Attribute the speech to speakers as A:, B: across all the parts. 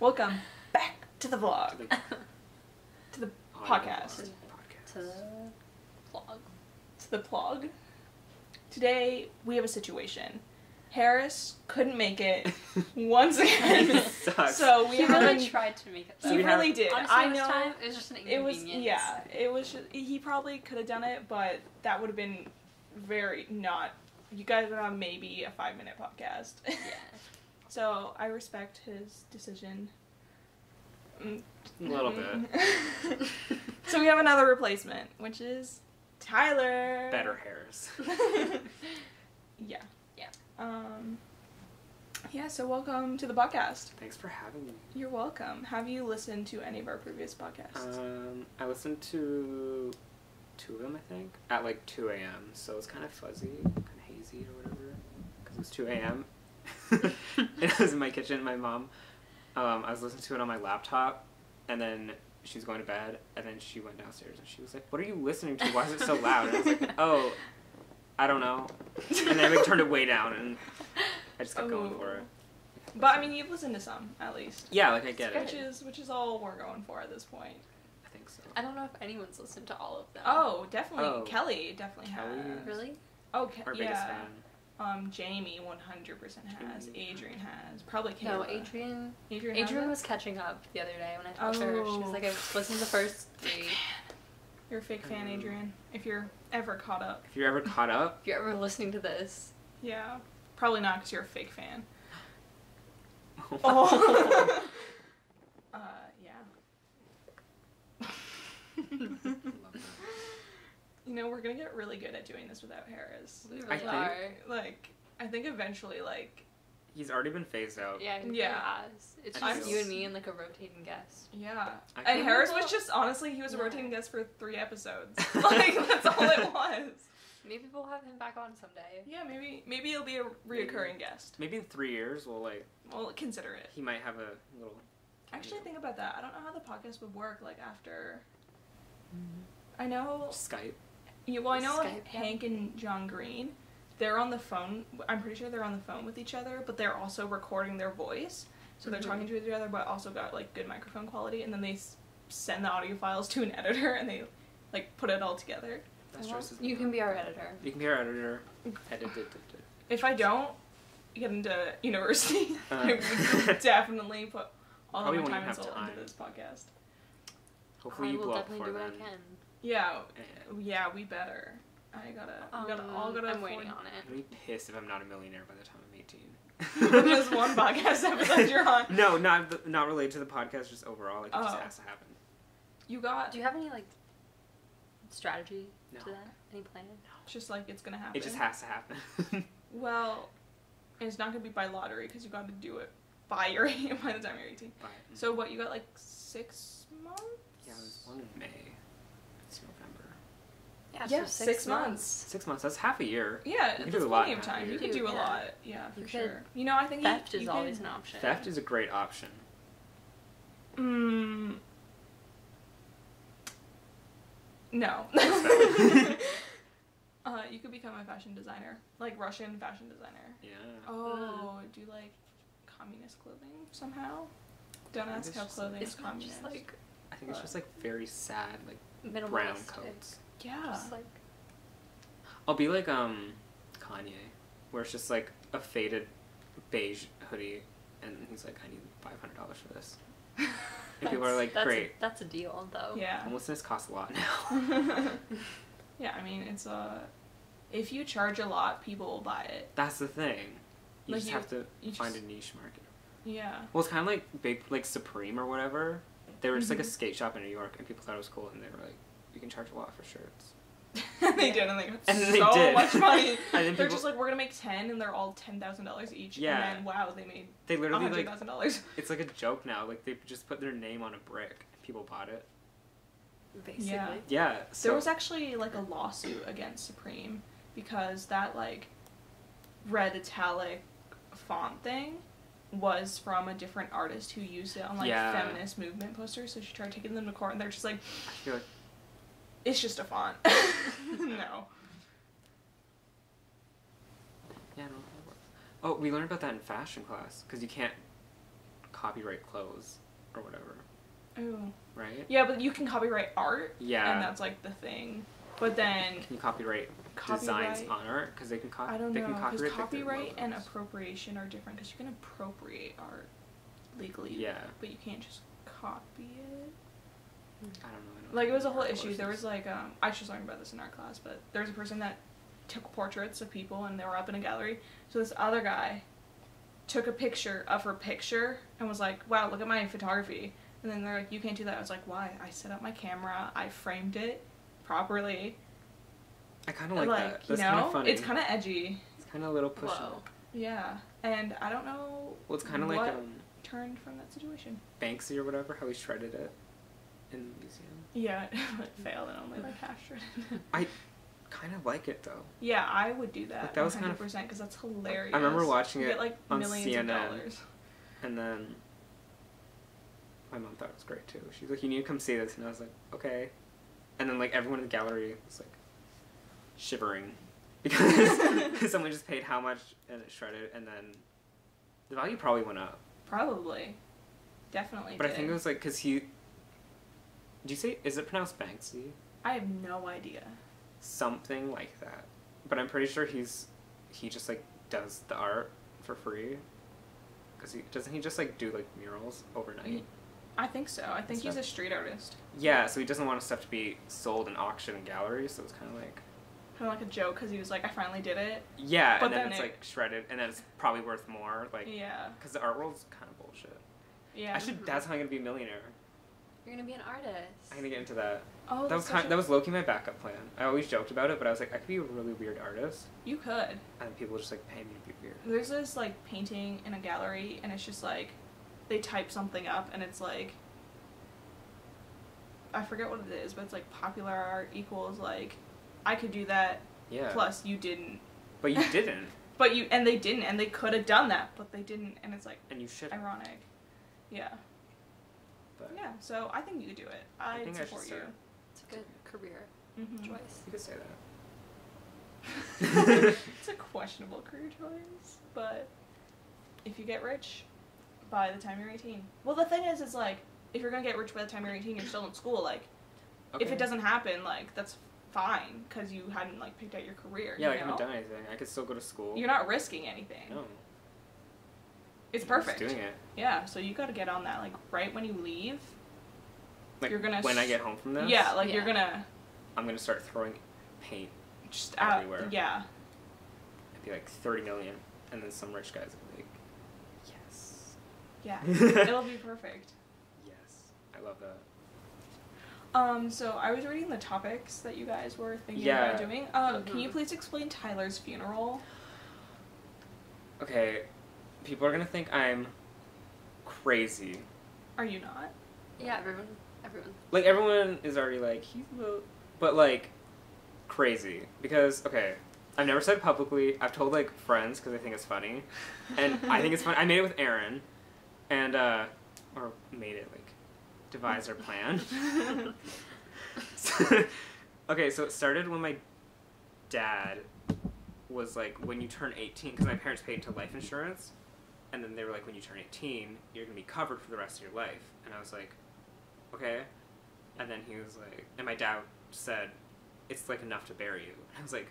A: Welcome back to the vlog.
B: To the
A: To the
B: audio
A: podcast.
C: to the vlog.
A: To the vlog. Today we have a situation. Haris couldn't make it once again.
B: Sucks.
A: so we
C: He
A: haven't.
C: really tried to make it.
B: So
A: he really did.
C: Honestly,
A: I
C: this
A: know.
C: time it was just an
A: It was yeah. It was. Just, he probably could have done it, but that would have been very not. You guys would on maybe a five minute podcast.
C: Yeah.
A: so I respect his decision. Mm,
B: A little bit.
A: so we have another replacement, which is Tyler.
B: Better Haris.
A: yeah.
C: Yeah.
A: Um. Yeah. So welcome to the podcast.
B: Thanks for having me.
A: You're welcome. Have you listened to any of our previous podcasts?
B: Um, I listened to two of them, I think, at like 2 a.m. So it was kind of fuzzy, kind of hazy or whatever, because it was 2 a.m. and I was in my kitchen. My mom, um, I was listening to it on my laptop, and then she was going to bed, and then she went downstairs and she was like, "What are you listening to? Why is it so loud?" And I was like, "Oh, I don't know." And then I like, turned it way down, and I just kept going for it.
A: but I mean, you've listened to some at least,
B: Yeah, like I get
A: which
B: it.
A: is which is all we're going for at this point.
B: I think so.
C: I don't know if anyone's listened to all of them.
A: Oh, definitely.
B: Oh.
A: Kelly definitely
B: Kelly?
A: has.
C: Really?
A: Oh, Ke-
B: Our biggest fan.
A: Um, Jamie 100% has.
B: Jamie.
A: Adrian has. Probably Kayla.
C: No, Adrian.
A: Adrian.
C: Adrian was catching up the other day when I talked to her. She was
A: Oh.
C: like, I listened to the first three.
A: You're a fake fan,
B: Um,
A: Adrian. If you're ever caught up.
B: If you're ever caught up,
C: If you're ever listening to this,
A: Yeah. Probably not because you're a fake fan. Oh. uh, yeah. you know, we're gonna get really good at doing this without Haris.
C: we
B: I
C: really
B: think-
C: are.
A: Like, I think eventually, like,
B: he's already been phased out.
C: Yeah,
A: Yeah.
C: has. It's
B: I
C: just you and me and like a rotating guest.
A: yeah.
B: I
A: And Haris
C: Well,
A: was just honestly, he was a rotating guest for three episodes. like, that's all it was.
C: Maybe we'll have him back on someday.
A: Yeah, maybe maybe he'll be a reoccurring guest.
B: Maybe in three years, we'll like
A: we'll consider it.
B: he might have a little.
A: Actually, think about that. I don't know how the podcast would work. Like after, mm-hmm. I know.
B: Skype.
A: Yeah, well, I know
C: Skype, yeah.
A: Hank and John Green. They're on the phone. I'm pretty sure they're on the phone with each other, but they're also recording their voice. So they're
C: Mhm.
A: talking to each other, but also got like good microphone quality. And then they s- send the audio files to an editor, and they like put it all together.
B: That's
C: Well,
B: Joyce's
C: you can be our editor.
B: You can be our editor. Edited.
A: If I don't get into university,
B: Uh.
A: I would definitely put all
B: Probably
A: of my time and
B: have
A: soul into this podcast.
B: Hopefully
C: I
B: you
C: will
B: blow
C: definitely
B: before
C: do what
B: then.
C: I can.
A: Yeah,
B: Eh,
A: yeah, we better. I gotta, we gotta, all
C: Um,
A: gotta.
C: I'm waiting on
B: I'm
C: it.
B: gonna be pissed if I'm not a millionaire by the time I'm 18.
A: There's one podcast episode you're on.
B: No, not not related to the podcast. Just overall, like it just
A: Oh.
B: has to happen.
A: You got
C: Do you have any like strategy
B: No.
C: to that? Any plan? No.
A: Just like it's gonna happen.
B: It just has to happen.
A: Well, it's not gonna be by lottery because you got to do it by your by the time you're 18.
B: but,
A: So what? You got like six months?
B: yeah, there's one in May. It's November.
A: Yeah, six months.
B: Six months. That's half a year.
A: Yeah,
B: You can
A: that's
B: do a lot
A: plenty of
B: in half a
A: time. You
B: year.
A: could do a
C: Yeah.
A: lot. Yeah, for
C: You could-
A: sure. You know, I think
C: Theft
A: you,
C: is
A: you
C: always
A: could,
C: an option.
B: Theft is a great option.
A: Mm, no. uh, you could become a fashion designer, like Russian fashion designer.
B: Yeah.
A: Oh, do you like communist clothing somehow? Don't ask how clothing is communist.
C: just like
B: I think it's just like very sad, like
C: minimalistic.
B: brown coats.
A: Yeah.
C: Just like
B: I'll be like um Kanye, where it's just like a faded beige hoodie, and he's like, I need five hundred dollars for this. And people are like,
C: that's
B: great.
C: A, that's a deal though.
A: yeah.
B: Homelessness costs a lot now.
A: yeah, I mean, it's a. If you charge a lot, people will buy it.
B: That's the thing. You
A: Like
B: just
A: you-
B: have to
A: you
B: find
A: just-
B: a niche market.
A: Yeah.
B: Well, it's kind of like big, like Supreme or whatever. They were just like a
A: Mhm.
B: skate shop in New York, and people thought it was cool, and they were like, "You can charge a lot for shirts."
A: they
C: Yeah.
A: did, and they got
B: And then they
A: so
B: did.
A: much money.
B: And then
A: They're
B: people-
A: just like, we're gonna make ten, and they're all ten thousand dollars each.
B: Yeah.
A: And then wow, they made
B: They literally
A: hundred
B: like
A: thousand dollars.
B: it's like a joke now. Like they just put their name on a brick. And people bought it.
C: Basically.
A: Yeah.
B: Yeah. So
A: There was actually like a lawsuit against Supreme because that like red italic font thing was from a different artist who used it on like
B: Yeah.
A: feminist movement posters. So she tried taking them to court, and they're just like,
B: I feel like
A: it's just a font. no.
B: yeah. No. Oh, we learned about that in fashion class because you can't copyright clothes or whatever,
A: Ooh.
B: right?
A: Yeah, but you can copyright art,
B: Yeah.
A: and that's like the thing. But then
B: Can you copyright, designs on art? Because they can copy.
A: I don't know, because
B: copyright,
A: copyright and appropriation are different. Because you can appropriate art legally,
B: Yeah,
A: but you can't just copy it.
B: I don't know.
A: Like it was a whole issue. There was like um, I should learn about this in art class, but there was a person that took portraits of people and they were up in a gallery. So this other guy took a picture of her picture and was like, "Wow, look at my photography." And then they're like, "You can't do that." I was like, "Why?" I set up my camera. I framed it properly.
B: I kind of like,
A: like
B: that.
A: you
B: That's kind
A: know,
B: of funny.
A: it's kind of edgy.
B: It's kind of a little pushy.
C: Whoa.
A: Yeah, and I don't know.
B: Well, it's kind of like um,
A: turned from that situation.
B: Banksy or whatever. How he shredded it in the museum.
A: Yeah, it failed and only like half shredded.
B: I kind of like it though.
A: Yeah, I would do that.
B: Like, that was kind of-
A: percent because that's hilarious.
B: I remember watching
A: You
B: it
A: get like
B: on CNN. And then my mom thought it was great too. She's like, "You need to come see this," and I was like, "Okay." And then like everyone in the gallery was like shivering because someone just paid how much and it shredded, and then the value probably went up.
A: Probably, definitely.
B: But I think it was like because he. Do you say is it pronounced Banksy?
A: I have no idea.
B: Something like that. But I'm pretty sure he's he just like does the art for free. Cause he doesn't he just like do like murals overnight?
A: Mm, I think so. I think he's a street artist.
B: Yeah, so he doesn't want his stuff to be sold in auction and galleries, so it's kind of like
A: Kind of like a joke because he was like, I finally did it.
B: yeah,
A: But
B: and then,
A: then
B: it's
A: it-
B: like shredded, and then it's probably worth more, like
A: yeah.
B: because the art world's kind of bullshit.
A: Yeah.
B: I should. That's how I'm gonna be a millionaire.
C: You're gonna be an artist.
B: I'm gonna get into that.
A: Oh,
B: that was
A: such
B: kind.
A: a-
B: That was Loki my backup plan. I always joked about it, but I was like, I could be a really weird artist,
A: You could.
B: and people just like pay me to be weird.
A: There's this like painting in a gallery, and it's just like they type something up, and it's like I forget what it is, but it's like popular art equals like I could do that.
B: Yeah.
A: Plus, you didn't.
B: But you didn't,
A: But you and they didn't, and they could have done that, but they didn't, and it's like
B: and you should.
A: ironic. Yeah.
B: But
A: Yeah. So I think you could do it.
B: I
A: I
B: think I should
A: support
B: start.
C: It's a good career.
A: Mm-hmm.
C: choice.
B: you could say that.
A: it's a questionable career choice, but if you get rich by the time you're 18. Well, the thing is, is like if you're gonna get rich by the time you're 18, you're still in school. Like if it doesn't happen, like that's fine because you hadn't like picked out your career.
B: Yeah,
A: you
B: like I haven't done anything. I could still go to school.
A: You're not risking anything.
B: No.
A: It's perfect.
B: doing it.
A: Yeah, so you got to get on that like right when you leave.
B: Like
A: You're gonna
B: when I get home from this.
A: Yeah, like you're gonna
B: I'm gonna start throwing paint
A: just out.
B: Everywhere.
A: Yeah.
B: It'd be like 30 million, and then some rich guys will be like, yes.
A: Yeah. It'll be perfect.
B: Yes. I love that.
A: Um, so I was reading the topics that you guys were thinking
B: Yeah.
A: about doing. Uh, Can you
C: Mhm.
A: please explain Tyler's funeral?
B: Okay, people are gonna think I'm crazy.
A: Are you not?
C: Yeah, everyone, everyone.
B: Like, everyone is already like, he's a little, But, like, crazy. Because, okay, I've never said publicly. I've told, like, friends because I think it's funny. And I think it's funny. I made it with Aaron. And, uh, or made it, like, devised our plan. So- okay, so it started when my dad was like, when you turn 18, because my parents paid into life insurance, and then they were like, when you turn 18, you're gonna be covered for the rest of your life. And I was like, okay. And then he was like, and my dad said, it's like enough to bury you. And I was like,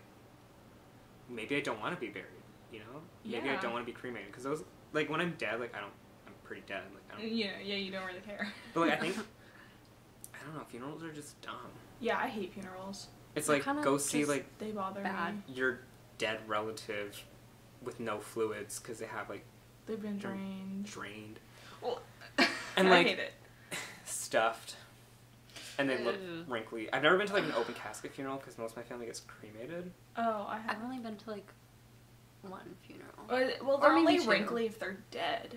B: maybe I don't want to be buried, you know? Maybe I don't want to be cremated. Because I was, like, when I'm dead, like, I don't, I'm pretty dead. Like, I don't,
A: Yeah, yeah, you don't really care.
B: but like, I think, I don't know, funerals are just dumb.
A: Yeah, I hate funerals.
B: It's
C: They're
B: like
C: kinda
B: go see
C: just
B: like
A: They bother
C: Bad.
A: me.
B: your dead relative with no fluids because they have like
A: They've been drained.
B: drained,
A: Well,
B: And,
A: I
B: like-
A: hate it.
B: stuffed, and they look
C: Ew.
B: wrinkly. I've never been to like an open casket funeral because most of my family gets cremated.
A: Oh, I
C: I've
A: have.
C: only been to like one funeral.
A: Uh, well, they're
C: maybe
A: only
C: two.
A: wrinkly if they're dead.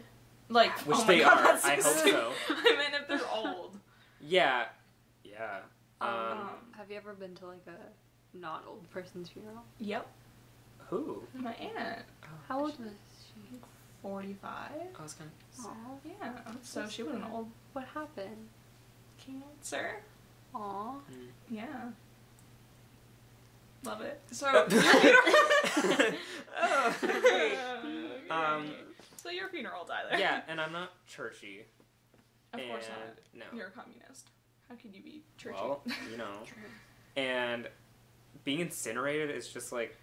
A: Like,
B: Which
A: oh my
B: they
A: God,
B: are.
A: that's
B: I hope
A: stupid.
B: so.
A: I mean, if they're old.
B: Yeah, yeah. Um,
A: Um,
C: Have you ever been to like a not old person's funeral?
A: Yep,
B: who?
A: my aunt,
B: Oh,
C: How old was she?
A: forty-five.
B: I was gonna.
C: Aw,
A: Yeah, so she was an old
C: What happened?
A: cancer.
C: Aw.
B: Mm.
A: Yeah. Love it. So.
B: oh, great. Um,
A: So your funeral either.
B: yeah, and I'm not churchy.
A: Of course not.
B: No.
A: You're a communist. How could you be churchy?
B: Well, you know. And being incinerated is just like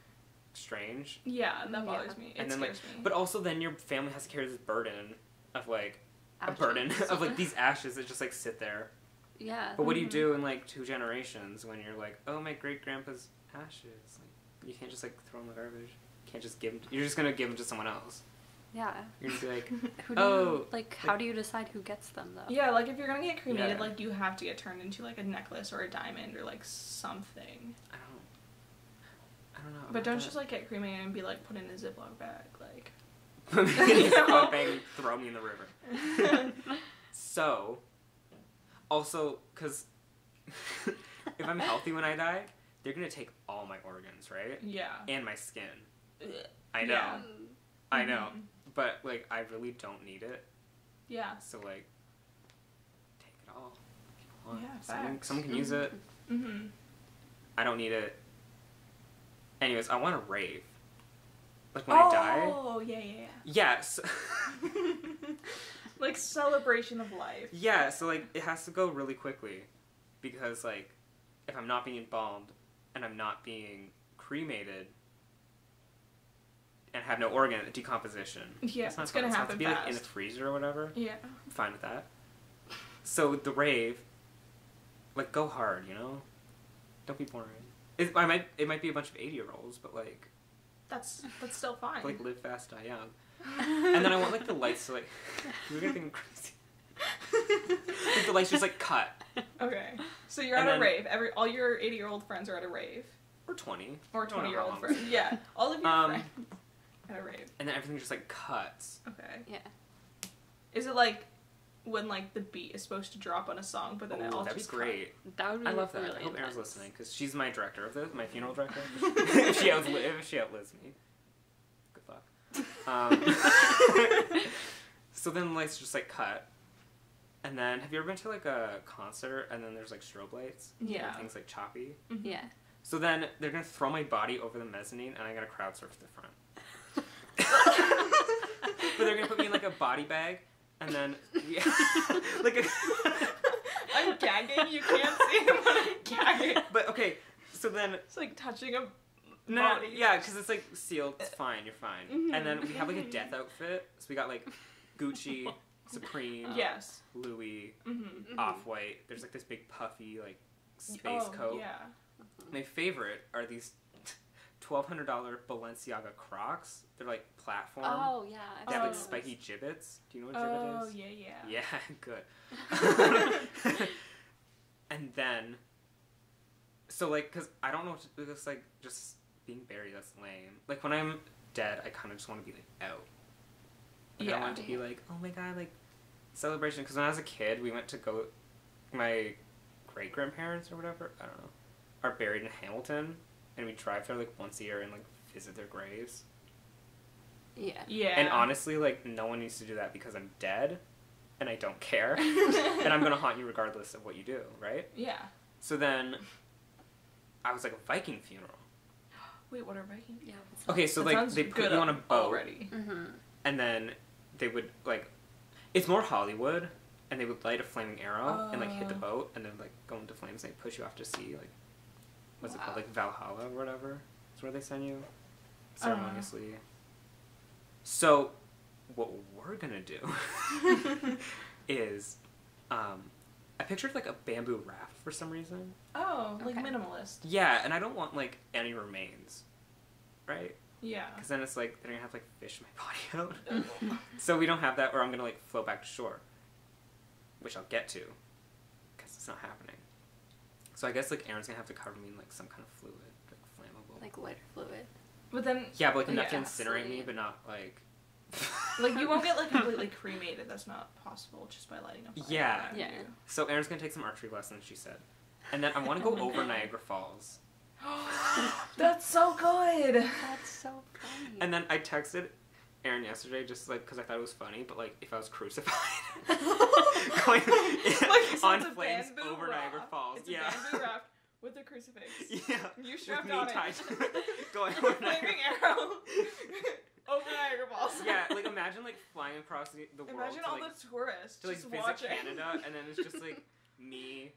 B: strange.
A: yeah, and that
C: Yeah.
A: bothers me. It
B: and then like
A: me.
B: but also then your family has to carry this burden of like a burden of like these ashes that just like sit there.
C: Yeah.
B: But what do you do mm-hmm. in like two generations when you're like, oh my great grandpa's ashes? Like you can't just like throw them in the garbage. You can't just give them. You're just gonna give them to someone else.
C: Yeah.
B: You're just like,
C: Who do
B: Oh,
C: you, like, how do you decide who gets them though?
A: yeah, like if you're gonna get cremated,
B: Yeah.
A: like you have to get turned into like a necklace or a diamond or like something.
B: I don't. Know.
A: But don't just like get cremated and be like put in a Ziploc bag, like.
B: put me in a spot bag and throw me in the river. So, also, because if I'm healthy when I die, they're gonna take all my organs, right?
A: yeah.
B: And my skin. I know.
A: Yeah.
B: I know.
A: Mhm.
B: But, like, I really don't need it.
A: Yeah.
B: So, like, take it all. if you want.
A: Yeah,
B: someone, someone can use it.
A: Mm-hmm.
B: I don't need it. Anyways, I want to rave. Like, when I die.
A: Oh, yeah, yeah, yeah. Yes. like celebration of life.
B: Yeah, so like it has to go really quickly because like if I'm not being embalmed and I'm not being cremated and have no organ decomposition.
A: Yeah, it's gonna
B: fun. It's have
A: happen
B: to be like in the freezer or whatever.
A: Yeah.
B: I'm fine with that. So the rave, like go hard, you know. Don't be boring. It, I might it might be a bunch of eighty year olds, but like
A: That's that's still fine.
B: like live fast, die young. And then I want like the lights to like we're getting crazy. Like the lights just like cut.
A: okay. So you're
B: And
A: at a
B: then-
A: rave. Every all your 80 year old friends are at a rave,
B: Or twenty.
A: or
B: Don't know
A: 20 year
B: how
A: old
B: long.
A: friends. Yeah, all of your
B: Um,
A: friends at a rave.
B: And then everything just like cuts.
A: Okay.
C: Yeah.
A: Is it like when like the beat is supposed to drop on a song, but then it
B: Oh,
A: all
B: that'd be
A: just
B: great.
C: That would be
B: I love that.
C: really
B: I hope Erin's listening because she's my director of this, my funeral director. if she outlives, if she outlives me, good luck. Um, so then the lights just like cut, and then have you ever been to like a concert and then there's like strobe lights?
A: Yeah.
B: And things like choppy.
A: Mhm.
C: Yeah.
B: So then they're gonna throw my body over the mezzanine and I gotta crowd surf to the front. but they're gonna put me in like a body bag and then yeah, like a.
A: I'm gagging. You can't see but I'm gagging.
B: But okay, so then
A: It's like touching a
B: no,
A: body.
B: yeah, because it's like sealed. It's fine. You're fine.
A: Mhm.
B: And then we have like a death outfit. So we got like Gucci, Supreme,
A: Yes.
B: Louis,
A: Mm-hmm.
C: Mhm.
B: Off White. There's like this big puffy like space
A: oh,
B: coat.
A: Yeah.
B: My favorite are these twelve hundred dollar Balenciaga Crocs. They're like platform.
C: Oh yeah. I've
B: They have like spiky Jibbitz. Do you know what
A: Oh
B: gibbet is?
A: yeah, yeah.
B: Yeah, good. and then, so like, cause I don't know what to, it's like just being buried. That's lame. Like when I'm dead, I kind of just want to be like out. Like, I
A: Yeah.
B: want to be like, oh my god, like celebration. Cause when I was a kid, we went to go. My great grandparents or whatever, I don't know, are buried in Hamilton, and we drive there like once a year and like visit their graves.
C: Yeah.
A: Yeah.
B: And honestly, like no one needs to do that because I'm dead, and I don't care, and I'm gonna haunt you regardless of what you do, right?
A: Yeah.
B: So then, I was like a Viking funeral.
A: Wait, what are Vikings?
C: Yeah. that's
B: Okay, so
A: That
B: like they put you on a boat,
A: already.
C: Mm-hmm.
B: and then they would like, it's more Hollywood, and they would light a flaming arrow and like hit the
A: Oh.
B: boat, and then like go into flames, and they push you off to sea, like, what's it called, like Valhalla or whatever. Is where they send you
A: Uh.
B: ceremoniously. So, what we're gonna do is, um, I pictured like a bamboo raft for some reason.
A: Oh, like
C: Okay.
A: minimalist.
B: Yeah, and I don't want like any remains, right?
A: Yeah.
B: Because then it's like they're gonna have to like fish my body out. so we don't have that, or I'm gonna like float back to shore, which I'll get to, because it's not happening. So I guess like Aaron's gonna have to cover me in like some kind of fluid, like flammable.
C: Like lighter fluid.
A: But then,
B: yeah, but like enough
A: Yeah.
B: to incinerate me, but not like.
A: like you won't get like completely cremated. That's not possible just by lighting a fire.
B: Yeah.
C: Yeah.
A: you.
B: So Aaron's gonna take some archery lessons, she said, and then I want to go oh over Niagara Falls.
A: That's so good.
C: That's so funny.
B: And then I texted Aaron yesterday just like because I thought it was funny, but like if I was crucified, going
A: Like,
B: on
A: it's
B: flames
A: bamboo
B: over Niagara
A: raft.
B: Falls.
A: It's
B: yeah.
A: a bamboo raft with a crucifix.
B: yeah.
A: You
B: With
A: strapped
B: me
A: on it.
B: tied to- going
A: And a
B: over Niagara.
A: flaming arrow. over Niagara Falls.
B: yeah, like imagine like flying across the, the world
A: Imagine
B: to,
A: all
B: like,
A: the tourists
B: to like
A: just
B: visit
A: watching.
B: Canada, and then it's just like me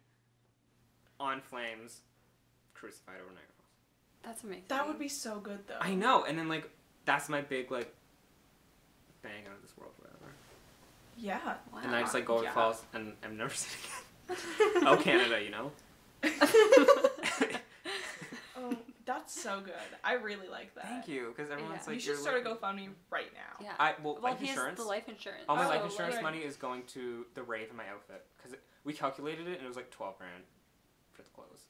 B: on flames, crucified over Niagara Falls.
C: That's amazing.
A: That would be so good though.
B: I know, and then like that's my big like bang out of this world, whatever.
A: Yeah.
C: Wow.
B: And I just like go over
A: Yeah.
B: falls, and I've never seen it again. oh, Canada, you know.
A: Oh, that's so good. I really like that.
B: Thank you, because everyone's
C: Yeah.
B: like
A: you should
B: you're
A: start a GoFundMe right now.
C: Yeah.
B: I well,
C: well,
B: life
C: he has
B: insurance.
C: the life insurance.
B: All my
A: Oh,
B: life insurance
A: right.
B: money is going to the rave in my outfit because we calculated it and it was like twelve grand for the clothes.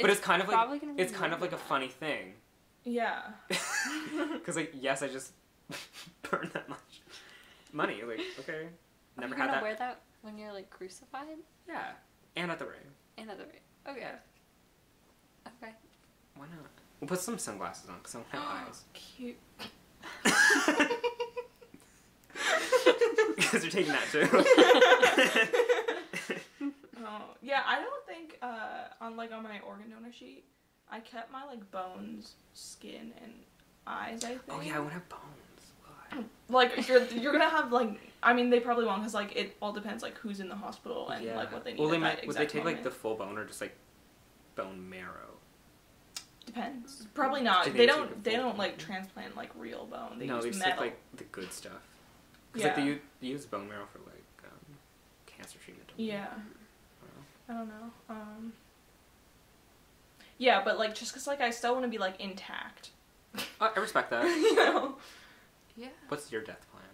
B: but it's kind of like
C: probably gonna be
B: it's kind
C: more
B: of like a
C: that.
B: funny thing
A: Yeah.
B: because like yes, I just burned that much money. Like okay,
C: Are
B: never
C: you
B: had
C: gonna
B: that.
C: wear that when you're like crucified?
B: Yeah, and at the ring.
C: And at the ring. Okay. Okay.
B: Why not? We'll put some sunglasses on because I don't have eyes.
A: Cute.
B: Because you're taking that too.
A: Oh, yeah, I don't think uh, on like on my organ donor sheet, I kept my like bones, skin, and eyes. I think.
B: oh yeah, I would have bones.
A: Like you're you're gonna have like I mean they probably won't because like it all depends like who's in the hospital and
B: yeah.
A: like what they need.
B: Well, they might. Would they take like the full bone or just like bone marrow?
A: depends. Probably not.
B: Do
A: They,
B: they
A: don't they don't like transplant like real bone. They
B: no,
A: use
B: they just
A: metal.
B: take like the good stuff. Because like
A: Yeah.
B: they use, they use bone marrow for like um, cancer treatment.
A: yeah.
B: I don't know.
A: I don't know. Um. Yeah, but like just because like I still want to be like intact.
B: I respect that.
A: you know.
C: Yeah.
B: What's your death plan?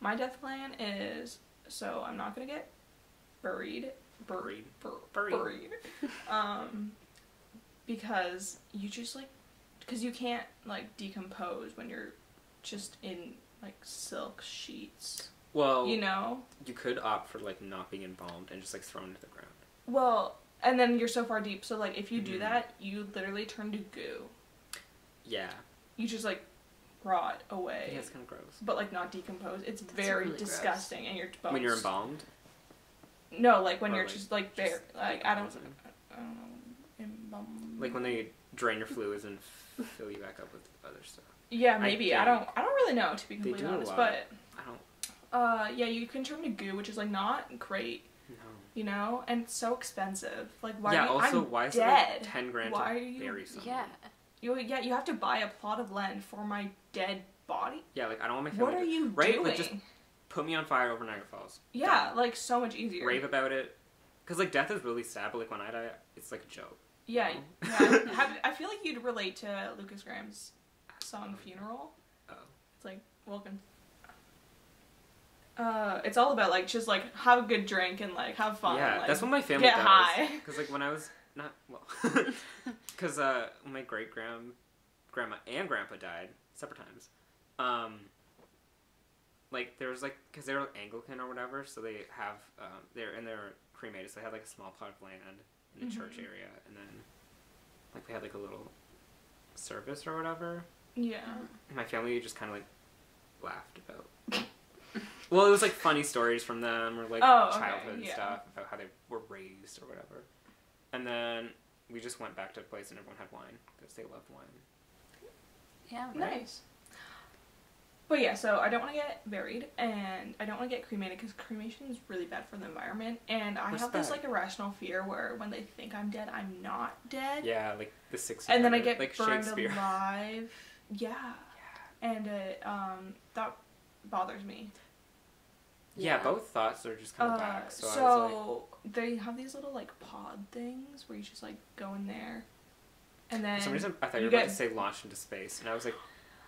A: My death plan is so I'm not gonna get buried. Buried. Bur-
B: Buried.
A: buried. um, because you just like, because you can't like decompose when you're just in like silk sheets.
B: Well,
A: You know.
B: you could opt for like not being embalmed and just like thrown into the ground.
A: Well, and then you're so far deep. So like, if you do
B: Mhm.
A: that, you literally turn to goo.
B: Yeah.
A: You just like rot away.
B: Yeah, it's kind of gross.
A: But like not decompose. It's
C: That's
A: very
C: really gross.
A: disgusting, and your bones.
B: When you're embalmed,
A: No, like when
B: Or,
A: you're
B: like,
A: just like bare. Like I don't.
B: decomposing.
A: I don't know. Embalm-
B: like when they drain your fluids and fill you back up with other stuff.
A: Yeah, maybe. I,
B: think-
A: don't. I don't really know to be
B: They
A: completely
B: do a
A: honest,
B: lot.
A: but
B: I don't
A: uh, yeah, you can turn to goo, which is like not great,
B: know.
A: you know, and it's so expensive. Like why?
B: yeah.
A: are you,
B: Also,
A: I'm
B: why is
A: dead.
B: it like ten grand
A: Why
B: to
A: are you-
B: bury someone?
C: Yeah.
A: You yeah, you have to buy a plot of land for my dead body.
B: Yeah, like I don't want my family.
A: What are you
B: right?
A: doing?
B: Like just put me on fire over Niagara Falls.
A: yeah,
B: Done.
A: like so much easier.
B: rave about it. Cause like death is really sad, but like when I die, it's like a joke.
A: Yeah,
B: know?
A: yeah. Have- I feel like you'd relate to Lukas Graham's song "Funeral."
B: Oh.
A: It's like welcome. Uh, it's all about like just like have a good drink and like have fun.
B: yeah,
A: like,
B: that's what my family
A: get
B: does.
A: high.
B: Because like when I was not well, because uh, my great grand grandma and grandpa died separate times. Um, like there was like because they were Anglican or whatever, so they have um, they're and they're cremated, so they had like a small plot of land in the church
A: Mhm.
B: area, and then like we had like a little service or whatever.
A: Yeah.
B: And my family just kind of like laughed about. well, it was like funny stories from them or like
A: Oh,
B: childhood and
A: yeah.
B: stuff about how they were raised or whatever. And then we just went back to a place and everyone had wine because they loved wine.
C: Yeah.
A: Nice. But yeah, so I don't want to get buried and I don't want to get cremated because cremation is really bad for the environment. And I have this like irrational fear where when they think I'm dead, I'm not dead.
B: Yeah, like the 60s.
A: And then I get
B: like
A: burned
B: Shakespeare.
A: alive. Yeah.
B: Yeah.
A: And it, um, that bothers me.
B: yeah,
C: Yeah.
B: both thoughts are just kind of
A: Uh,
B: back. So,
A: so
B: I was
A: they have these little like pod things where you just like go in there, and then
B: for some reason I thought you
A: you
B: were about to say launched into space, and I was like,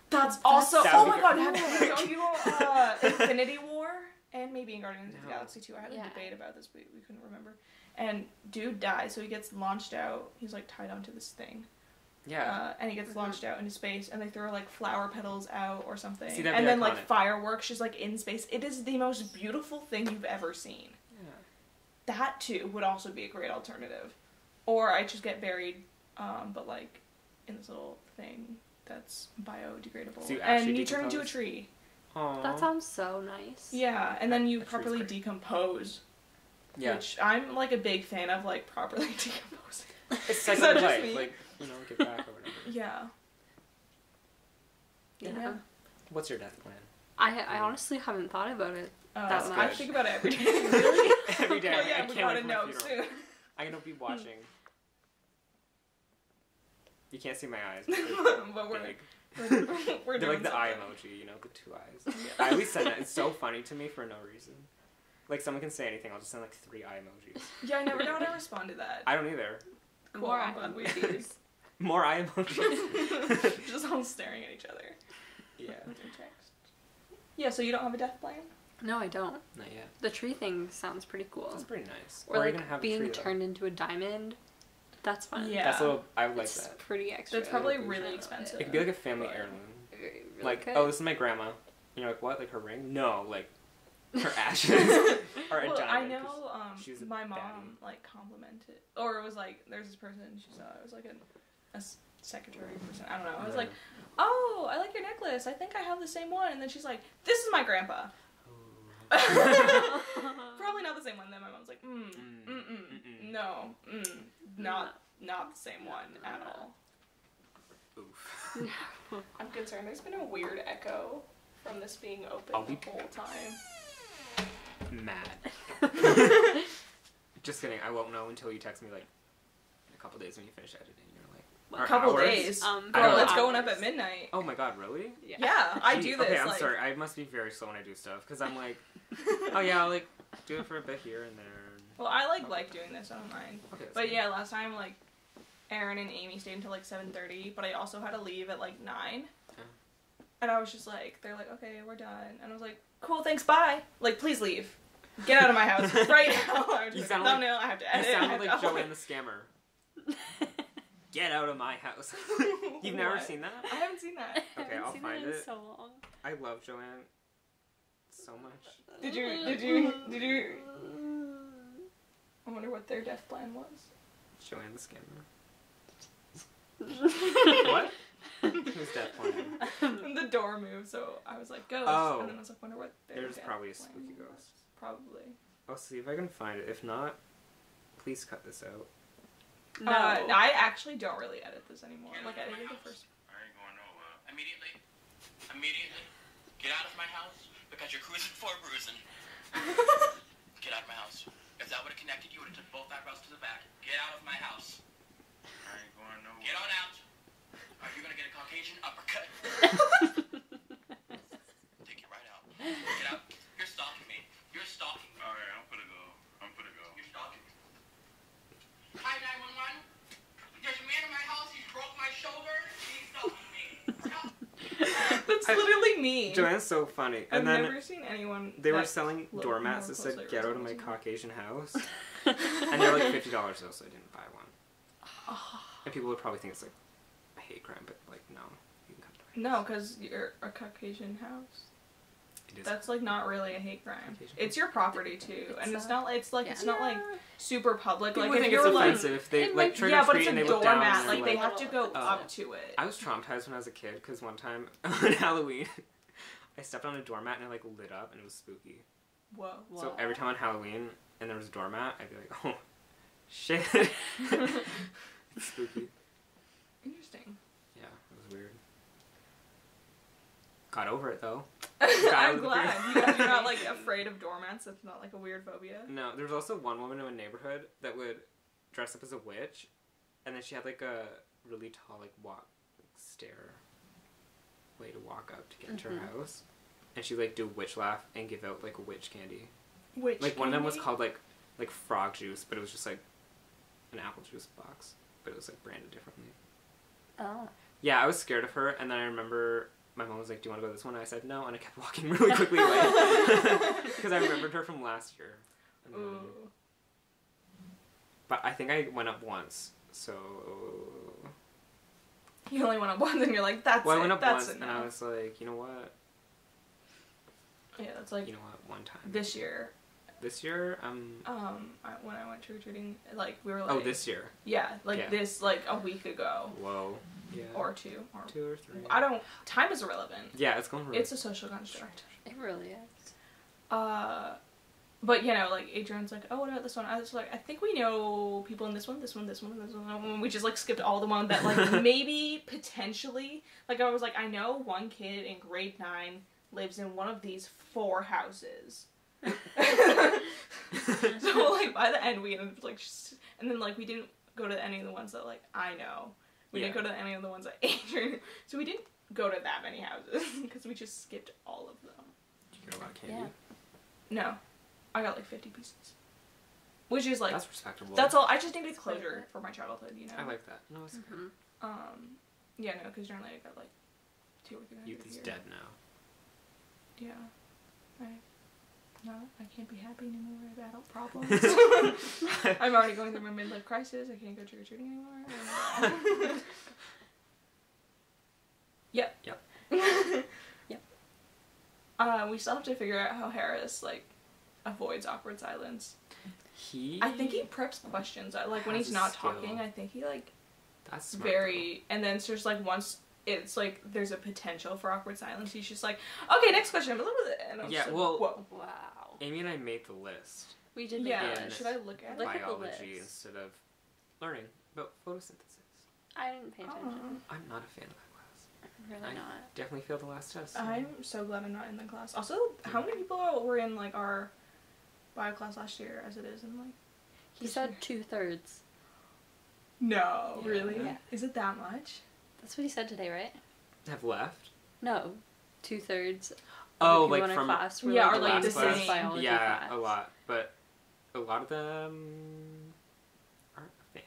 A: That's also.
B: That
A: oh my god! Have you, have you uh, Infinity War and maybe in Guardians of the Galaxy too? I had a debate about this, but we couldn't remember. And dude dies, so he gets launched out. He's like tied onto this thing,
B: yeah,
A: uh, and he gets
C: Mhm.
A: launched out into space. And they throw like flower petals out or something,
B: See,
A: and then like fireworks just like in space. It is the most beautiful thing you've ever seen.
B: Yeah.
A: That too would also be a great alternative, or I just get buried, um, but like in this little thing that's biodegradable,
B: So you
A: and
B: actually
A: you turn into a tree.
B: Aww.
C: That sounds so nice.
A: Yeah, and then you
B: A
A: properly decompose,
B: yeah.
A: which I'm like a big fan of, like properly decomposing.
B: It's
A: Is
B: cycle
A: that
B: life, like you know, give back or whatever.
A: Yeah.
C: Yeah.
A: Yeah.
B: What's your death plan?
C: I I honestly haven't thought about it.
A: Uh,
C: That's
A: I
B: good.
A: think about it every day.
C: Really?
B: Every day.
A: Oh,
B: I can't
A: we
B: wait
A: gotta
B: for my
A: know
B: funeral.
A: soon.
B: I'm gonna be hmm. watching. You can't see my eyes.
A: but we're,
B: Big.
A: we're, we're
B: They're like the eye emoji, you know, the two eyes. I always send that. It's so funny to me for no reason. Like someone can say anything, I'll just send like three eye emojis.
A: Yeah, I never know how to respond to that.
B: I don't either.
C: More
A: I'm glad we
C: eye
A: do.
B: More eye emojis.
A: Just all staring at each other.
B: yeah.
A: with text. Yeah, so you don't have a death plan?
C: No, I don't.
B: Not yet.
C: The tree thing sounds pretty cool.
B: That's pretty nice.
C: Or
B: are you
C: like
B: gonna a
C: being
B: tree,
C: turned into a diamond. That's fun.
A: Yeah.
B: That's a little. I would like
C: it's
B: that.
C: pretty extra.
A: That's probably really expensive.
B: It could be like a family heirloom.
C: Really
B: Like,
C: good.
B: oh, this is my grandma. And you're like, what? Like her ring? No, like her ashes are a
A: well, I know um,
B: she was a
A: my mom
B: baddie.
A: like complimented, or it was like there's this person she saw. It was like a secretary person. I don't know. I was like, oh, I like your necklace. I think I have the same one. And then she's like, this is my grandpa. Probably not the same one. Then my mom's like, mm, mm,
B: Mm,
A: mm,
B: mm-mm.
A: no, mm, not not the same one at all.
B: Oof.
A: I'm concerned. There's been a weird echo from this being open
B: I'll
A: the
B: be-
A: whole time.
B: Mad. Just kidding. I won't know until you text me like in a couple days when you finish editing. You're like,
C: What,
B: Or
A: couple
B: hours?
A: days.
C: Um,
B: I
A: Bro, it's
B: know.
A: going up at midnight.
B: oh my god, really?
C: Yeah.
A: Yeah, I do this.
B: Okay, I'm
A: like,
B: sorry. I must be very slow when I do stuff because I'm like, oh yeah, I'll like do it for a bit here and there.
A: Well, I like like doing this. I don't mind.
B: Okay,
A: But
B: good.
A: yeah, last time like Aaron and Amy stayed until like seven thirty, but I also had to leave at like nine.
B: Yeah.
A: And I was just like, they're like, okay, we're done, and I was like, cool, thanks, bye. Like, please leave, get out of my house right now. I was
B: You
A: just
B: sound
A: like,
B: like-
A: thumbnail. I have to edit. I
B: sounded like Joanne the scammer. Get out of my house. You've never
A: What?
B: seen that?
A: I haven't seen that.
C: I
B: Okay,
C: haven't
B: I'll
C: seen
B: find
C: it in
B: it.
C: so long.
B: I love Joanne so much.
A: Did you? Did you? Did you? I wonder what their death plan was.
B: Joanne the scammer. what? Who's death plan?
A: the door moved, so I was like, ghost,
B: Oh.
A: and then I was like, wonder what their
B: There's
A: death
B: probably a
A: plan
B: spooky
A: was.
B: ghost.
A: Probably.
B: I'll see if I can find it. If not, please cut this out.
C: No.
A: Uh, I actually don't really edit this anymore. Like I edited the first.
D: I ain't going nowhere. Immediately. Immediately. Get out of my house because you're cruising for a bruising. Get out of my house. If that would have connected, you would have took both eyebrows to the back. Get out of my house. I ain't going nowhere. Get on out. Are you gonna get a Caucasian uppercut? Take you right out. Get out. You're stalking me. You're stalking me.
E: All right, I'm gonna go. I'm gonna go.
D: You're stalking me. Hi, 911. There's a man in my house. He broke my shoulder. He's stalking me. Stop.
A: That's
B: I-
A: literally me.
B: Joanne's so funny.
A: I've
B: And then
A: never seen anyone.
B: they were selling doormats that said
A: closely
B: "Get out of my. Caucasian house," and they're like fifty dollars though, so I didn't buy one. Ah. And people would probably think it's like a hate crime, but like no, you can come to my
A: No, because you're a Caucasian house.
B: It is.
A: That's like not really a hate crime. It's your property too, and
C: It's
A: it's
C: not-
A: not. It's like
C: yeah.
A: it's not like super public.
B: People
A: Like
B: would
A: if
B: think
A: you're
B: it's
A: like
B: if they like trick
A: yeah,
B: or
A: but
B: treat
A: it's a
B: and they look down.
A: doormat.
B: and
A: Like
B: they're
A: they have to go
B: Oh.
A: up to it.
B: I was traumatized when I was a kid because one time on Halloween, I stepped on a doormat and it like lit up and it was spooky.
A: Whoa.
B: So every time on Halloween and there was a doormat, I'd be like, oh, shit. it's spooky.
A: Interesting.
B: Yeah, it was weird. Got over it though.
A: I'm glad you guys are not like afraid of doormats. It's not like a weird phobia.
B: No, there was also one woman in my neighborhood that would dress up as a witch, and then she had like a really tall like walk stair way to walk up to get into her
C: Mhm.
B: house, and she like do witch laugh and give out like witch candy.
A: Which
B: Like one of them was called like like frog juice, but it was just like an apple juice box, but it was like branded differently.
C: Oh.
B: Yeah, I was scared of her, and then I remember my mom was like, "Do you want to go to this one?" And I said no, and I kept walking really quickly away. Because I remembered her from last year. Then- But I think I went up once, so
A: You only went up once, and you're like, that's
B: well, I went up
A: that's
B: once, and I was like, you know what,
A: Yeah, that's like
B: you know what, one time.
A: this year.
B: this year, um,
A: Um, I, when I went trick or treating, like we were like,
B: oh, this year,
A: yeah, like
B: Yeah.
A: this, like a week ago.
B: Whoa, yeah,
A: or two, or
B: two or three.
A: I don't. Time is irrelevant.
B: Yeah, it's going really.
A: It's a social construct.
C: It really is.
A: Uh, but you know, like Adrian's like, oh, what about this one? I was like, I think we know people in this one, this one, this one, this one. And we just like skipped all the one that like maybe potentially, like I was like, I know one kid in grade nine lives in one of these four houses. so like by the end we ended up like, just, and then like we didn't go to any of the ones that like I know. We didn't go to any of the ones that Adrian. So we didn't go to that many houses because we just skipped all of them.
B: Did you get a lot of candy?
C: Yeah.
A: No, I got like fifty pieces, which is like
B: That's respectable.
A: that's, all. I just needed
C: That's quite a
A: closure for my childhood, you know.
B: I like that. No, it's okay.
C: Mhm.
A: Um, yeah, no, because generally I got like two or three.
B: Youth
A: hundred a
B: is
A: year.
B: dead now.
A: Yeah, I. No, I can't be happy anymore. I have adult problems. I'm already going through my midlife crisis. I can't go trick or treating anymore. yep.
B: Yep.
C: Yep.
A: Uh, we still have to figure out how Haris like avoids awkward silence.
B: He.
A: I think he preps questions. Like when he's not
B: skill.
A: talking, I think he like
B: That's smart,
A: very. And then it's just like once it's like there's a potential for awkward silence, he's just like, okay, next question. And I'm
B: Yeah,
A: just like,
B: well-
A: whoa.
C: Wow.
B: Though. Amy and I made the list.
C: We did make
A: Yeah,
C: a list.
A: should I look at
C: Look
A: it?
C: at the
B: biology instead of learning about photosynthesis.
C: I didn't pay attention.
A: Aw.
B: I'm not a fan of that class.
C: Really
B: I
C: not.
B: definitely failed the last test. so-
A: I'm so glad I'm not in the class. Also, how many people were in like our bio class last year as it is in like
C: He said
A: year.
C: two thirds.
A: No,
B: Yeah.
A: really?
C: Yeah.
A: Is it that much?
C: That's what he said today, right?
B: Have left.
C: No, two thirds.
B: Oh,
C: people
B: like
C: in our
B: from
C: class were
A: Yeah,
C: like,
A: or, like,
C: in
A: the
C: this
A: same-
C: biology
B: yeah,
C: class.
B: a lot, but a lot of them aren't a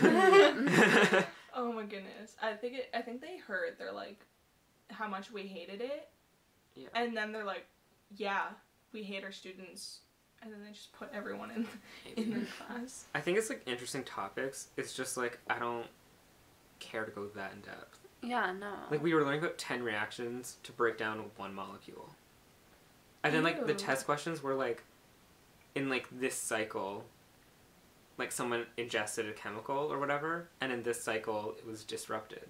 B: fan.
A: Oh my goodness. I think it I think they heard they're like how much we hated it.
B: Yeah.
A: And then they're like, Yeah, we hate our students and then they just put everyone in in their class.
B: I think it's like interesting topics. It's just like I don't care to go that in depth.
C: Yeah, no.
B: Like we were learning about ten reactions to break down one molecule, and then like the test questions were like, in like this cycle, like someone ingested a chemical or whatever, and in this cycle it was disrupted,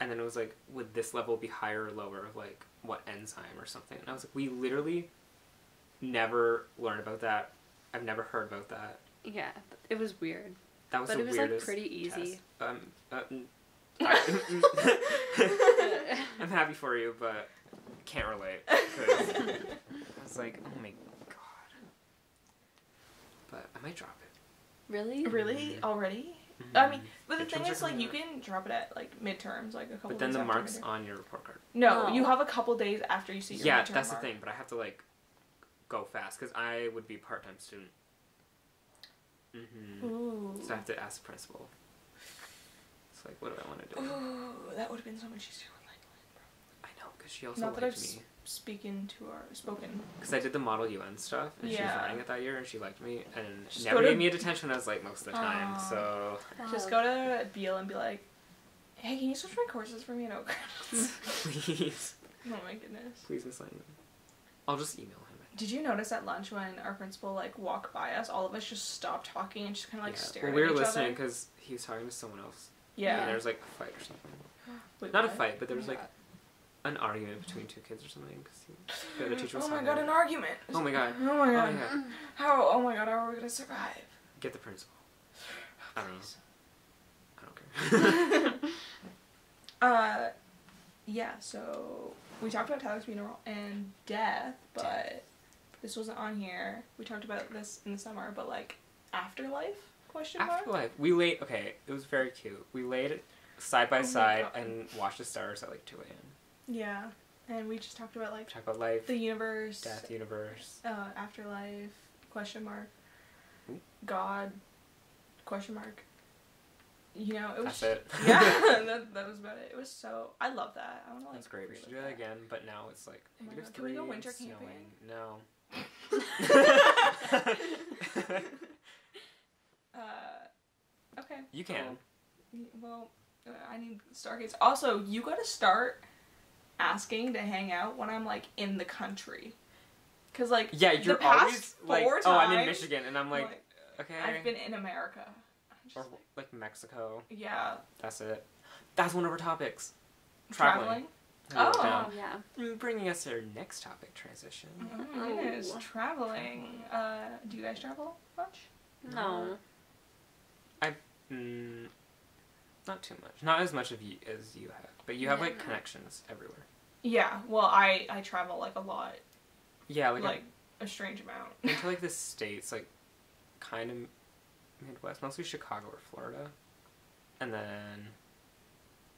B: and then it was like, would this level be higher or lower of like what enzyme or something? And I was like, we literally never learned about that. I've never heard about that.
C: yeah, it was weird.
B: That was
C: But it was, like, pretty easy.
B: test. Um, uh, I, I'm happy for you, but can't relate. 'cause I was like, oh my god. But I might drop it.
C: really?
A: really? Already? I mean, but the
B: Midterms
A: thing is, like,
B: coming
A: you can drop it at like midterms, like a couple.
B: But then
A: days
B: the marks
A: midterm.
B: on your report card.
A: No,
C: No.
A: you have a couple days after you see your
B: Yeah,
A: midterm
B: that's
A: mark.
B: the thing. But I have to like go fast because I would be a part time student. Mm-hmm.
A: Ooh.
B: So I have to ask the principal. It's like, what do I want to do?
A: Ooh, that would have been so much easier with like.
B: I know because she also
A: Not that I've
B: liked
A: s-
B: me.
A: speaking to our spoken.
B: Because I did the Model UN stuff, and she was
A: Yeah.
B: running it that year, and she liked me, and
A: Just
B: never
A: go to-
B: gave me a detention. I was like most of the time,
A: Aw.
B: so
A: Just go to Beal and be like, "Hey, can you switch my courses for me in Oak
B: please,
A: oh my goodness.
B: please, Miss Langman. I'll just email him.
A: Did you notice at lunch when our principal like walked by us, all of us just stopped talking and just kind of like
B: yeah.
A: stared
B: Well, we
A: at
B: were listening because he was talking to someone else.
A: Yeah.
B: And there was like a fight or something.
A: Wait,
B: Not a fight, but there was like an argument between two kids or something. Because the other teacher was
A: Oh my god, an argument.
B: Oh my god.
A: Oh my
B: Oh
A: god. How? Oh my god, how are we gonna survive?
B: Get the principal. I don't know. I don't care.
A: Uh, yeah. So we talked about Tyler's funeral and death, but this wasn't on here. We talked about this in the summer, but like afterlife? Question mark.
B: Afterlife. We laid. Okay, it was very cute. We laid side by
A: Oh
B: side and watched the stars at like two a.m.
A: Yeah, and we just talked about like
B: Talk about life,
A: the universe,
B: death, universe.
A: uh, afterlife? Question mark.
B: Ooh.
A: God? Question mark. You know, it was.
B: That's it.
A: yeah, that, that was about it. It was so. I love that. I want to like.
B: That's great. We should do that again, but now it's like
A: Oh my God, can we go winter camping?
B: No.
A: Uh, okay.
B: you can.
A: Y- Well, uh, I need Stargates. Also, you gotta start asking to hang out when I'm like in the country. Cause like
B: Yeah,
A: the
B: you're
A: past
B: always like,
A: four
B: oh, I'm in Michigan, and I'm like, okay,
A: I've been in America.
B: Or
A: like,
B: like Mexico.
A: yeah,
B: That's it. That's one of our topics.
A: traveling.
B: Traveling.
A: Oh.
B: down.
C: Oh, yeah.
B: Mm, Bringing us to our next topic transition.
A: Oh my goodness,
C: Oh.
A: traveling. Uh, do you guys travel much?
C: No.
B: I, mm, not too much. Not as much of you as you have, but you have
C: Yeah,
B: like connections everywhere.
A: Yeah. Well, I I travel like a lot,
B: Yeah,
A: like,
B: like,
A: a strange amount.
B: I've been to like the states, like kind of Midwest, mostly Chicago or Florida, and then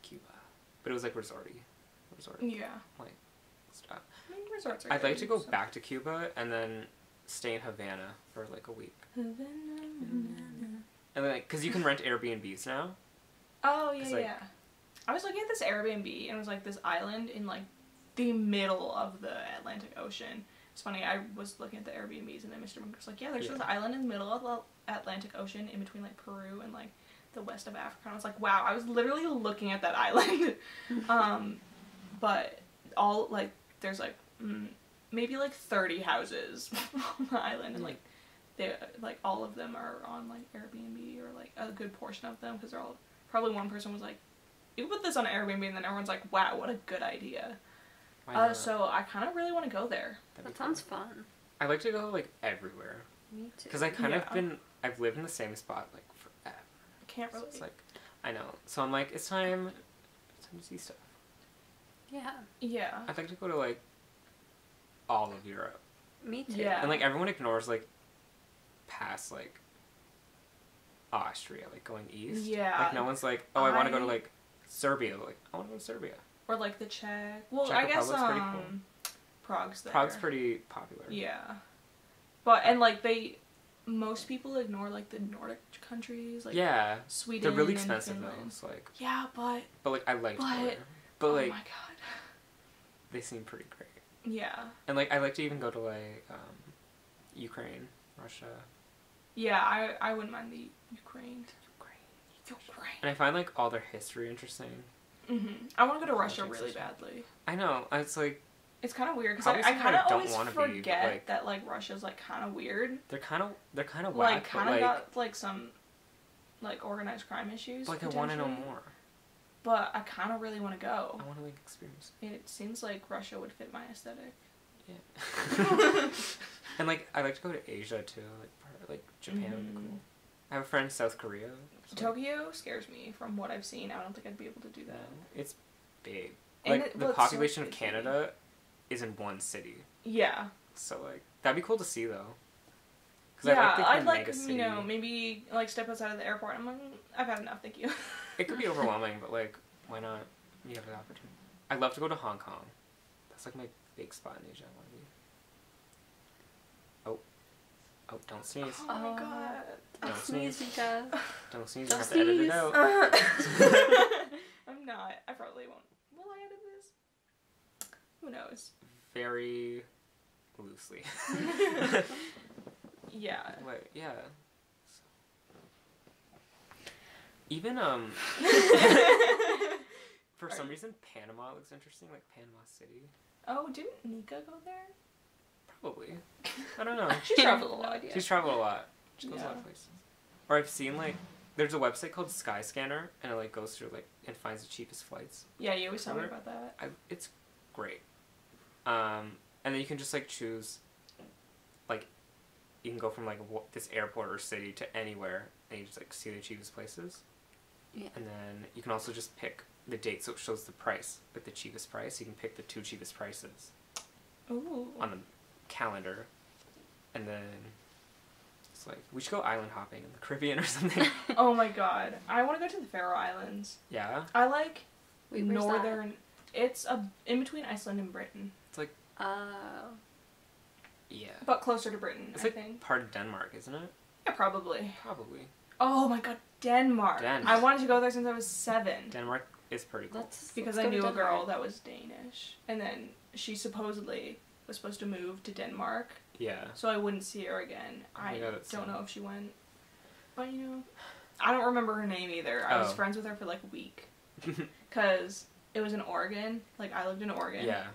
B: Cuba. But it was like resorty, resort
A: yeah.
B: Like stuff.
A: I mean, resorts are
B: I'd like to go
A: so-
B: back to Cuba and then stay in Havana for like a week, and like because you can rent Airbnbs now.
A: Oh yeah,
B: like-
A: yeah. I was looking at this Airbnb and it was like this island in like the middle of the Atlantic Ocean. It's funny. I was looking at the Airbnbs and then Mr. Was like, "Yeah, there's
B: Yeah.
A: this island in the middle of the Atlantic Ocean, in between like Peru and like the west of Africa." And I was like, "Wow!" I was literally looking at that island. um, but all like there's like mm, maybe like 30 houses on the island and like they like all of them are on like Airbnb or like a good portion of them because they're all probably one person was like you put this on Airbnb and then everyone's like wow what a good idea uh, so I kind of really want to go there
B: That'd
C: That sounds
B: cool.
C: fun.
B: I like to go like everywhere
C: Me too.
B: because I kind of been I've lived in the same spot like forever.
A: I can't
B: So it's like I know. So I'm like, it's time. It's time to see stuff.
C: Yeah.
A: yeah
B: I'd like to go to like all of Europe,
C: Me too.
A: Yeah.
B: and like everyone ignores like past like Austria, like going east.
A: Yeah.
B: Like no one's like, oh, I, want to go to like Serbia. Like I want to go to Serbia.
A: or like the Czech well
B: Czech
A: I guess
B: Republic's pretty
A: um
B: cool.
A: Prague's there
B: Prague's pretty popular.
A: yeah but and like they most people ignore like the Nordic countries like
B: yeah,
A: Sweden
B: they're really expensive though. It's like,
A: yeah but
B: but like I like to
A: But-
B: there. But
A: oh
B: like
A: my god
B: they seem pretty great.
A: yeah
B: And like I like to even go to like um, Ukraine, Russia.
A: Yeah, I I wouldn't mind the Ukraine.
B: Ukraine.
A: Ukraine.
B: And I find like all their history interesting.
A: hmm I want to go to Russia really badly.
B: I know. It's like
A: It's kind of weird because I, I kind of
B: don't
A: always
B: wanna be,
A: forget
B: like-
A: that like Russia's like kind of weird.
B: they're kind of they're kind of.
A: Like kind of
B: like,
A: got like some like organized crime issues.
B: like I want to know more.
A: But I kind of really want to go.
B: I want to like experience.
A: It seems like Russia would fit my aesthetic.
B: Yeah. and like I like to go to Asia too. Like like Japan would be cool. I have a friend in South Korea. so,
A: Tokyo scares me from what I've seen. I don't think I'd be able to do that.
B: It's big.
A: And
B: Like
A: it-
B: the
A: well, it's so
B: population of
A: busy.
B: Canada is in one city.
A: Yeah.
B: So like that'd be cool to see though. 'Cause
A: Yeah,
B: I'd like,
A: I'd like
B: mega
A: you know
B: city.
A: maybe like step outside of the airport. I'm like, "Mm, I've had enough, thank you.
B: It could be overwhelming, but like, why not? You have the opportunity. I'd love to go to Hong Kong. That's like my big spot in Asia. I want to be. Oh, oh! Don't sneeze!
A: Oh my
C: Oh.
A: god.
B: Don't
C: Sneeze,
B: sneeze!
C: Mika.
B: Don't sneeze!
C: Don't
B: have to edit it
C: sneeze.
B: out.
A: I'm not. I probably won't. Will I edit this? Who knows?
B: Very loosely.
A: Yeah.
B: Wait, yeah. Even um, for
A: Are
B: some
A: you-
B: reason, Panama looks interesting. Like Panama City,
A: oh, didn't Nika go there?
B: Probably. I don't know.
A: She traveled a lot.
C: idea.
B: She's traveled a lot. She goes a lot of places. Or I've seen like there's a website called Skyscanner and it like goes through like and finds the cheapest flights.
A: Yeah, you always tell me about that.
B: I, it's great. Um, and then you can just like choose like you can go from like wh- this airport or city to anywhere and you just like see the cheapest places.
C: Yeah.
B: And then you can also just pick the date so it shows the price, like the cheapest price. You can pick the two cheapest prices
A: Ooh.
B: on the calendar. And then it's like we should go island hopping in the Caribbean or something.
A: Oh my god. I want to go to the Faroe Islands.
B: yeah.
A: I like
C: Wait, where's that?
A: northern. It's a in between Iceland and Britain, It's like.
C: Oh.
B: Yeah.
A: but closer to Britain.
B: It's
A: I
B: like
A: think.
B: part of Denmark, isn't it?
A: Yeah, probably.
B: Probably.
A: Oh my god, Denmark.
B: Denmark.
A: I wanted to go there since I was seven.
B: Denmark is pretty cool.
C: Let's
A: because
C: let's
A: I knew a girl that was Danish, and then she supposedly was supposed to move to Denmark,
B: Yeah.
A: so I wouldn't see her again.
B: Oh
A: I
B: God,
A: don't
B: sad.
A: know if she went, but you know, I don't remember her name either. I was
B: Oh.
A: friends with her for like a week because it was in Oregon. Like I lived in Oregon,
B: yeah.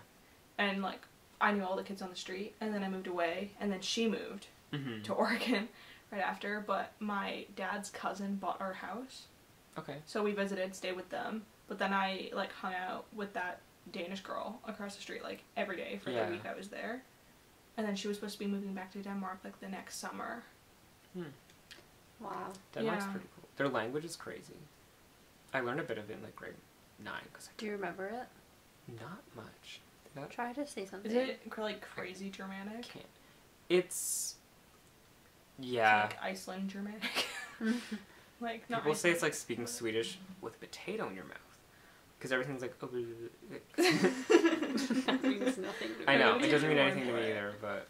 A: and like I knew all the kids on the street, and then I moved away, and then she moved
B: hmm
A: to Oregon right after. But my dad's cousin bought our house.
B: Okay.
A: So we visited, stayed with them. But then I like hung out with that Danish girl across the street like every day for
B: Yeah.
A: the week I was there. And then she was supposed to be moving back to Denmark like the next summer. Hmm.
C: Wow.
B: Denmark's
A: Yeah.
B: pretty cool. Their language is crazy. I learned a bit of it in like grade nine because
C: Do you remember it?
B: not much. That
C: Try to say something.
A: Is it like crazy Germanic?
B: can't. It's
A: It's
B: yeah.
A: Like Iceland Germanic. like not
B: People say it's like speaking Swedish with a potato in your mouth because everything's like. oh,
C: that means nothing to.
B: I know it doesn't mean anything to me either, but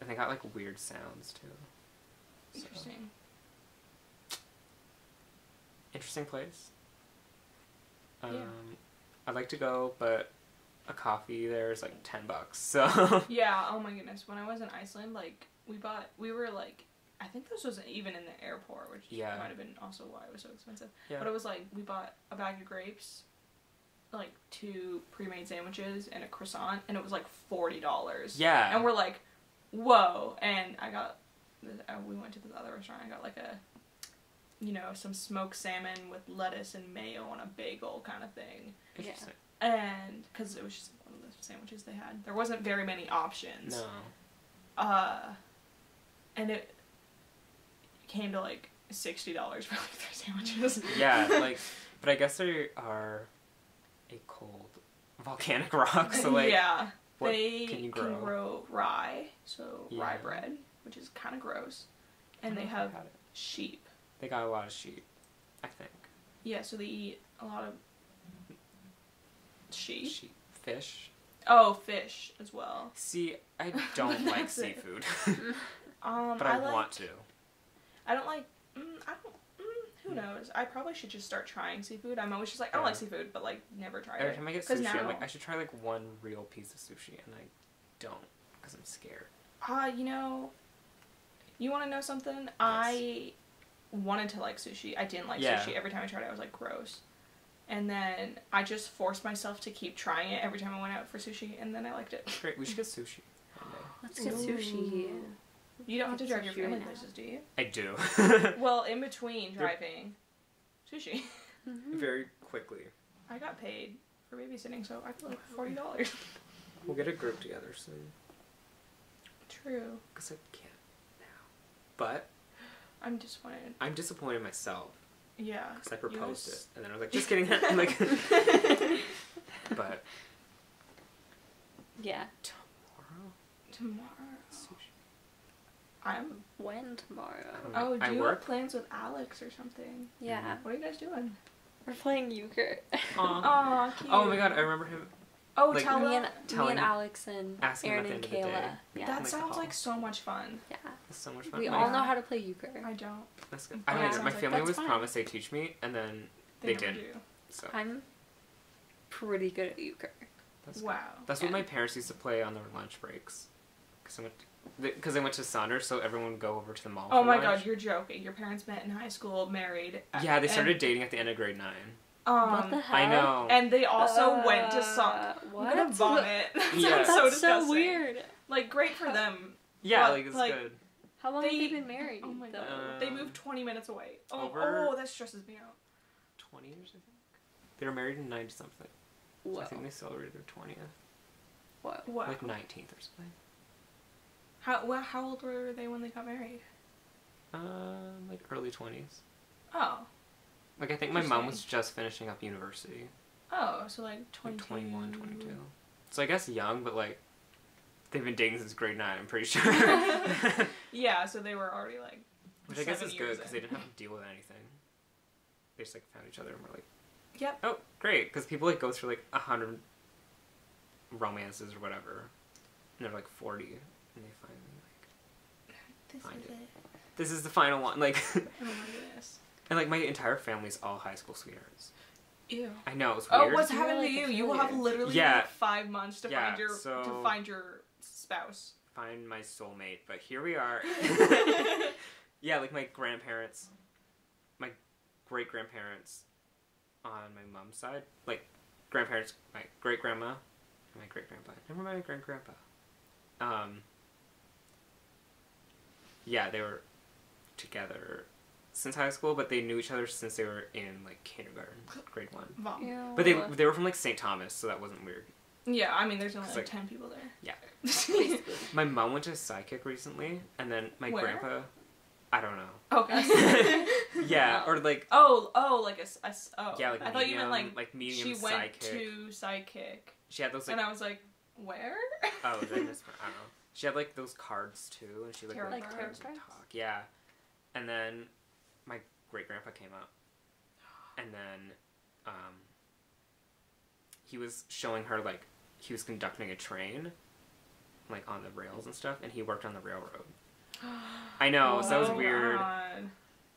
B: and they got like weird sounds too. So,
A: Interesting.
B: interesting place. Um,
A: Yeah.
B: I'd like to go, but a coffee there is like ten bucks. So
A: Yeah, oh my goodness. When I was in Iceland, like we bought we were like I think this was even in the airport, which
B: Yeah.
A: might have been also why it was so expensive.
B: yeah,
A: But it was like we bought a bag of grapes, like two pre-made sandwiches and a croissant, and it was like forty dollars.
B: yeah,
A: And we're like, whoa! And I got, uh, we went to this other restaurant. I got like a, you know, some smoked salmon with lettuce and mayo on a bagel kind of thing.
B: interesting.
A: And because it was just one of the sandwiches they had, there wasn't very many options.
B: No,
A: Uh, and it came to like sixty dollars for like three sandwiches.
B: yeah, like, but I guess they are a cold volcanic rock, so like,
A: yeah,
B: what
A: they
B: can you grow?
A: rye, so rye bread, which is kind of gross, and they
B: know if I've
A: have
B: had it.
A: sheep.
B: They got a lot of sheep, I think.
A: Yeah, so they eat a lot of sheep.
B: Sheep, fish.
A: Oh, fish as well.
B: See, I don't like seafood,
A: Um,
B: but I,
A: like,
B: want to.
A: I don't like. Mm, I don't. Mm, who knows? I probably should just start trying seafood. I'm always just like, I don't
B: Yeah.
A: like seafood, but like never try
B: Every
A: it.
B: Every time I get sushi,
A: now, I'm
B: like, I should try like one real piece of sushi, and I don't because I'm scared.
A: Ah, you know, you want to know something? I wanted to like sushi. I didn't like
B: Yeah.
A: sushi. Every time I tried it, I was like, gross. And then I just forced myself to keep trying it every time I went out for sushi, and then I liked it.
B: Great, we should get sushi.
C: Let's get sushi.
A: You don't have to drive your family
C: now.
A: places, do you?
B: I do.
A: Well, in between
B: They're-
A: driving, sushi.
B: Very quickly.
A: I got paid for babysitting, so I got like forty dollars.
B: We'll get a group together soon.
A: True.
B: Because I can't now. But
A: I'm disappointed.
B: I'm disappointed in myself
A: Yeah.
B: because I proposed
A: You
B: it. And then I was like, just kidding. I'm like, but
C: Yeah.
B: tomorrow?
A: Tomorrow.
B: Sushi.
A: I'm.
C: When tomorrow?
A: Oh, do
B: I
A: you
B: work.
A: have plans with Alex or something?
C: Yeah. Mm-hmm.
A: What are you guys doing?
C: We're playing euchre.
B: Aw.
A: Aw, cute.
B: Oh my god, I remember him.
A: Oh,
B: like-
A: tell
C: me
A: them.
C: and me and Alex and Aaron and
B: the end of the
C: Kayla. Yeah.
A: That
B: Like,
A: sounds
B: oh.
A: like so much fun.
C: Yeah.
B: It's so much fun.
C: We
B: My-
C: all know how to play euchre.
A: I don't.
B: That's good. I don't
A: Yeah,
B: either. My
A: sounds like
B: family was
C: fine.
B: promised they teach me, and then
A: They,
B: They
A: never
B: did.
A: do.
B: so
C: I'm pretty good at euchre.
B: that's good.
A: Wow.
B: That's what my parents used to play on their lunch breaks. Because I went, because I went to Saunders, so everyone would go over to the mall.
A: Oh
B: for
A: my
B: lunch.
A: god, you're joking. Your parents met in high school, married.
B: Yeah, they
A: and-
B: started dating at the end of grade nine.
A: Um,
C: what the hell?
B: I know.
A: And they also went to some.
C: Uh,
A: I'm gonna vomit. That
B: Yeah.
C: That's
A: so
C: so, weird.
A: Like great for them.
B: Yeah,
A: Well,
B: like it's
A: like-
B: good.
C: How long
A: They-
C: have they been married?
A: Oh my
C: though?
A: god. they
B: Um,
A: moved 20 minutes away. Oh,
B: over-
A: oh, that stresses me out.
B: Twenty years, I think. They were married in ninety something. So I think they celebrated their twentieth,
C: What?
A: Wow.
B: like nineteenth or something.
A: How well, how old were they when they got married?
B: Um, like early twenties.
A: Oh.
B: Like I think my mom was just finishing up university,
A: Oh, so like
B: like
A: 22.
B: 21, 22. So I guess young, but like they've been dating since grade nine. I'm pretty sure.
A: Yeah, so they were already like.
B: Which I guess is good because they didn't have to deal with anything. They just like found each other and were like,
A: Yep.
B: oh, great, because people like go through like a hundred romances or whatever, and they're like forty, and they finally like,
A: This
B: Find
A: is
B: it.
A: it.
B: this is the final one. Like,
A: Oh my goodness.
B: and like my entire family's all high school sweethearts.
A: Ew.
B: I know it's
A: Oh, what's
C: You're
A: happening to you? You will have literally
B: Yeah.
A: like five months to
B: Yeah,
A: find your to find your spouse.
B: Find my soulmate, but here we are. yeah, like my grandparents, my great grandparents on my mom's side, like grandparents, my great grandma, my great grandpa. Never mind my great grandpa. Um. Yeah, they were together since high school, but they knew each other since they were in like kindergarten, grade one.
A: Vom.
C: Ew.
B: But they they were from like St. Thomas, so that wasn't weird.
A: Yeah, I mean, there's only like,
B: like-
A: ten people there.
B: Yeah. My mom went to psychic recently, and then my
A: Where?
B: grandpa, I don't know.
A: okay.
B: Yeah, or like
A: oh, oh, like a, s- a s- oh.
B: yeah, like
A: I thought you meant
B: medium-
A: like,
B: medium
A: she went
B: psychic.
A: to psychic,
B: She had those like
A: and I was like, where?
B: oh, then this I don't know. She had like those cards too, and she like
A: Tarot
C: Like
B: the
C: tarot
B: cards and talk. Yeah, and then my great grandpa came up, and then um, he was showing her like he was conducting a train, like on the rails and stuff, and he worked on the railroad. I know, so that was
A: Oh,
B: weird.
A: God.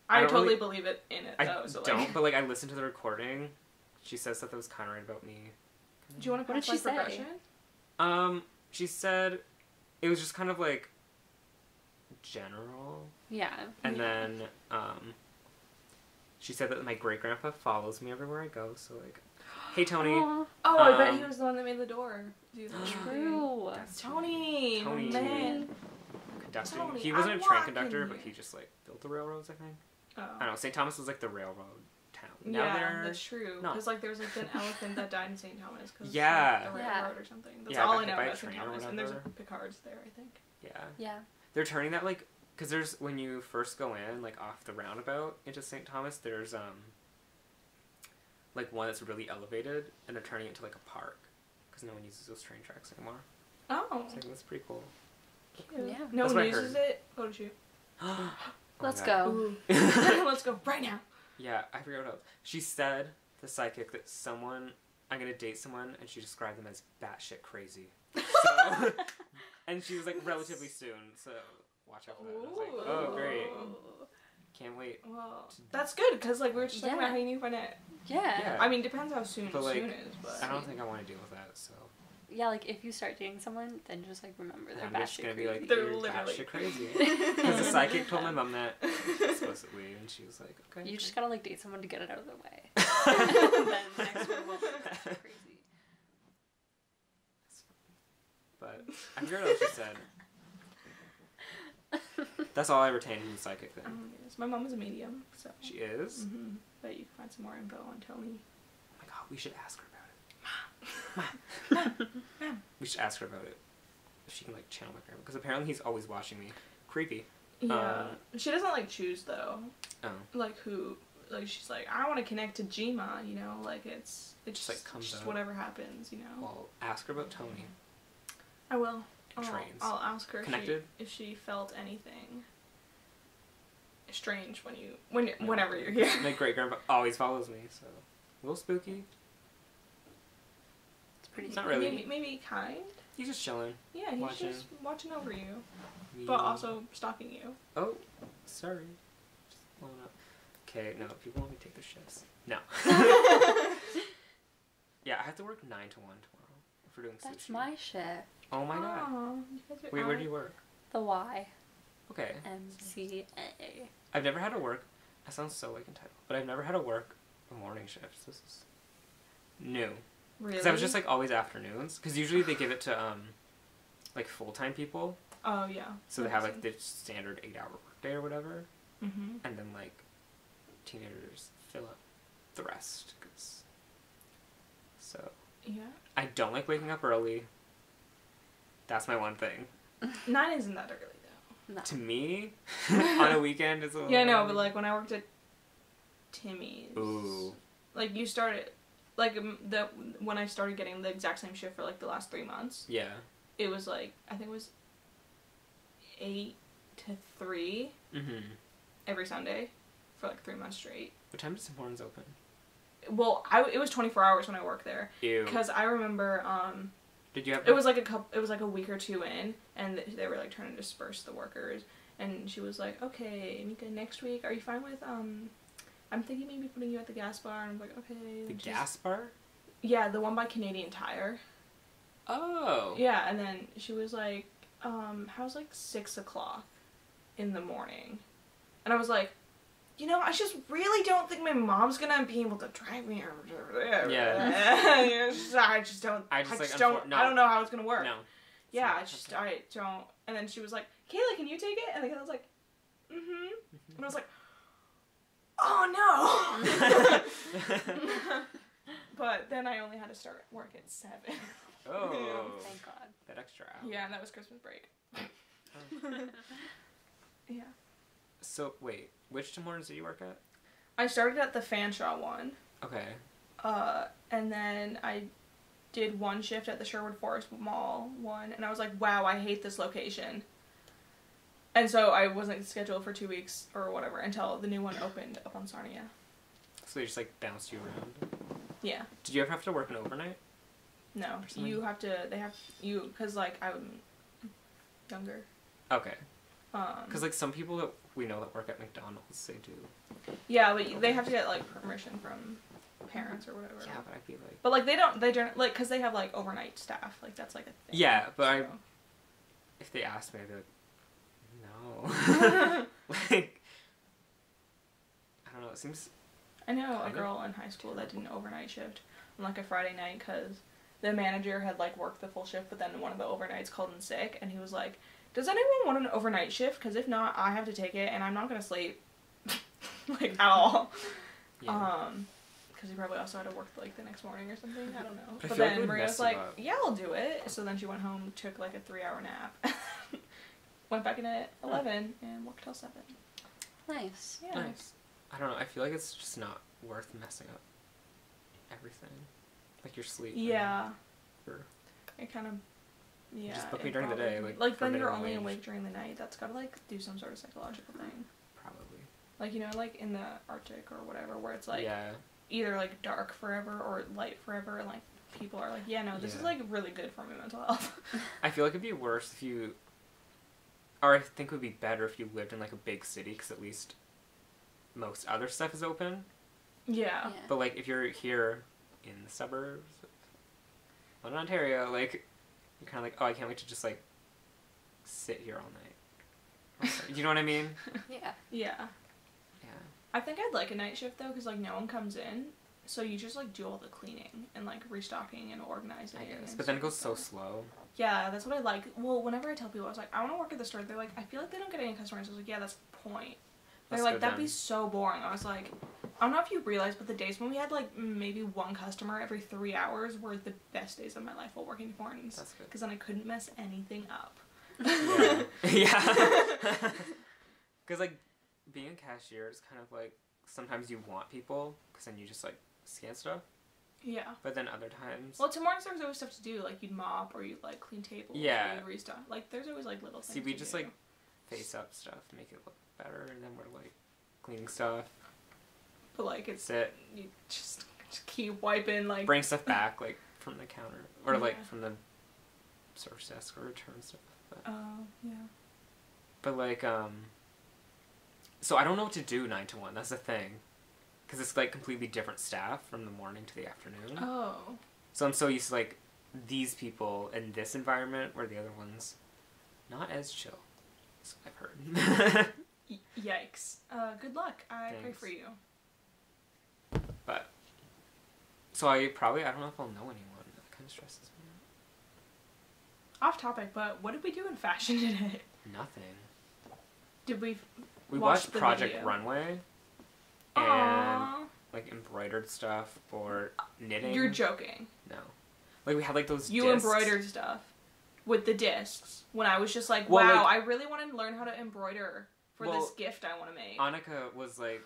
B: I
A: I, totally
B: really-
A: believe it in it
B: I
A: though. So
B: don't,
A: like,
B: but like I listened to the recording. She says stuff that was kind of right about me.
A: do you want to
C: What
A: put
C: did
A: like
C: she say?
A: progression?
B: Um, she said it was just kind of like general,
C: Yeah.
B: and
A: Yeah.
B: then um, she said that my great grandpa follows me everywhere I go. So like, hey Tony,
A: Oh, I bet
B: Um,
A: he was the one that made the door. Do that.
C: true.
B: That's
A: Tony,
B: Tony.
A: man.
B: conducting.
A: Tony,
B: he wasn't
A: I'm
B: a train conductor, but he just like built the railroads. I think.
A: Oh.
B: I don't know. St. Thomas was like the railroad. Now
A: yeah,
B: they're
A: that's true. Because like there was like an elephant that died in St. Thomas because
B: Yeah.
A: the
C: Yeah.
A: railroad or something. That's
B: Yeah,
A: all I know about St. Thomas. And there's a
B: whatever.
A: Picard's there, I think.
B: yeah.
C: Yeah.
B: They're turning that like because there's when you first go in like off the roundabout into St. Thomas, there's um like one that's really elevated, and they're turning it into like a park because no one uses those train tracks anymore.
A: Oh,
B: So I think that's pretty cool.
A: cute.
C: Yeah.
A: No
B: That's
A: one uses it. Go to shoot.
B: Oh
C: Let's
B: my God.
C: go.
A: Let's go right now.
B: Yeah, I forgot what else. She said the psychic that someone I'm gonna date someone, and she described them as batshit crazy. So, and she was like relatively soon, so watch out for that. And I was like, oh great, can't wait.
A: Well, that's good because like we were just talking
C: Yeah.
A: about how you need to find it.
C: Yeah.
B: Yeah.
A: I mean, depends how soon
B: But, like,
A: soon is, but
B: I don't think I want to deal with that. So
C: Yeah, like if you start dating someone, then just like remember they're
B: I'm just
C: batshit
B: gonna be
C: crazy.
B: like,
A: They're
B: you're
A: literally
B: batshit crazy.
A: crazy.
B: Because the psychic told my mom that explicitly, and she was like, okay.
C: You just gotta like date someone to get it out of the way. then the next one will be crazy.
B: But I forgot what she said. That's all I retained from the psychic thing.
A: Um, yes, my mom is a medium, so.
B: She is.
A: hmm But you can find some more info on Tony.
B: Oh my god, we should ask her it.
A: Mom.
B: We should ask her about it. If she can like channel my grandma, because apparently he's always watching me. Creepy.
A: Yeah, uh, she doesn't like choose though.
B: Oh.
A: Like who? Like she's like, I want to connect to Jima. You know, like it's it's
B: Just,
A: just,
B: like, comes
A: just
B: out.
A: whatever happens. You know.
B: Well, ask her about Tony.
A: I will. I'll,
B: Trains.
A: I'll ask her if she,
B: Connected?
A: if she felt anything strange when you when whenever you're here.
B: My great grandpa always follows me, so a little spooky.
C: It's pretty
B: Not really.
A: Maybe, maybe kind.
B: He's just chilling.
A: Yeah, he's
B: Watching.
A: just watching over you,
B: Me-
A: but also stalking you.
B: Oh, sorry. Just blowing up. Okay, no, people want me to take their shifts. No. yeah, I have to work nine to one tomorrow. If we're doing
C: That's
B: sushi.
C: my shift.
B: Oh my god.
A: Aw, you guys
B: Wait, where do you work?
C: The Y
B: Okay.
C: M C A.
B: I've never had to work. That sounds so like entitled, but I've never had to work a morning shift. This is new.
A: Really?
B: Because I was just like always afternoons. Because usually they give it to um, like full time people,
A: Oh yeah.
B: so they have like the standard eight hour workday or whatever,
A: Mm-hmm.
B: and then like teenagers fill up the rest. 'cause- so
A: Yeah.
B: I don't like waking up early. That's my one thing.
A: Nine isn't that early though.
C: No.
B: To me, on a weekend is a little.
A: Yeah, no, but like when I worked at Timmy's.
B: Ooh.
A: Like you started, like um, the when I started getting the exact same shift for like the last three months,
B: Yeah.
A: it was like I think it was eight to three
B: Mm-hmm.
A: every Sunday for like three months straight.
B: What time does Hortons open?
A: Well, I it was twenty four hours when I worked there
B: Ew.
A: because I remember um
B: Did you have?
A: it was like a couple it was like a week or two in and they were like trying to disperse the workers and she was like okay Mika next week are you fine with um I'm thinking maybe putting you at the gas bar and I'm like okay
B: the
A: she's-
B: gas bar.
A: yeah the one by Canadian Tire
B: Oh.
A: yeah and then she was like um how's like six o'clock in the morning and I was like you know, I just really don't think my mom's gonna be able to drive me over there.
B: Yeah.
A: I just don't.
B: I
A: I
B: just,
A: just,
B: like,
A: don't.
B: no.
A: I don't know how it's gonna work.
B: No.
A: Yeah, I just
B: okay.
A: I don't. And then she was like, "Kayla, can you take it?" And the guy was like, "Mm-hmm." And I was like, oh no. but then I only had to start work at seven.
B: oh,
C: Thank God.
B: that extra hour.
A: Yeah, and that was Christmas break. yeah.
B: So wait, which Tim Hortons do you work at?
A: I started at the Fanshawe one.
B: Okay.
A: Uh, and then I did one shift at the Sherwood Forest Mall one, and I was like, wow, I hate this location. And so I wasn't scheduled for two weeks or whatever until the new one opened up on Sarnia.
B: So they just like bounced you around.
A: Yeah.
B: Did you ever have to work an overnight?
A: No, you have to. They have you because like I'm younger.
B: Okay.
A: Um,
B: Because like some people that we know that work at McDonald's, they do.
A: yeah, but they have to get like permission from parents or whatever.
B: Yeah, but I feel like.
A: But like they don't. They don't like because they have like overnight staff. Like that's like a thing.
B: Yeah, but I- If they asked me, I'd be like, no. like, I don't know. It seems.
A: I know a girl in high school that did an overnight shift on like a Friday night because the manager had like worked the full shift, but then one of the overnights called in sick, and he was like, "Does anyone want an overnight shift? Because if not, I have to take it, and I'm not gonna sleep like at all."
B: Yeah.
A: Um, because he probably also had to work like the next morning or something. I don't know.
B: I
A: But
B: feel like it
A: then
B: would
A: Maria
B: mess
A: was
B: you
A: like,
B: up.
A: "Yeah, I'll do it." So then she went home, took like a three-hour nap, went back in at eleven, and worked till seven.
C: Nice.
A: Yeah.
B: Nice. I don't know. I feel like it's just not worth messing up everything. Like your sleep.
A: Yeah.
B: your-
A: It kind of. Yeah.
B: Just book me
A: it
B: during the day,
A: probably-
B: like, for
A: then you're only
B: wage.
A: awake during the night. That's gotta like do some sort of psychological thing.
B: Probably.
A: Like you know, like in the Arctic or whatever, where it's like
B: yeah.
A: either like dark forever or light forever, and like people are like, yeah, no, this is like really good for my mental health.
B: I feel like it'd be worse if you. Or I think it would be better if you lived in like a big city, because at least most other stuff is open.
A: yeah.
C: Yeah.
B: But like if you're here in the suburbs of London, Ontario, like you're kind of like, oh, I can't wait to just like sit here all night. you know what I mean?
C: Yeah.
A: Yeah.
B: Yeah.
A: I think I'd like a night shift though, because like no one comes in, so you just like do all the cleaning and like restocking and organizing.
B: I guess.
A: and
B: But then it
A: stuff
B: goes so slow.
A: Yeah, that's what I like. Well, whenever I tell people, I was like, I want to work at the store. They're like, I feel like they don't get any customers. I was like, yeah, that's the point. They're like, that'd be so boring. I was like, I don't know if you realize, but the days when we had like maybe one customer every three hours were the best days of my life while working at Hortons.
B: That's good.
A: Because then I couldn't mess anything up.
B: Yeah. yeah. Because like being a cashier is kind of like sometimes you want people because then you just like scan stuff,
A: Yeah.
B: but then other times.
A: Well, tomorrow there's always stuff to do. Like you'd mop or you'd like clean tables.
B: Yeah.
A: Or restock. Like there's always like little things.
B: See, we just
A: do.
B: like face up stuff make it look better, and then we're like cleaning stuff,
A: But like it's
B: sit,
A: you just, just keep wiping like.
B: bring stuff back like from the counter or like from the service desk or return stuff. But,
A: Oh yeah.
B: but like um, so I don't know what to do nine to one. That's the thing, because it's like completely different staff from the morning to the afternoon.
A: Oh.
B: So I'm so used to like these people in this environment where the other ones not as chill. So I've heard.
A: Yikes. Uh, good luck. I pray for you.
B: but so I probably I don't know if I'll know anyone. That kind of stresses me out.
A: Off topic, but what did we do in fashion today?
B: Nothing.
A: Did we?
B: We watched Project
A: video?
B: Runway and
A: Aww.
B: like embroidered stuff or knitting.
A: You're joking.
B: no. Like we had like those.
A: You
B: discs.
A: embroidered stuff with the discs. When I was just like,
B: Well,
A: wow,
B: like-
A: I really want to learn how to embroider for this gift I want to make.
B: Annika was like,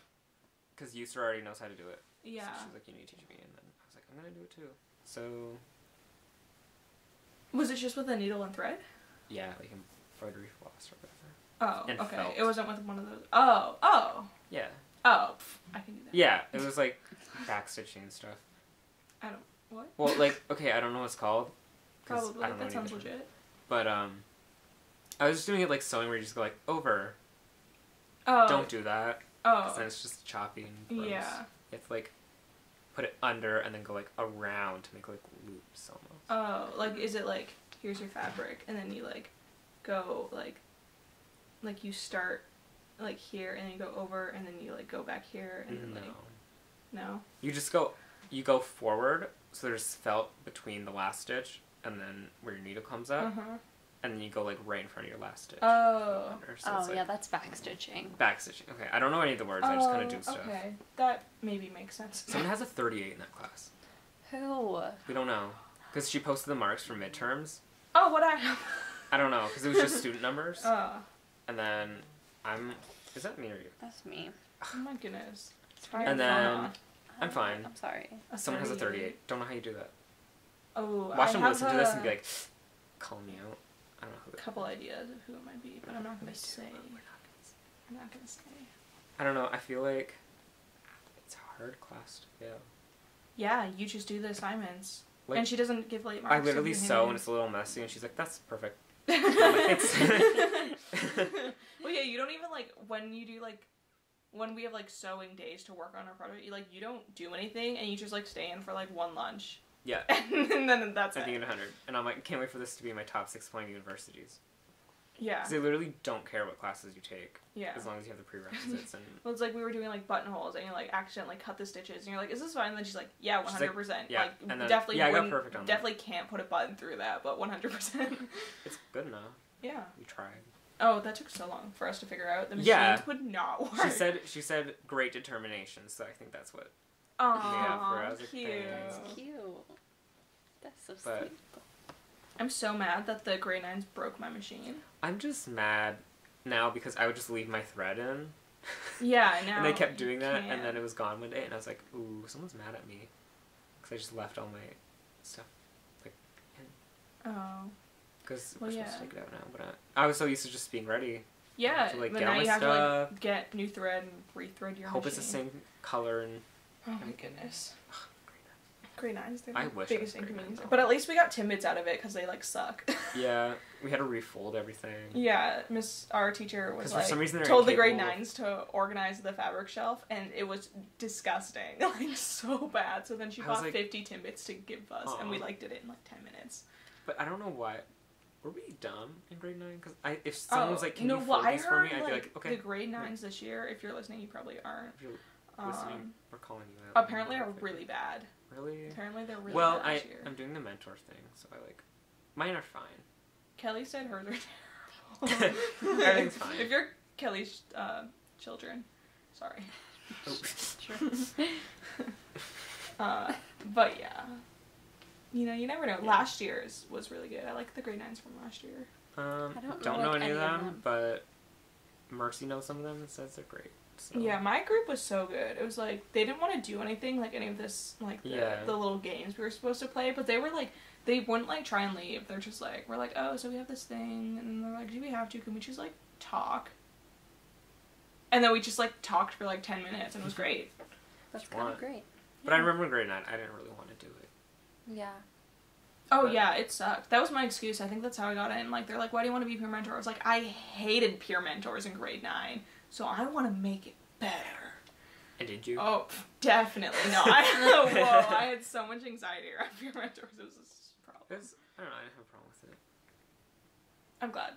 B: because Yusra already knows how to do it.
A: yeah.
B: So she was like, you need to teach me, and then I was like, I'm gonna do it too. So
A: Was it just with a needle and thread?
B: yeah, like embroidery floss or whatever.
A: Oh,
B: And
A: okay.
B: felt.
A: It wasn't with one of those. Oh, oh,
B: Yeah.
A: Oh. I can do that.
B: Yeah, it was like backstitching and stuff.
A: I don't. What?
B: Well, like okay, I don't know what it's called.
A: Probably.
B: I don't know
A: That sounds legit.
B: But um, I was just doing it like sewing, where you just go like over.
A: Oh.
B: Don't do that, because
A: Oh.
B: then it's just choppy and gross.
A: Yeah.
B: To like put it under and then go like around to make like loops almost.
A: Oh, like is it like here's your fabric and then you like go like like you start like here and then you go over and then you like go back here and then
B: no,
A: like no.
B: you just go you go forward, so there's felt between the last stitch and then where your needle comes up,
A: Uh huh.
B: and then you go like right in front of your last stitch.
A: Oh.
B: Under, so
C: Oh
B: it's, like,
C: yeah, that's backstitching.
B: Backstitching. Okay, I don't know any of the words. I just kind of do
A: Oh,
B: stuff.
A: Okay, that maybe makes sense.
B: Someone has a 38 in that class.
C: Who?
B: We don't know because she posted the marks for midterms.
A: Oh, what I have.
B: I don't know because it was just student numbers,
A: Oh,
B: and then I'm. Is that me or you?
C: That's me.
A: oh my goodness.
B: And then- I'm fine.
C: I'm sorry.
B: Someone has a 38. Don't know how you do that.
A: Oh,
B: Watch
A: I
B: them
A: have
B: listen to this and
A: a
B: be like, call me out. I don't know who.
A: couple ideas of who it might be, but I'm not gonna say.
B: we're not gonna say.
A: I'm not gonna say.
B: I don't know. I feel like it's a hard class to fail.
A: Yeah, you just do the assignments,
B: Like,
A: and she doesn't give late marks.
B: I literally sew and it's a little messy, and she's like, "That's perfect."
A: it in. well, yeah, you don't even like when you do like when we have like sewing days to work on our project. You like you don't do anything, and you just like stay in for like one lunch,
B: Yeah.
A: and then that's
B: I
A: it.
B: think in 100. And I'm like, can't wait for this to be my top six point universities.
A: Yeah,
B: Because they literally don't care what classes you take,
A: yeah.
B: as long as you have the prerequisites. And
A: Well, it's like we were doing like buttonholes, and you like accidentally cut the stitches, and you're like, "Is this fine?" And then she's like, "Yeah, one
B: She's like,
A: hundred percent.
B: yeah,
A: Like,
B: and then-
A: definitely,
B: yeah, I got perfect on that.
A: definitely can't put a button through that, but one hundred percent.
B: it's good enough.
A: Yeah.
B: We tried.
A: Oh, that took so long for us to figure out. The machines
B: Yeah.
A: would not work.
B: She said she said great determination, so I think that's what.
A: Oh,
B: Yeah, for us, like,
A: cute."
B: thanks.
C: That's cute. That's so
B: But-
C: sweet.
A: I'm so mad that the Grey nines broke my machine.
B: I'm just mad now because I would just leave my thread in.
A: Yeah, now
B: and they kept doing that, and
A: can't.
B: then it was gone one day, and I was like, ooh, someone's mad at me. Because I just left all my stuff.
A: like Oh,
B: Because
A: Well,
B: we're
A: yeah.
B: supposed to take it out now, but I, I was so used to just being ready.
A: yeah.
B: To, like,
A: but
B: get
A: now you have to like get new thread and rethread your
B: Hope
A: machine.
B: it's the same color and.
A: Oh my goodness. Grade nines, they're
B: I
A: the
B: wish
A: biggest inconvenience. But at least we got Timbits out of it because they like suck.
B: Yeah, we had to refold everything.
A: yeah, Miss our teacher was like
B: some reason they're
A: told the grade nines to organize the fabric shelf, and it was disgusting, like so bad. So then she
B: I was
A: bought
B: like-
A: fifty Timbits to give us, and we like did it in like ten minutes.
B: But I don't know why. Were we dumb in grade nine? Because I, if someone was
A: Oh,
B: like, "Can
A: no,
B: you
A: well, I
B: these for me?" I'd be like, "Okay."
A: the grade nines this year. If you're listening, you probably aren't.
B: If you're listening,
A: Um,
B: we're calling you out.
A: apparently, are really bad.
B: Really?
A: Apparently, they're really
B: well,
A: bad
B: I
A: this year.
B: I'm doing the mentor thing, so I like. Mine are fine.
A: Kelly said hers are terrible.
B: Everything's fine.
A: If you're Kelly's uh, children, sorry.
B: Oh.
A: Uh, but yeah, you know, you never know. Last year's was really good. I like the grade nines from last year.
B: Um,
C: I don't
B: don't,
C: know,
B: know,
C: like,
B: any, of
C: any of
B: them,
C: them.
B: but Mercy knows some of them and says they're great. So.
A: Yeah, my group was so good. It was like they didn't want to do anything like any of this like the,
B: Yeah.
A: the little games we were supposed to play, but they were like they wouldn't like try and leave. They're just like we're like oh so we have this thing, and they're like do we have to? Can we just like talk? And then we just like talked for like ten minutes and it was great.
C: That's
B: Just
C: kind of great.
B: But I remember in grade nine, I didn't really want to do it.
C: Yeah.
A: Oh
B: But-
A: yeah, it sucked. That was my excuse. I think that's how I got in. Like they're like, why do you want to be peer mentor? I was like, I hated peer mentors in grade nine, so I want to make it better.
B: And did you?
A: Oh, pff, definitely not. Whoa, I had so much anxiety around peer mentors. It was a problem.
B: It was, I don't know. I didn't have a problem with it.
A: I'm glad.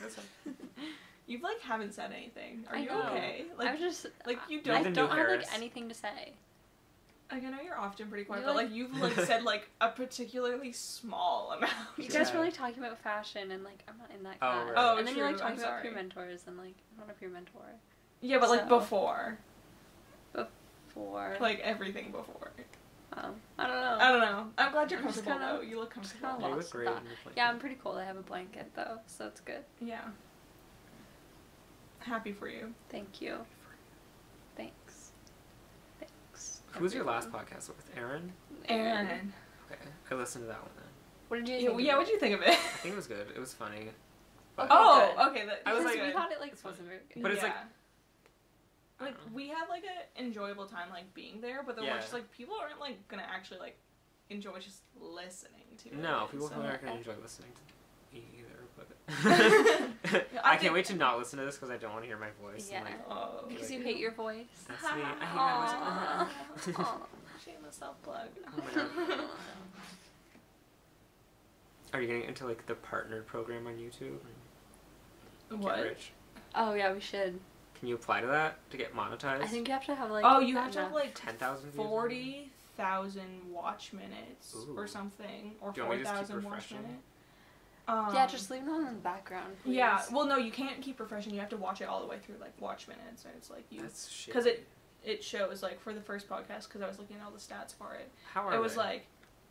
B: That's fine.
A: You like haven't said anything. Are
C: I
A: you
C: know.
A: okay?
C: I
A: Like,
C: was just.
A: like you
B: You're
C: I
A: don't.
B: new
C: don't have like anything to say.
A: Like I know you're often pretty quiet,
C: You,
A: but
C: like-
A: like you've like said like a particularly small amount.
C: You
B: Yeah.
C: guys were like talking about fashion and like I'm not in that
B: Oh,
C: class.
B: right.
A: Oh,
C: and then you're like talking about peer mentors and like I'm not a peer mentor.
A: Yeah, but like before.
C: before,
A: like everything before.
C: um, I don't know.
A: I don't know. I'm glad you're
C: I'm
A: comfortable
C: kinda-
A: though. You look
C: just
A: comfortable.
C: kinda
B: You
C: lost
B: look great. in your.
C: Yeah, I'm pretty cool. I have a blanket though, so it's good.
A: Yeah. Happy for you.
C: Thank you. Thanks. Thanks.
B: Who was your last podcast with? Aaron?
A: Aaron.
B: Okay, I listened to that one then.
C: What did you
A: Yeah,
C: think?
A: yeah
C: of
A: what did you think of it?
B: I think it was good. It was funny.
C: Okay.
A: oh,
C: good.
A: okay. That,
B: I was
C: Because
B: like-
C: we thought it like
B: It's
C: wasn't very good.
B: But it's like-
A: Yeah. like we had like an enjoyable time like being there, but then
B: Yeah.
A: we're just like people aren't like gonna actually like enjoy just listening to it.
B: No, people
A: so-
B: who aren't going to enjoy listening to me either. But
A: I
B: I, can't wait to not listen to this because I don't want to hear my voice.
C: Yeah.
B: Oh, like,
A: Oh,
C: Because
B: Like-
C: you hate your voice.
B: that's me. I hate my voice.
C: Uh-huh.
A: Shameless self plug.
B: Oh my God. Are you getting into like the partnered program on YouTube? Get
A: what?
B: rich?
C: Oh yeah, we should.
B: Can you apply to that to get monetized?
C: I think you have to have like.
A: Oh, you have to have like
B: ten thousand.
A: forty thousand watch minutes
B: Ooh.
A: or something, or
B: Do you
A: four
B: want me to just keep
A: thousand watch minutes. Um,
C: yeah, just leave it on in the background. Please.
A: Yeah, well, no, you can't keep refreshing. You have to watch it all the way through, like watch minutes, and it's like you
B: That's
A: because it it shows like for the first podcast because I was looking at all the stats for it.
B: How are
A: it was
B: they?
A: like,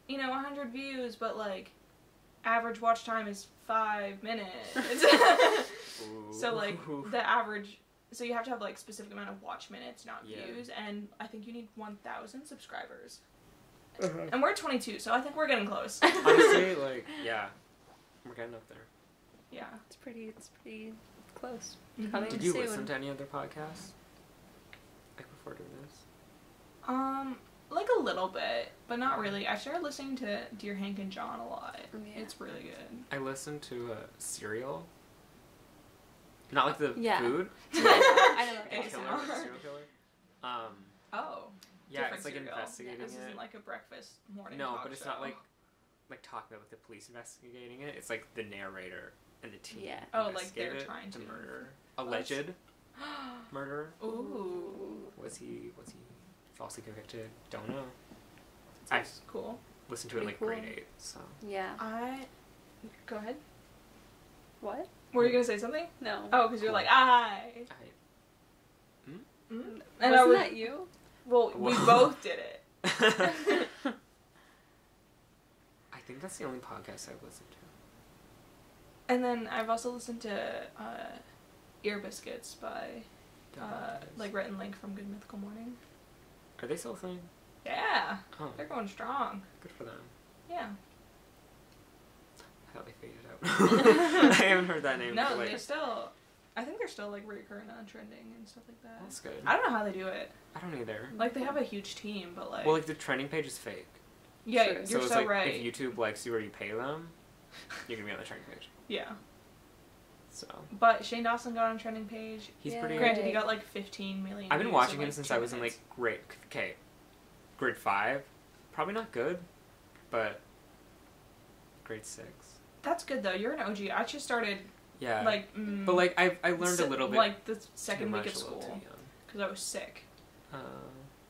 A: you know, 100 views, but like average watch time is five minutes. So like the average, so you have to have like specific amount of watch minutes, not
B: Yeah.
A: views, and I think you need 1,000 subscribers.
B: Uh-huh.
A: And we're 22, so I think we're getting close.
B: honestly, like yeah, we're getting up there.
A: yeah.
C: It's pretty. It's pretty close.
A: Mhm.
C: Coming
B: Did you
C: soon.
B: listen to any other podcasts? Like before doing this?
A: Um, like a little bit, but not really. I started listening to Dear Hank and John a lot.
C: Yeah.
A: It's really good.
B: I listened to uh, Serial. Not like the
C: Yeah.
B: food.
C: I know that
B: The
A: ASMR.
B: killer, the serial killer. Um,
A: Oh.
B: yeah, it's like
A: serial.
B: investigating
A: This
B: it.
A: isn't like a breakfast morning.
B: no,
A: talk
B: but it's
A: show.
B: not like like talking about like the police investigating it. It's like the narrator and the team.
C: Yeah.
A: Oh, like they're
B: it,
A: trying to.
B: murderer,
A: Oh,
B: alleged murderer.
A: Ooh.
B: Was he was he falsely convicted? Don't know. I
A: That's cool.
B: listened to it
C: Pretty
B: like grade eight, so
C: Yeah.
A: I. Go ahead.
C: What?
A: Were you gonna say something?
C: No.
A: Oh, because you're like I.
B: I
A: Mm?
C: Wasn't
A: And I was,
C: that you?
A: well, we both did it.
B: Think that's the only podcast I've listened to.
A: And then I've also listened to uh, Ear Biscuits by uh, like Rhett and Link from Good Mythical Morning.
B: Are they still a thing?
A: Yeah,
B: Oh,
A: they're going strong.
B: good for them.
A: Yeah.
B: I thought they faded out. I haven't heard that name.
A: No,
B: they're
A: still. I think they're still like recurrent on trending and stuff like that.
B: That's good.
A: I don't know how they do it.
B: I don't either.
A: Like they have a huge team, but like,
B: Well, like the trending page is fake.
A: Yeah,
C: Sure.
A: you're
B: so
A: so,
B: like
A: right.
B: if YouTube likes you or you pay them, you're gonna be on the trending page.
A: yeah,
B: So
A: but Shane Dawson got on trending page.
B: he's
C: Yeah.
B: pretty.
A: Granted, he got like 15 million.
B: I've been
A: views
B: watching him
A: like,
B: since I was in like grade okay, grade five. Probably not good, but grade six.
A: That's good though. You're an OG. I just started
B: Yeah.
A: like. Mm,
B: but like I I learned
A: se-
B: a little bit
A: like the second week of school because I was sick.
B: Uh,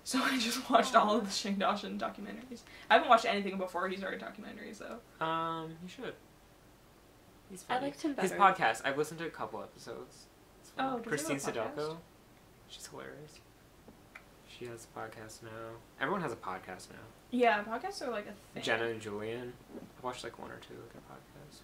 A: So I just watched all of the Shane Dawson documentaries. I haven't watched anything before he started documentaries though.
B: um, you should. He's
C: I
B: funny.
C: liked him
B: His podcast. I've listened to a couple episodes. It's.
A: Oh, does
B: Christine
A: a?
B: Sydelko. She's hilarious. She has a podcast now. Everyone has a podcast now.
A: Yeah, podcasts are like a thing.
B: Jenna and Julien. I've watched like one or two of their podcasts.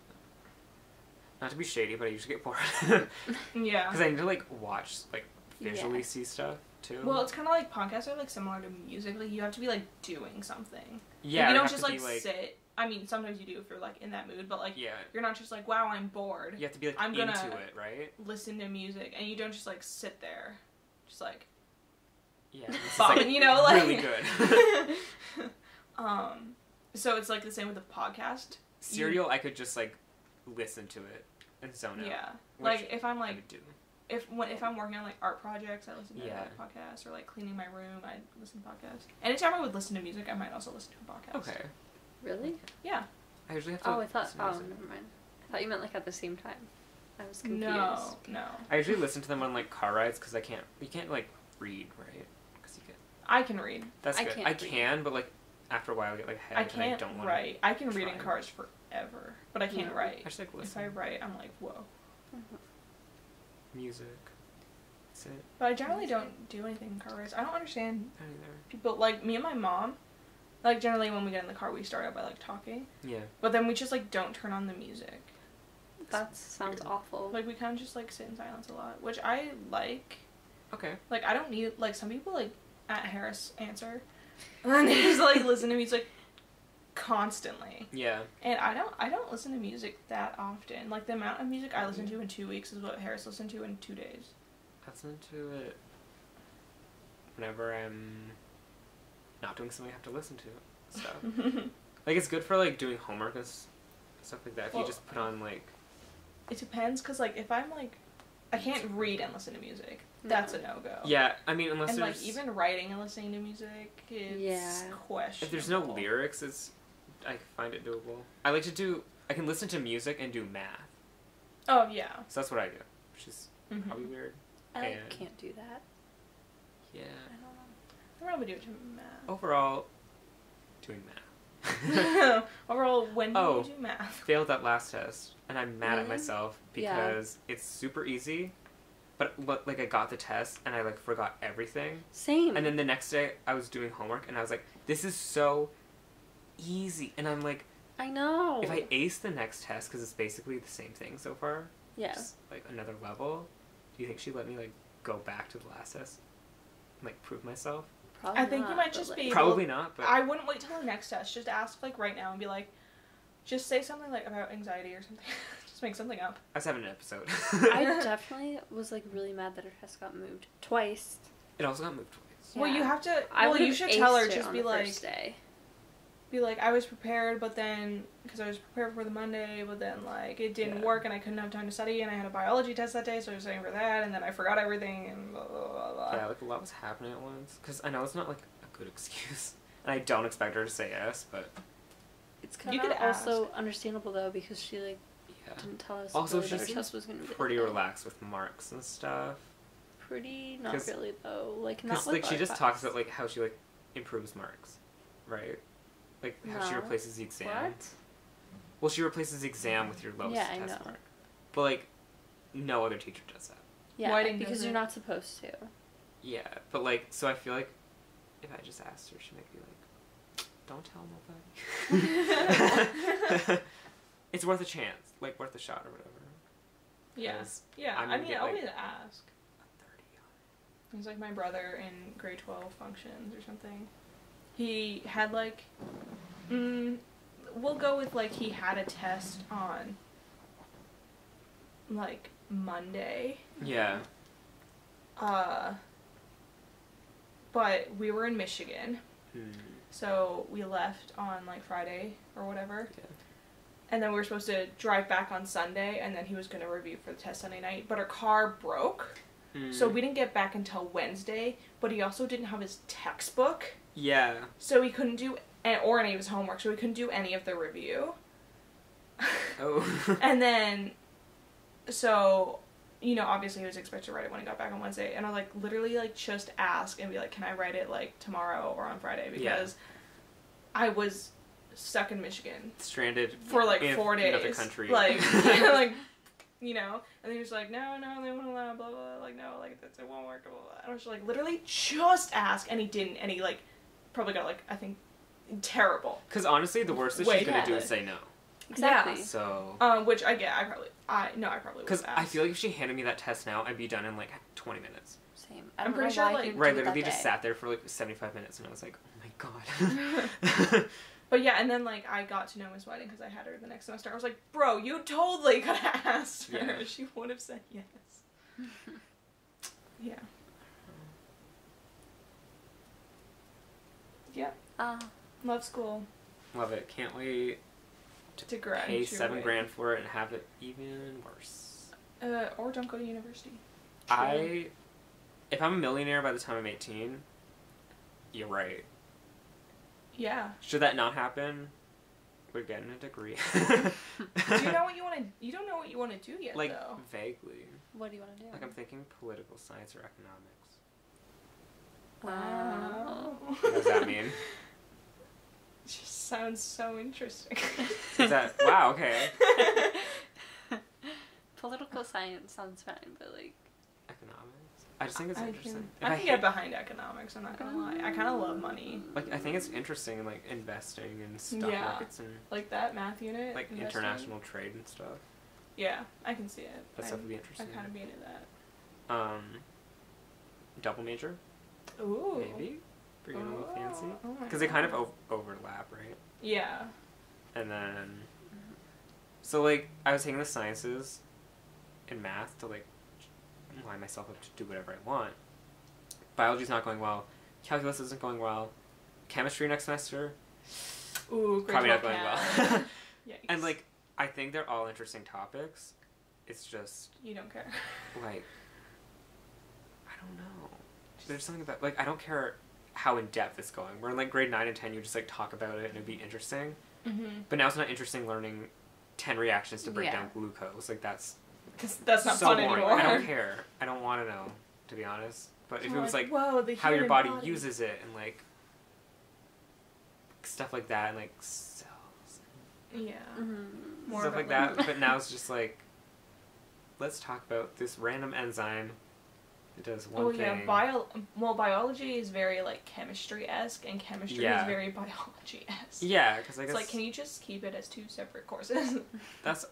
B: Not to be shady, but I usually get bored
A: Yeah.
B: because I need to like watch, like visually
C: Yeah.
B: see stuff too.
A: Well, it's kind of like podcasts are like similar to music. Like you have to be like doing something.
B: yeah,
A: Like, you don't just like,
B: be, like
A: sit. I mean, sometimes you do if you're like in that mood, but like
B: yeah,
A: you're not just like, wow, I'm bored.
B: you have to be like
A: I'm
B: into
A: gonna-
B: it, right?
A: Listen to music, and you don't just like sit there, just like
B: Yeah, this like,
A: you know, like
B: really good.
A: um, so it's like the same with the podcast.
B: Serial, I could just like listen to it and zone out.
A: Yeah, like if I'm like. If when if I'm working on like art projects, I listen to
B: Yeah.
A: like podcasts, or like cleaning my room, I listen to podcasts. Anytime I would listen to music, I might also listen to a podcast.
B: Okay,
C: Really?
A: Yeah.
B: I usually have to.
C: Oh, I thought. Oh,
B: music.
C: never mind. I thought you meant like at the same time. I was confused.
A: No, no.
B: I usually listen to them on like car rides because I can't. You can't like read, right? Because you get.
A: I can read.
B: That's
C: I
B: good.
C: can't
B: I
C: read.
B: can, but like after a while, I get like head
A: I
B: and I
A: can't
B: don't want
A: write. I can read in cars forever, but I can't
C: No.
A: write.
B: I just like
A: If. I write, I'm like, whoa. Mm-hmm.
B: Music. That's it.
A: But I generally don't do anything in car rides. I don't understand
B: Not either.
A: people like me and my mom. Like generally, when we get in the car, we start out by like talking,
B: Yeah.
A: but then we just like don't turn on the music.
C: That sounds awful.
A: Like we kind of just like sit in silence a lot, which I like.
B: Okay.
A: Like I don't need like some people like at Haris Anser, and then they just like listen to music constantly.
B: Yeah.
A: And I don't I don't listen to music that often. Like the amount of music I listen to in two weeks is what Haris listened to in two days.
B: I listen to it whenever I'm not doing something I have to listen to So like it's good for like doing homework and stuff like that. If
A: Well-
B: you just put on like
A: it depends, cause like if I'm like, I can't read and listen to music. Mm-hmm. That's a
C: No.
A: no go.
B: yeah, I mean unless
A: And
B: there's
A: like even writing and listening to music, it's
C: Yeah.
A: questionable.
B: if there's no lyrics, it's I find it doable. I like to do. I can listen to music and do math.
A: Oh yeah.
B: So that's what I do, which is
A: Mhm.
B: probably weird.
C: I like,
B: and-
C: can't do that.
B: Yeah.
C: I don't know.
A: I probably do it to math.
B: Overall, doing math.
A: Overall, when do
B: Oh.
A: you do math?
B: Failed that last test, and I'm mad at
C: Really?
B: myself
C: Yeah.
B: because it's super easy. But, but like I got the test and I like forgot everything.
C: Same.
B: And then the next day I was doing homework and I was like, this is so easy. And I'm like,
C: I know.
B: if I ace the next test because it's basically the same thing so far,
C: yeah.
B: just like another level, do you think she'd let me like go back to the last test, and, like prove myself?
C: Probably
A: I think you
C: not,
A: might just
C: like-
A: be- Able-
B: Probably not, but
A: I wouldn't wait till the next test. Just ask like right now and be like, just say something like about anxiety or something. just make something up.
B: I was having an episode.
C: I definitely was like really mad that her test got moved twice.
B: it also got moved twice.
A: Well, you have to.
C: I
A: well,
C: would've
A: you should tell her. Just be like,
C: first day.
A: Be like, I was prepared, but then because I was prepared for the Monday, but then like it didn't
B: Yeah.
A: work, and I couldn't have time to study, and I had a biology test that day, so I was studying for that, and then I forgot everything, and blah blah blah blah.
B: Yeah, like a lot was happening at once. Because I know it's not like a good excuse, and I don't expect her to say yes, but
C: It's
A: You
C: kind
A: could
C: of also understandable though because she like
B: yeah,
C: didn't tell us
B: Also,
C: really
B: she
C: that her test was gonna be
B: pretty relaxed with marks and stuff.
C: Pretty, not really though. Like not with
B: like she
C: our
B: just talks about like how she like improves marks, right? Like how she replaces the exam.
C: What?
B: Well, she replaces the exam with your lowest
C: Yeah, I
B: test
C: know.
B: mark. But like, no other teacher does that.
C: Yeah,
A: Whiting
C: because you're not supposed to.
B: Yeah, but like, so I feel like if I just asked her, she might be like, "Don't tell nobody." it's worth a chance, like worth a shot or whatever. Yes.
A: yeah.
B: I'm
A: I
B: gonna
A: mean,
B: get, like,
A: always ask.
B: a 30
A: It's like my brother in grade 12 functions or something. He had like, mm, we'll go with like he had a test on like Monday.
B: Yeah.
A: Uh, but we were in Michigan,
B: Hmm.
A: so we left on like Friday or whatever.
B: Yeah.
A: And then we were supposed to drive back on Sunday, and then he was going to review for the test Sunday night. But our car broke,
B: Hmm.
A: so we didn't get back until Wednesday. But he also didn't have his textbook.
B: Yeah.
A: So he couldn't do or any of his homework, so he couldn't do any of the review.
B: Oh.
A: and then, so, you know, obviously he was expected to write it when he got back on Wednesday, and I like literally like just ask and be like, can I write it like tomorrow or on Friday
B: Yeah.
A: because I was stuck in Michigan
B: Stranded
A: for like four days,
B: another country.
A: like like. You know, and he was like, no, no, they won't allow, blah, blah, like, no, like, that's, it won't work, blah, blah, blah. And I was just like, literally, just ask, and he didn't, and he, like, probably got, like, I think, terrible.
B: Because honestly, the worst that
A: Wait,
B: she's gonna do is say no.
C: Exactly.
B: So.
A: Um, which I get. I probably. I no. I probably would.
B: Because I feel like if she handed me that test now, I'd be done in like 20 minutes.
C: Same. I
A: I'm pretty sure, like-
B: Right, literally just
C: day.
B: sat there for like 75 minutes, and I was like, oh my god.
A: But yeah, and then like I got to know Miss Whiting because I had her the next semester. I was like, bro, you totally could have asked her.
B: Yeah.
A: She would have said yes. yeah. Yep.
C: Ah,
A: Love school.
B: Love it. Can't wait
A: To graduate.
B: pay seven grand for it and have it even worse.
A: Uh, or don't go to university.
B: I, if I'm a millionaire by the time I'm 18, you're right.
A: Yeah.
B: Should that not happen, we're getting a degree.
A: Do you know what you want to? You don't know what you want to do yet,
B: like
A: though.
B: vaguely.
C: what do you want to do?
B: Like I'm thinking political science or economics.
C: Wow.
B: What does that mean?
A: It Just sounds so interesting.
B: Is that wow? Okay.
C: Political science sounds fine, but like
B: Economics. I just think it's
A: I
B: interesting.
A: can,
B: If
A: I can
B: hate-
A: get behind economics. I'm not gonna lie. I kind of love money.
B: like I think it's interesting, like investing and stock
A: Yeah.
B: markets and
A: Like that math unit.
B: like
A: investing.
B: international trade and stuff.
A: Yeah, I can see it.
B: That
A: I,
B: stuff would be interesting.
A: I
B: interesting.
A: kind of be into that.
B: Um, double major,
A: Ooh.
B: maybe. If you're getting a little fancy.
A: Oh
B: Because they kind of o- overlap, right?
A: Yeah.
B: And then, so like I was taking the sciences and math to like line myself up to do whatever I want. Biology's not going well. Calculus isn't going well. Chemistry next semester
A: Ooh,
B: probably not going
A: cat.
B: well. And like I think they're all interesting topics. It's just
A: you don't care.
B: like I don't know. There's something about like I don't care how in depth it's going. We're in like grade nine and ten, you just like talk about it and it'd be interesting.
A: Mm-hmm.
B: But now it's not interesting learning ten reactions to break
C: Yeah.
B: down glucose. Like that's
A: Because that's not
B: so
A: fun
B: boring.
A: anymore.
B: I don't care. I don't want to know, to be honest. But if it was like
A: whoa, the
B: how your
A: human
B: body, uses it and like stuff like that and like cells
A: Yeah.
C: Mhm.
A: More
B: stuff like that. But now it's just like, let's talk about this random enzyme. It does one
A: Oh
B: thing.
A: Oh yeah, bio. Well, biology is very like chemistry esque, and chemistry
B: Yeah.
A: is very biology esque.
B: yeah, because I
A: It's
B: guess
A: like, can you just keep it as two separate courses?
B: that's.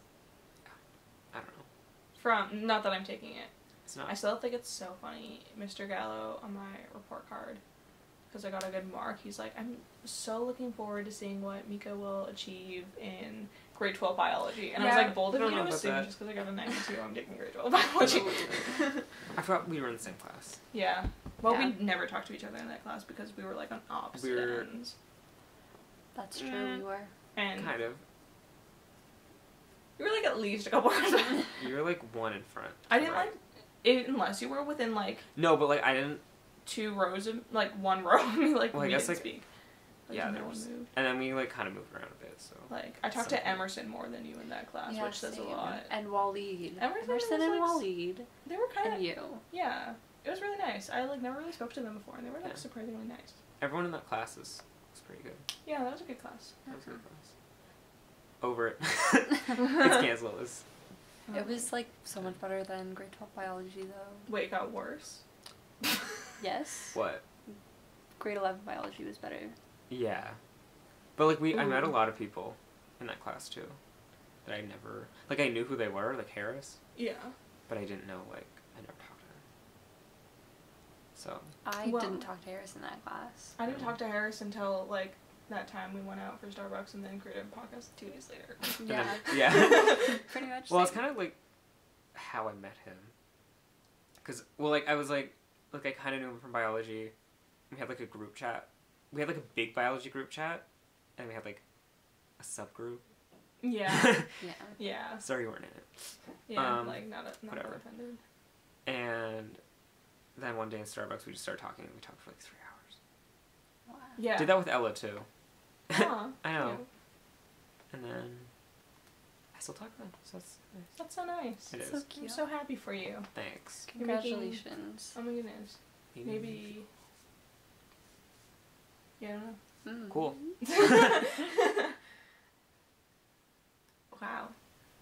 B: I don't.
A: From not that I'm taking it.
B: It's not.
A: I still think it's so funny, Mr. Gallo on my report card, because I got a good mark. He's like, I'm so looking forward to seeing what Mika will achieve in grade 12 biology. And I was like, bold
B: I
A: of you to
B: about
A: assume
B: that.
A: just because I got a 92, I'm taking grade 12 biology.
B: I forgot we were in the same class.
A: yeah. Well,
C: Yeah.
A: we never talked to each other in that class because we were like on opposite
B: We were-
A: ends.
C: That's true.
A: Mm.
C: We were.
A: And
B: Kind of.
A: We were like at least a couple hours back.
B: You were like one in front.
A: I didn't
B: right?
A: like it unless you were within like
B: No, but like I didn't.
A: two rows of like one row of me, like
B: Well, I guess, like-
A: speak. Like,
B: yeah,
A: no
B: there
A: one
B: was-
A: moved.
B: And then we like kind of moved around a bit. So.
A: Like I talked
B: Something.
A: to Emerson more than you in that class,
C: Yeah,
A: which says a lot.
C: And Waleed.
A: Emerson
C: Emerson
A: was,
C: and
A: like,
C: Waleed.
A: They were kind of
C: And you.
A: yeah. It was really nice. I like never really spoke to them before, and they were like
B: Yeah.
A: surprisingly nice.
B: Everyone in that class is was pretty good.
A: Yeah, that was a good class.
B: That was a good class. Over it. it's canceled. It's,
C: It was like so much better than grade 12 biology though.
A: Wait, it got worse.
C: Yes.
B: what?
C: Grade 11 biology was better.
B: Yeah. But like we, I met a lot of people in that class too. That I never like. I knew who they were, like Haris,
A: Yeah.
B: but I didn't know like I never talked to her. So
C: I
A: Well-
C: didn't talk to Haris in that class.
A: I didn't talk to Haris until like that time we went out for Starbucks and then created a podcast two days later.
C: Yeah.
B: then- yeah.
C: Pretty much.
B: well, it's kind of like how I met him. Cause well, like I was like, like I kind of knew him from biology. We had like a group chat. We had like a big biology group chat, and we had like a subgroup.
A: yeah.
C: Yeah.
A: Yeah.
B: Sorry you weren't in it.
A: Yeah.
B: Um,
A: like not a, not
B: whatever.
A: offended.
B: And then one day in Starbucks, we just started talking, and we talked for like three hours.
C: Wow.
A: Yeah.
B: Did that with Ella too.
A: Aw,
B: I know.
A: cute.
B: And then I still talk to them, so that's nice.
A: That's so nice.
B: It
C: So
B: is.
A: I'm so happy for you.
B: Thanks.
A: You're making-
C: Congratulations.
A: Oh my goodness. Maybe. Yeah. I don't know.
C: Mm.
B: Cool.
A: wow.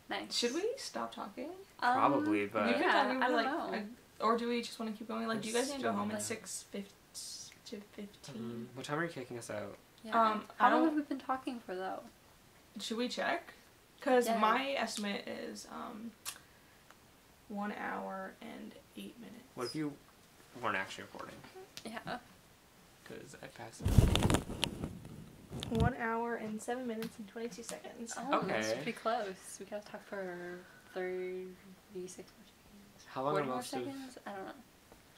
C: Nice.
A: Should we stop talking?
C: Um,
B: Probably, but-
A: You can
C: yeah,
A: talk
C: I
A: for,
C: don't
A: like,
C: know.
A: a- or do we just want to keep going? Like, do you guys need to go
B: Still
A: home at
C: like-
A: six fif- to
B: Um,
A: fifteen?
B: what time are you kicking us out?
C: Yeah.
A: Um,
C: How long
A: don't-
C: have we been talking for though?
A: Should we check? Because
C: Yeah.
A: my estimate is um, one hour and eight minutes.
B: What if you weren't actually recording?
C: Yeah.
B: Because I passed it.
A: One hour and seven minutes and twenty-two seconds.
C: Oh, that's
B: Okay.
C: pretty close. We gotta talk for thirty-six more seconds.
B: How long are
C: 40 more
B: most of
C: seconds? I don't know.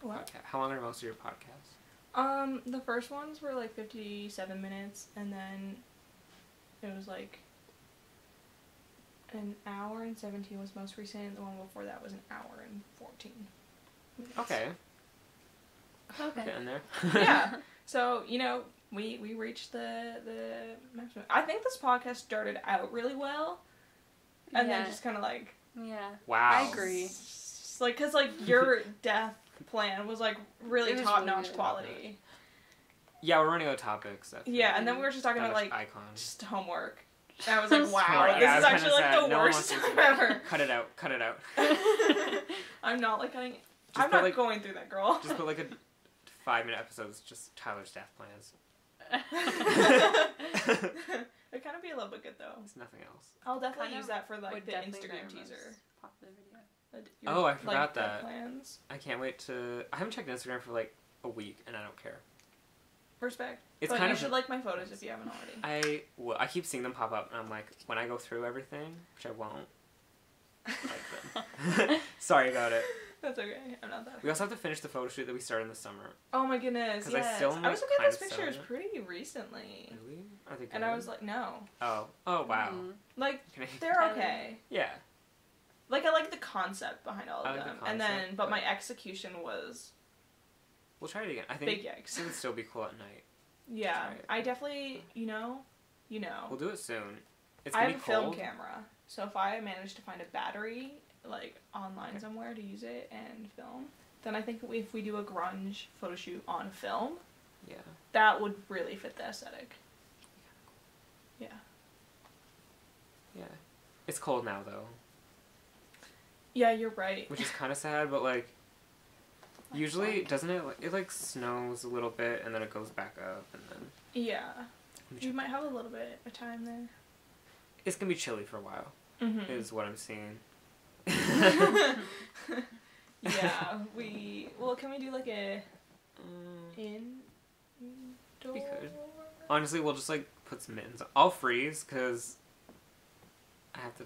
A: What?
B: podca- How long are most of your podcasts?
A: Um, the first ones were like fifty-seven minutes, and then it was like an hour and seventeen was most recent. The one before that was an hour and fourteen. minutes.
B: Okay.
C: Okay.
B: Getting there.
A: yeah. So you know, we we reached the the maximum. I think this podcast started out really well, and
C: yeah.
A: then just kind of like
C: yeah.
B: Wow.
C: I agree.
A: like because like your death plan was like really
C: It was
A: top
C: really
A: notch
C: good.
A: quality.
B: Yeah, we're running out of topics. I
A: Yeah, and then we were just talking
B: Not
A: about like
B: icons.
A: just homework. And I was like, wow,
B: Homework.
A: this
B: Yeah,
A: is actually like
B: sad.
A: the
B: No
A: worst time ever.
B: Cut it out. Cut it out.
A: I'm not like cutting.
B: Just
A: I'm not
B: like-
A: going through that, girl.
B: Just put like a five minute episodes, just Tyler's death plans.
A: It'd kind of be a little bit good though.
B: It's nothing else.
A: I'll definitely
C: Kind
A: use that for like the Instagram teaser.
C: most Popular video.
A: Uh,
B: Oh, I forgot
A: death
B: that.
A: Plans.
B: I can't wait to. I haven't checked Instagram for like a week, and I don't care.
A: Respect.
B: It's
A: but
B: kind
A: you
B: of-
A: should like my photos if you haven't already.
B: I well, I keep seeing them pop up, and I'm like, when I go through everything, which I won't. like them. Sorry about it.
A: That's okay. I'm not that.
B: We also have to finish the photo shoot that we started in the summer.
A: Oh my goodness.
B: 'Cause I
A: Yes.
B: still am,
A: I was looking at those
B: of selling
A: pictures pretty recently,
B: Really? Are they good?
A: and I was like, no.
B: oh, oh wow.
C: Mhm.
A: Like they're okay.
B: yeah
A: like I like the concept behind all of
B: like
A: them, the
B: and
A: then but my execution was.
B: We'll try it again. I think
A: big yikes.
B: it would still be cool at night.
A: Yeah, I definitely you know, you know.
B: We'll do it soon. It's
A: I have a
B: cold.
A: film camera, so if I manage to find a battery like online
B: okay.
A: somewhere to use it and film, then I think if we do a grunge photo shoot on film,
B: yeah,
A: that would really fit the aesthetic. Yeah. Yeah.
B: It's cold now though.
A: Yeah, you're right.
B: which is kind of sad. But like, usually doesn't it? Like, it like snows a little bit and then it goes back up and then
A: Yeah. You might have a little bit of time there.
B: it's gonna be chilly for a while.
A: Mm-hmm.
B: Is what I'm seeing.
A: yeah, we. Well, can we do like a
B: Mm,
A: in?
B: We could. Honestly, we'll just like put some mittens. I'll freeze because I have to.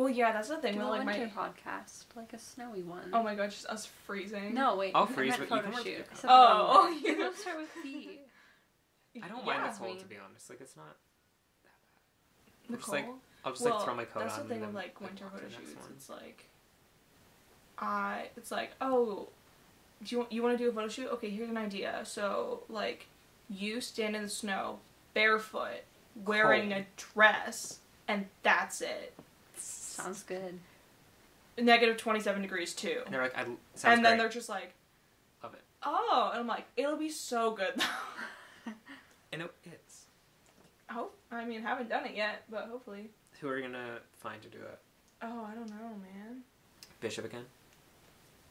A: Well, yeah, that's the thing.
C: Do
A: with
C: a
A: like
C: winter
A: my.
C: podcast, like a snowy one.
A: Oh my god, just us freezing.
C: No, wait.
B: I'll
C: I
B: freeze,
C: meant
B: but you can
C: photo
B: wear
C: shoot.
B: the-
C: I said
A: Oh,
C: one.
A: oh, you-
C: Let's start with B.
B: I don't mind
A: Yeah.
B: the cold
C: I
B: to be honest. Like it's not.
A: The
B: Just, like. I'll just
A: well,
B: like throw my coat
A: that's
B: on.
A: the thing
B: and
A: with like winter
B: walk
A: photo shoots.
B: one.
A: It's like, I. It's like, oh, do you want you want to do a photo shoot? Okay, here's an idea. So like, you stand in the snow barefoot, wearing
B: Cold.
A: a dress, and that's it.
C: Sounds good.
A: Negative twenty seven degrees too.
B: And they're like, I. Sounds
A: and then
B: great.
A: they're just like,
B: Love it.
A: oh, and I'm like, it'll be so good though.
B: And it is.
A: I hope. I mean, haven't done it yet, but hopefully.
B: Who are you gonna find to do it?
A: Oh, I don't know, man.
B: Bishop again.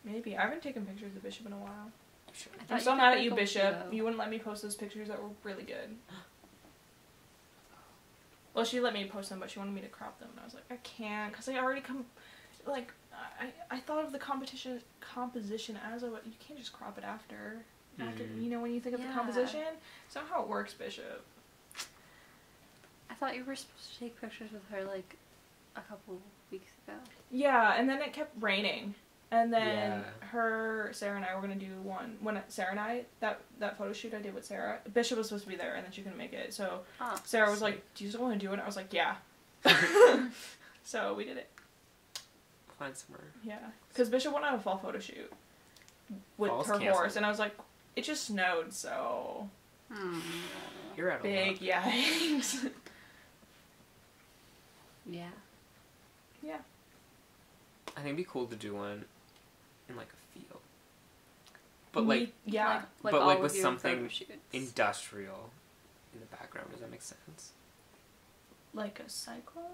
A: Maybe I haven't taken pictures of Bishop in a while.
C: I
A: I'm
C: thought
A: so mad at you, Bishop. You wouldn't let me post those pictures that were really good. Well, she let me post them, but she wanted me to crop them, and I was like, I can't, cause I already come, like, I I thought of the competition composition as a you can't just crop it after, after
B: Mm.
A: you know when you think of the composition. It's not how it works, Bishop.
C: I thought you were supposed to take pictures with her like a couple weeks ago.
A: Yeah, and then it kept raining. And then
B: Yeah.
A: her, Sarah, and I were gonna do one when Sarah and I that that photo shoot I did with Sarah. Bishop was supposed to be there, and then she couldn't make it. So
C: Oh.
A: Sarah was like, "Do you still want to do it?" And I was like, "Yeah." so we did it.
B: Find somewhere.
A: Yeah, because Bishop wanted a fall photo shoot with
B: Fall's
A: her
B: canceled.
A: horse, and I was like, "It just snowed, so
C: Hmm.
B: You're out of
A: big
B: luck.
A: yikes."
C: Yeah.
A: yeah,
B: I think it'd be cool to do one in like a field, but
A: Me-
B: like
A: yeah,
C: Like, like
B: But,
C: all
B: like,
C: of
B: with
C: your
B: something
C: photo shoots.
B: industrial in the background. Does that make sense?
A: like a cyclone.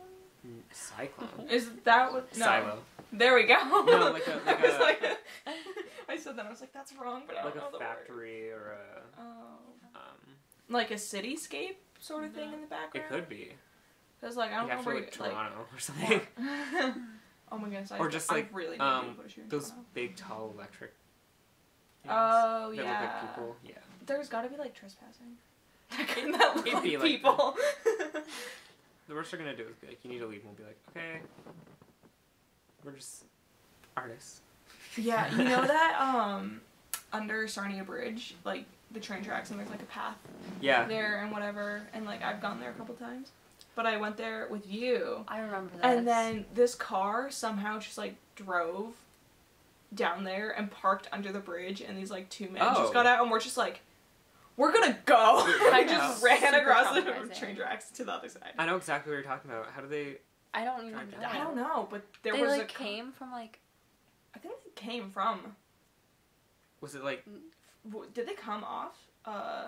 B: Mm, Cyclone.
A: Is that what? No.
B: Silo.
A: There we go.
B: No, like a- like
A: I was
B: a-
A: like, I said that. I was like, that's wrong, but I
B: Like
A: don't know
B: a
A: the
B: factory or a.
A: Oh,
B: um.
A: like a cityscape sort of thing in the background.
B: It could be.
A: Cause like I don't
B: You have
A: know
B: to
A: where
B: like
A: you-.
B: Toronto or something.
A: Oh my goodness! I,
B: Or just,
A: I
B: like,
A: really need to
B: um,
A: do a photo shoot
B: Those big tall electric.
A: Oh
B: that
A: yeah.
B: look like people. Yeah.
A: There's got to be like trespassing. that look like
B: be like
A: people.
B: The worst they're gonna do is be like, you need to leave. and We'll be like, okay. We're just artists.
A: yeah, you know that um under Sarnia Bridge, like the train tracks, and there's like a path
B: Yeah.
A: there and whatever, and like I've gone there a couple times, but I went there with you.
C: I remember that.
A: And then this car somehow just like drove down there and parked under the bridge, and these like two men
B: Oh.
A: just got out, and we're just like, we're gonna go. and I just ran
C: Super
A: across the train tracks to the other side.
B: I know exactly what you're talking about. How do they?
C: I don't even know.
A: I don't know, but there
C: they
A: was
C: like
A: a co-
C: came from like
A: I think they came from.
B: Was it like?
A: Did they come off? Uh,
C: I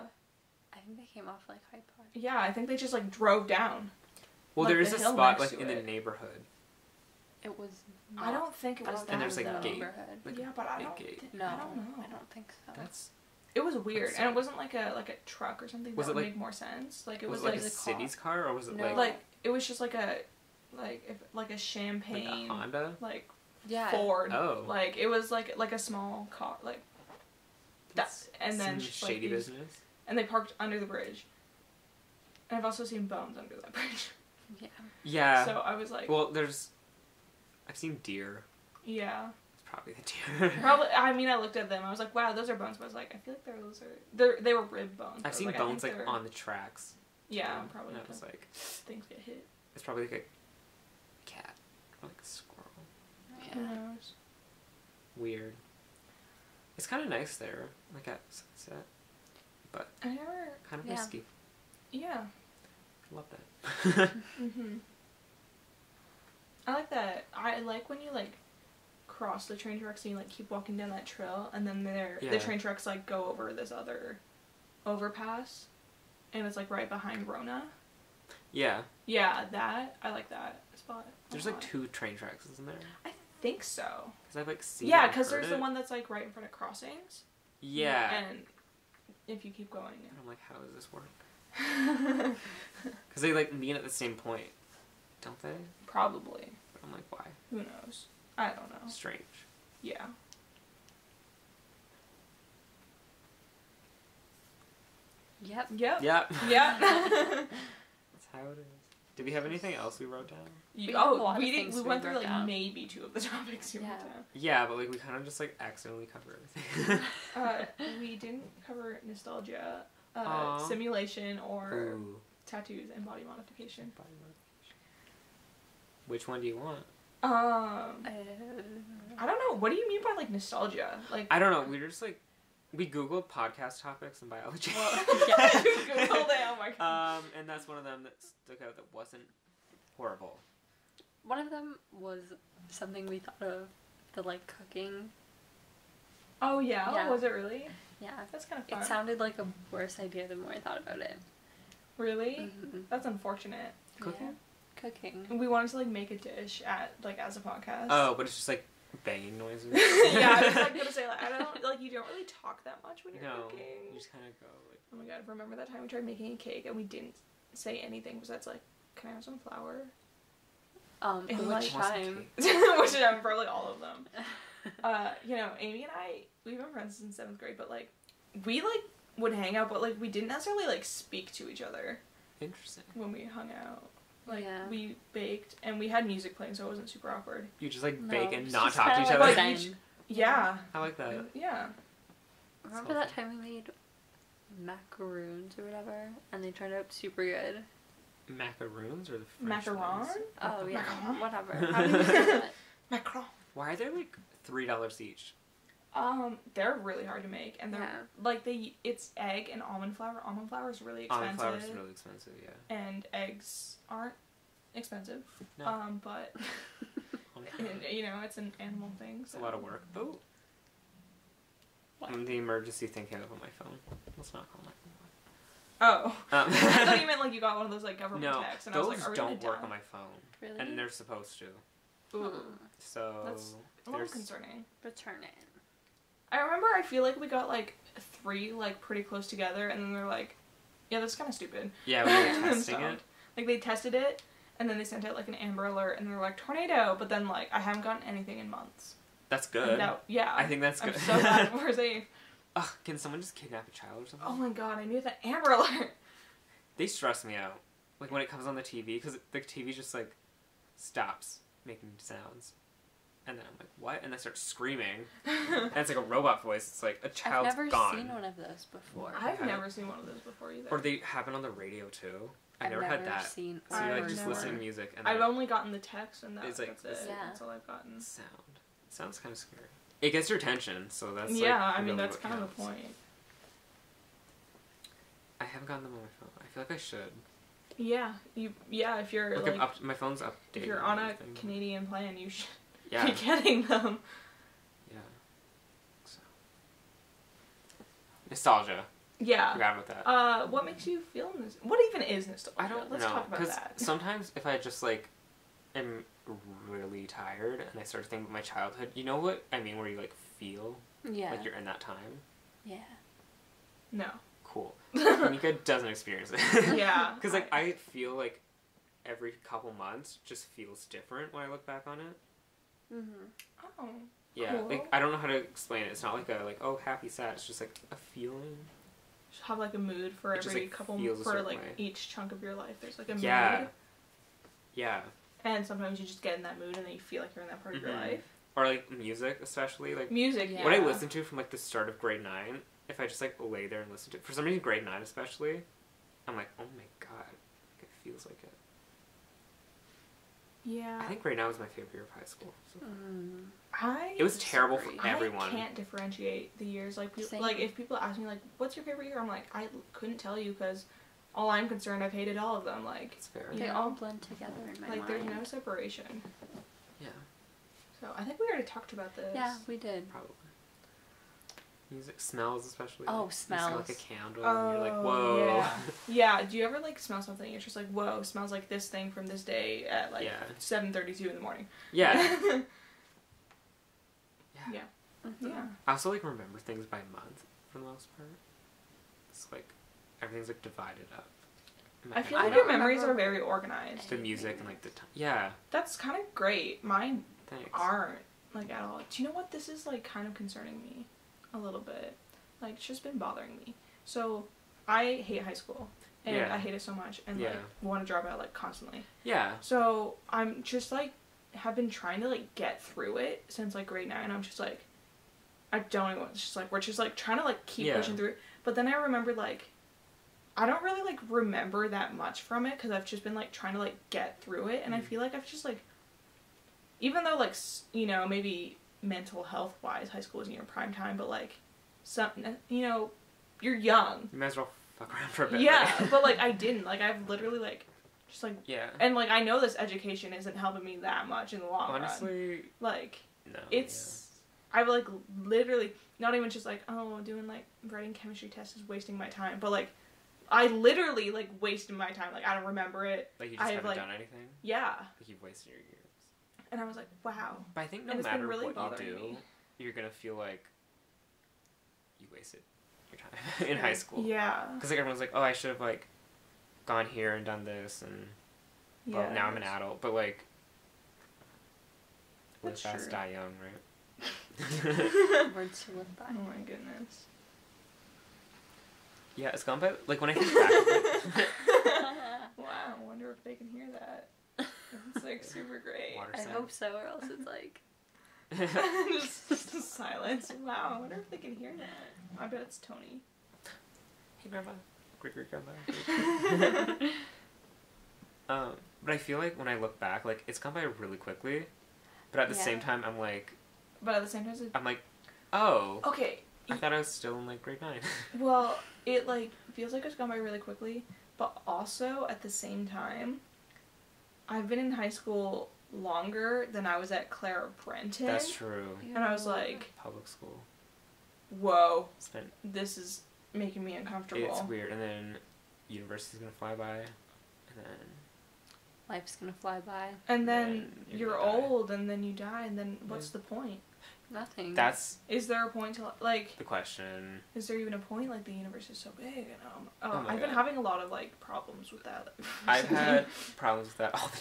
C: think they came off like Hyde Park.
A: yeah, I think they just like drove down.
B: Well,
A: Like
B: there is
A: the
B: a spot like
A: to
B: in the neighborhood.
C: It was.
A: I don't think it was
C: don't
A: that.
B: And there's, like, a gate.
C: neighborhood.
B: Like,
A: yeah, but I don't.
B: gate.
A: thi-
C: No,
A: I don't know.
C: I don't think so.
B: That's
A: It was weird, and it wasn't like a like a truck or something.
B: Was
A: that
B: it
A: would
B: like-
A: make more sense. Like it
B: was,
A: was,
B: it like
A: like
B: a city's car or was it
C: No.
B: like
A: like it was just like a like if like a
B: like
A: champagne
B: a Honda?
A: like
C: yeah.
A: Ford.
B: Oh.
A: Like it was like like a small car like that
B: That's
A: and then
B: some
A: just, like,
B: shady
A: these-
B: business.
A: And they parked under the bridge. And I've also seen bones under that bridge.
C: Yeah.
B: Yeah.
A: So I was like,
B: well, there's. I've seen deer.
A: yeah.
B: It's probably the deer.
A: Probably. I mean, I looked at them. I was like, wow, those are bones. But I was like, I feel like they're those are they they were rib bones. I
B: I've
A: was
B: seen
A: like, I think
B: bones like
A: they're-
B: on the tracks.
A: Yeah,
B: too,
A: probably.
B: And I was like,
A: things get hit.
B: it's probably like a cat or like a squirrel.
A: Who
C: Yeah.
A: knows?
B: Weird. It's kind of nice there, like at sunset.
A: I never.
B: Kind of
C: Yeah.
B: risky.
A: Yeah.
B: Love that.
A: Mhm. I like that. I like when you like cross the train tracks and you like keep walking down that trail, and then there
B: Yeah.
A: the train tracks like go over this other overpass, and it's like right behind Rona.
B: Yeah.
A: Yeah, that I like that spot.
B: There's like two train tracks, isn't there?
A: I think so.
B: Because I've like seen.
A: Yeah, because there's the one that's like right in front of crossings.
B: Yeah.
A: And if you keep going.
B: And I'm like, how does this work? Because they like meet at the same point, don't they?
A: Probably.
B: But I'm like, why?
A: Who knows? I don't know.
B: Strange.
A: Yeah.
C: Yep.
A: Yep.
B: Yep.
A: Yep.
B: That's how it is. Did we have anything else we wrote down?
A: You-
C: We
A: oh, we didn't. We
C: we
A: went through like
C: down.
A: maybe two of the topics you wrote
C: Yeah.
A: down.
B: Yeah, but like we kind of just like accidentally cover everything.
A: Uh, we didn't cover nostalgia, uh, simulation, or
B: Ooh.
A: tattoos and body modification.
B: Body modification. Which one do you want?
A: Um,
C: Uh,
A: I don't know. What do you mean by like nostalgia? Like,
B: I don't know. We were just like we googled podcast topics in biology.
A: well,
C: Yeah.
A: you Googled it. Oh my god.
B: um, and that's one of them that stuck out that wasn't horrible.
C: One of them was something we thought of, the like cooking.
A: oh yeah.
C: yeah.
A: Was it really?
C: Yeah.
A: That's kind of fun.
C: It sounded like a worse idea the more I thought about it.
A: really?
C: Mhm.
A: That's unfortunate.
B: Cooking?
C: Yeah. Cooking.
A: We wanted to like make a dish at like as a podcast.
B: Oh, but it's just like banging noises.
A: yeah, I was like gonna say like I don't like you don't really talk that much when you're
B: no,
A: cooking.
B: you just kind of go like.
A: Oh my god, remember that time we tried making a cake and we didn't say anything besides like, can I have some flour?
C: Um,
A: It
C: which
A: like-
C: time?
A: Which I'm probably all of them. Uh, you know, Amy and I, we've been friends since seventh grade, but like, we like would hang out, but like we didn't necessarily like speak to each other
B: Interesting.
A: when we hung out. Like
C: Yeah.
A: we baked and we had music playing, so it wasn't super awkward.
B: You just like
C: No,
B: bake and not talk to each
C: like
B: other.
A: Like, each- Yeah,
B: I like that.
A: yeah.
C: Remember that time we made macaroons or whatever, and they turned out super good.
B: Macaroons or the French
A: Macaron?
B: ones?
C: Oh yeah,
A: Macaron?
C: whatever.
B: How do you say
C: But
A: Macron.
B: Why are they like three dollars each?
A: Um, they're really hard to make, and they're
C: Yeah.
A: like they. It's egg and almond flour. Almond flour is really expensive.
B: Almond flour is really expensive. Yeah.
A: and eggs aren't expensive.
B: No.
A: Um, but and, you know, it's an animal thing.
B: It's a lot of work. Oh.
C: What?
B: Um, the emergency thing came up on my phone. Let's not call my
A: Oh,
B: phone.
A: I
B: Um,
A: thought you meant like you got one of those like government
B: no,
A: texts, and
B: those
A: I was like, are we
B: don't
A: gonna
B: work
A: die?
B: on my phone,
C: really?
B: and they're supposed to.
A: Ooh,
B: So
A: That's a little concerning.
C: Return it.
A: I remember I feel like we got like three like pretty close together, and then they're like, yeah, that's kind of stupid.
B: yeah, we were testing
A: so,
B: it.
A: Like they tested it, and then they sent out like an Amber Alert, and they're like tornado, but then like I haven't gotten anything in months.
B: That's good.
A: that- yeah,
B: I think that's good.
A: I'm
B: good.
A: so glad we're safe.
B: Ugh, can someone just kidnap a child or something?
A: Oh my god, I knew that Amber Alert.
B: They stress me out. Like when it comes on the TV, because the TV just like stops making sounds, and then I'm like, "What?" And I start screaming, and it's like a robot voice. It's like a
C: I've
B: child's
C: never
B: gone.
C: seen one of those before.
A: I've
B: Okay.
A: never seen one of those before either.
B: Or they happen on the radio too. I
C: I've
B: never, had that.
C: Seen
B: So you're
A: I've
B: like just
A: never-
B: listening to music and
A: I've only gotten the text, and that,
B: It's like
A: that's it.
C: Yeah.
A: That's all I've gotten.
B: sound. It sounds kind of scary. It gets your attention, so that's like,
A: yeah, I mean that's kind of the point.
B: I haven't gotten them on my phone. I feel like I should.
A: Yeah, you. Yeah, if you're
B: Look,
A: like,
B: up, my phone's updated.
A: if you're on a
B: everything.
A: Canadian plan, you should
B: yeah,
A: be getting them.
B: yeah. So. Nostalgia.
A: Yeah.
B: Forgot about that.
A: Uh, what makes you feel? What even is nostalgia?
B: I don't
A: Let's
B: know
A: talk about that.
B: sometimes if I just like am really tired and I start thinking about my childhood, you know what I mean? Where you like feel
C: Yeah.
B: like you're in that time.
C: yeah.
A: no.
B: Cool. Mika doesn't experience it.
A: Yeah.
B: Because like I feel like every couple months just feels different when I look back on it.
C: Mm-hmm.
A: Oh.
B: Yeah,
A: Cool.
B: like I don't know how to explain it. It's not like a like oh happy sad. It's just like a feeling.
A: Just have like a mood for
B: It just,
A: every
B: like,
A: couple
B: feels a
A: for like
B: way.
A: each chunk of your life. There's like a
B: Yeah.
A: mood,
B: Yeah,
A: and sometimes you just get in that mood and then you feel like you're in that part of your
B: Mhm.
A: life.
B: or like music, especially like
A: Music.
C: Yeah.
B: what I listen to from like the start of grade nine. If I just like lay there and listen to it, for some reason grade nine especially, I'm like oh my god, it feels like it.
A: Yeah.
B: I think grade nine was my favorite year of high school. So.
C: Mm.
A: I.
B: It was terrible for
C: disagree.
B: everyone.
A: I can't differentiate the years. Like, people,
C: Same.
A: like if people ask me like, "What's your favorite year?" I'm like, I couldn't tell you because all I'm concerned, I've hated all of them. Like,
B: It's fair.
C: They
A: know?
C: all blend together in my
A: like there's no separation.
B: Yeah,
A: So I think we already talked about this.
C: Yeah, we did.
B: probably. Music smells especially.
C: Oh,
B: You smell like a candle and you're like,
A: Oh,
B: whoa.
A: Yeah. yeah. Do you ever like smell something? You're just like, whoa, smells like this thing from this day at like
B: Yeah.
A: seven thirty two in the morning.
B: yeah.
A: yeah.
B: Yeah.
C: Mhm.
A: Yeah.
B: I also like remember things by month for the most part. It's like everything's like divided up.
A: I feel like your memories
C: remember
A: are very organized.
B: the music and like the time. Yeah,
A: That's kind of great. Mine
B: thanks.
A: aren't like at all. Do you know what this is like kind of concerning me a little bit? Like it's just been bothering me. So I hate high school and
B: Yeah.
A: I hate it so much and
B: Yeah.
A: like want to drop out like constantly.
B: Yeah.
A: So I'm just like have been trying to like get through it since like grade nine. I'm just like I don't even it's just like we're just like trying to like keep
B: Yeah.
A: pushing through. But then I remembered like I don't really like remember that much from it because I've just been like trying to like get through it, and I
B: Mm.
A: feel like I've just like, even though like you know maybe mental health wise high school isn't your prime time, but like some you know you're young,
B: You might as well fuck around for a bit.
A: yeah.
B: right?
A: but like I didn't like I've literally like just like
B: yeah.
A: and like I know this education isn't helping me that much in the long run.
B: Honestly,
A: Like
B: no.
A: it's I've like literally not even just like oh doing like writing chemistry tests is wasting my time, but like I literally like wasted my time. Like I don't remember it.
B: Like you just
A: I've,
B: haven't
A: like-
B: done anything.
A: Yeah,
B: Like you've wasted your years.
A: and I was like wow.
B: But I think no
A: And it's been
B: matter
A: really
B: what you do,
A: me.
B: you're gonna feel like you wasted your time in high school.
A: Yeah.
B: Because like everyone's like, oh, I should have like gone here and done this, and
A: Yeah.
B: well, now I'm an adult. But like, live
A: That's
B: fast,
A: true.
B: die young, right?
C: Words to live by.
A: Oh my goodness.
B: Yeah, it's gone by. Like when I think back, of it,
A: Wow. I wonder if they can hear that. It's like super great.
B: Water
C: I
B: sound.
C: hope so, or else it's like.
A: just, just silence. Wow. I wonder if they can hear that. I bet it's Tony.
B: hey, grandma, great great grandma. um, but I feel like when I look back, like it's gone by really quickly. But at the same time, I'm like,
A: But at the same time, it's
B: I'm like, oh,
A: okay.
B: I thought I was still in like grade nine.
A: Well, it like feels like it's gone by really quickly, but also at the same time, I've been in high school longer than I was at Clara Brenton.
B: That's true.
A: And I was like,
B: Public school.
A: whoa,
B: Spent
A: this is making me uncomfortable.
B: It's weird, and then university's gonna fly by, and then
C: life's gonna fly by.
A: And then
B: then you're
A: you're
B: gonna die.
A: old, and then you die, and then what's the point?
C: Nothing.
B: that's
A: Is there a point to like?
B: the question.
A: Is there even a point? Like the universe is so big, and um, oh,
B: Oh
A: I've been having a lot of like problems with that.
B: I've had problems with that all the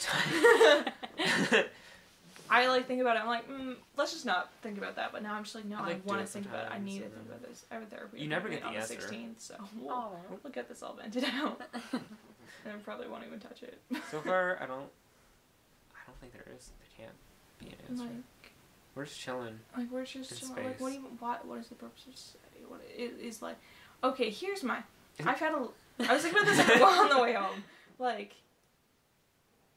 B: time.
A: I like think about it. I'm like, mm, let's just not think about that. But now I'm just like, no,
B: I,
A: I,
B: like, do
A: want to think about it. I need to think about this. I have a therapy.
B: You never get the
A: on
B: answer.
A: the 16th, so we'll,
C: Oh.
A: we'll get this all vented out, and I probably won't even touch it.
B: so far, I don't. I don't think there is. There can't be an answer.
A: like,
B: We're just chilling.
A: like we're just
B: In
A: chilling. like, what
B: space.
A: even? What? What is the purpose of society? What it is like? Okay, here's my. I've had a. I was thinking about this on the way home. Like,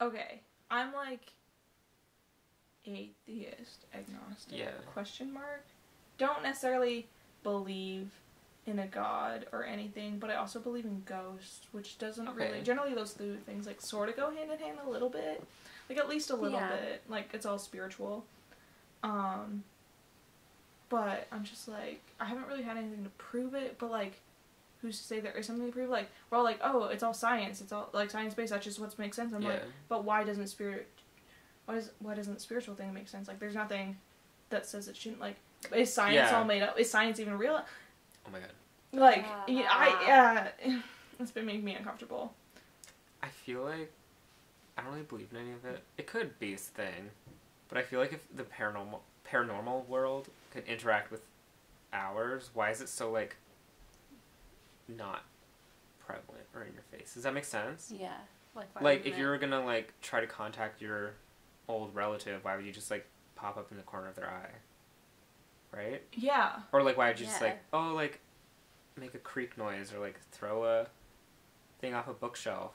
A: okay, I'm like atheist, agnostic,
B: Yeah.
A: question mark. Don't necessarily believe in a god or anything, but I also believe in ghosts, which doesn't really.
B: Okay.
A: Generally, those two things like sort of go hand in hand a little bit, like at least a little
C: Yeah.
A: bit. Like it's all spiritual. Um. But I'm just like I haven't really had anything to prove it, but like who's to say there is something to prove? Like, we're all like, oh, it's all science. It's all like science based. That's just what makes sense. I'm
B: yeah.
A: like, but why doesn't spirit? Why does why doesn't the spiritual thing make sense? Like, there's nothing that says it shouldn't. Like, is science
B: Yeah.
A: all made up? Is science even real?
B: oh my god.
A: Like,
C: Ah.
A: yeah, I yeah, it's been making me uncomfortable.
B: I feel like I don't really believe in any of it. It could be a thing, but I feel like if the paranormal paranormal world could interact with ours, why is it so like not prevalent or in your face? Does that make sense?
C: yeah. Like. why
B: Like if
C: it?
B: you're gonna like try to contact your old relative, why would you just like pop up in the corner of their eye? Right?
A: Yeah.
B: Or like why would you just like oh like make a creak noise or like throw a thing off a bookshelf?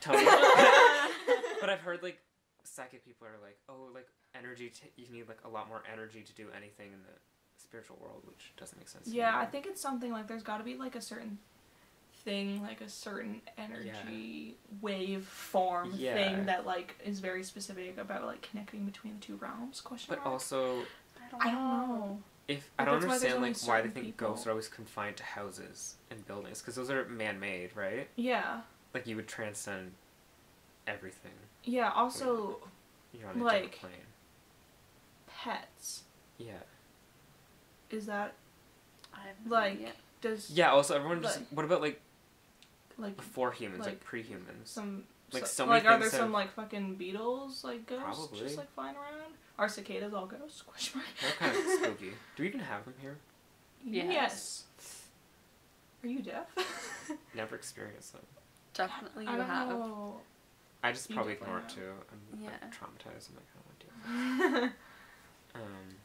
B: Tony. but I've heard like psychic people are like, oh, like energy. T- you need like a lot more energy to do anything in the spiritual world, which doesn't make sense.
A: Yeah. I think it's something like there's got to be like a certain thing, like a certain energy wave form
B: Yeah.
A: thing that like is very specific about like connecting between the two realms. Question
B: But
A: mark.
B: also,
C: I don't,
A: I don't know.
B: If I don't
A: that's why
B: understand like why they think
A: people.
B: ghosts are always confined to houses and buildings because those are man-made, right?
A: Yeah.
B: Like you would transcend everything.
A: Yeah. Also,
B: You're on a
A: Like-
B: plane.
A: pets.
B: Yeah.
A: Is that
C: I have
A: like
C: idea.
A: does
B: Yeah. Also, everyone just.
A: Like-
B: what about like
A: like
B: before humans, like,
A: like,
B: pre-humans?
A: some
B: Like,
A: so,
B: so many
A: like are there
B: things
A: some
B: have-
A: like fucking beetles like ghosts
B: Probably.
A: just like flying around? Are cicadas all ghosts? Question mark.
B: They're kind of spooky. Do we even have them here?
A: Yes. Are you deaf?
B: Never experienced them.
C: Definitely
A: I
C: you
A: don't
C: have.
A: know.
B: I just
A: You
B: probably
A: definitely
B: ignore it too. I'm like,
C: Yeah.
B: traumatized. I'm like, I don't want to deal with it. Um,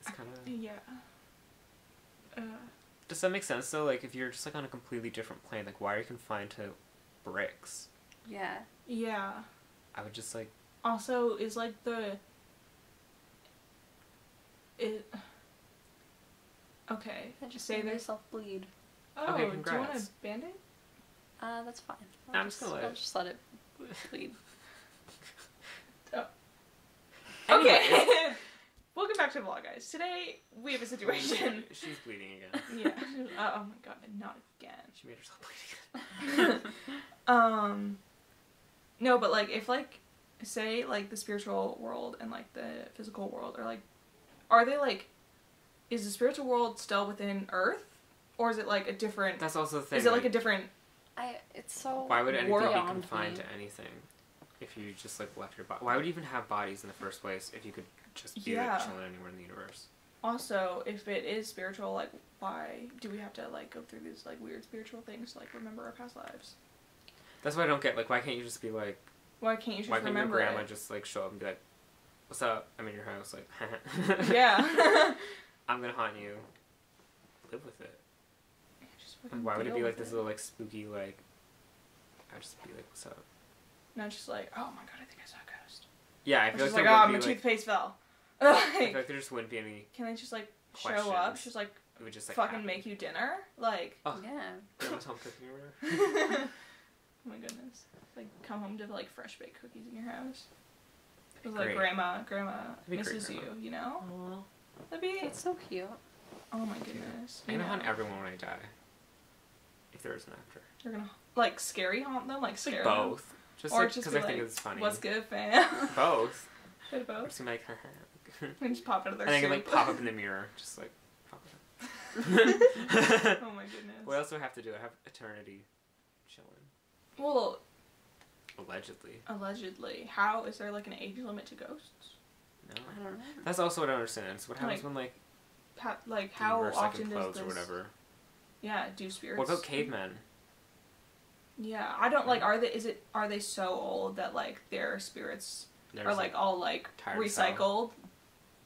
B: it's kind of.
A: yeah. Uh,
B: Does that make sense though? Like, if you're just like on a completely different plane, like, why are you confined to bricks?
C: Yeah.
A: yeah.
B: I would just like.
A: Also, is like the it. Okay.
C: I just
A: say
C: made
A: there's.
C: myself bleed.
A: Oh,
B: Okay,
A: do you want a
B: congrats.
A: band-aid?
C: Uh, that's fine. I'll
B: I'm just gonna let
C: I'll
B: it-
C: just let it bleed.
A: Okay. Welcome back to the vlog, guys. Today we have a situation.
B: She's bleeding again.
A: yeah. Uh, oh my god, not again.
B: She made herself bleed again.
A: um. No, but like if like say like the spiritual world and like the physical world are like, are they like, is the spiritual world still within Earth, or is it like a different?
B: That's also the thing.
A: Is it like a different?
C: I. It's so.
B: Why would anything be confined
C: me.
B: to anything if you just like left your body? Why would you even have bodies in the first place if you could just be
A: Yeah.
B: like chilling anywhere in the universe?
A: Also, if it is spiritual, like why do we have to like go through these like weird spiritual things to like remember our past lives?
B: That's what I don't get. Like, why can't you just be like?
A: Why can't you just
B: why can't your
A: remember
B: grandma
A: it?
B: just like show up and be like, "What's up? I'm in your house." Like,
A: yeah.
B: I'm gonna haunt you. Live with it.
A: Just
B: Like, why would it be like
A: with
B: this little like spooky like? I'd just be like, "What's up?"
A: Not just like, oh my god, I think I saw a ghost.
B: Yeah, I
A: Or
B: feel like
A: just
B: there
A: like, oh,
B: would
A: my
B: be like.
A: toothpaste fell.
B: I feel
A: like,
B: like there just wouldn't be any.
A: can they just like show up?
B: Questions.
A: Just like
B: It would just like
A: fucking
B: happen.
A: make you dinner? Like,
B: Oh.
C: Yeah.
B: Grandma's home cooking or whatever.
A: oh my goodness. Like, come home to like fresh baked cookies in your house. It was like grandma, grandma
B: be great,
A: misses
B: Grandma.
A: you, you know?
B: Aw.
A: That'd be.
C: It's so cute.
A: Oh my goodness.
B: I'm
A: You
B: gonna everyone when I die. If there is an after.
A: You're gonna like scary haunt them, like
B: Like
A: scare them?
B: both. Just
A: or
B: like
A: just
B: because
A: be
B: I think it's funny.
A: What's good, fam?
B: Both.
A: Bit of
B: Or
A: both.
B: just be like,
A: And just pop out of their
B: and I can like pop up in the mirror, just like pop it up.
A: oh my goodness.
B: what else do I have to do? I have eternity chilling.
A: Well,
B: Allegedly.
A: allegedly, how is there like an age limit to ghosts?
B: No.
C: I don't know.
B: That's also what I understand. So what happens
A: Like,
B: when like
A: Pa- like how
B: universe like
A: often does
B: implodes
A: this?
B: or whatever?
A: Yeah, do spirits?
B: What about cavemen?
A: Yeah, I don't like. Hmm. Are they? Is it? Are they so old that like their spirits
B: There's
A: are like all like
B: tired as
A: recycled?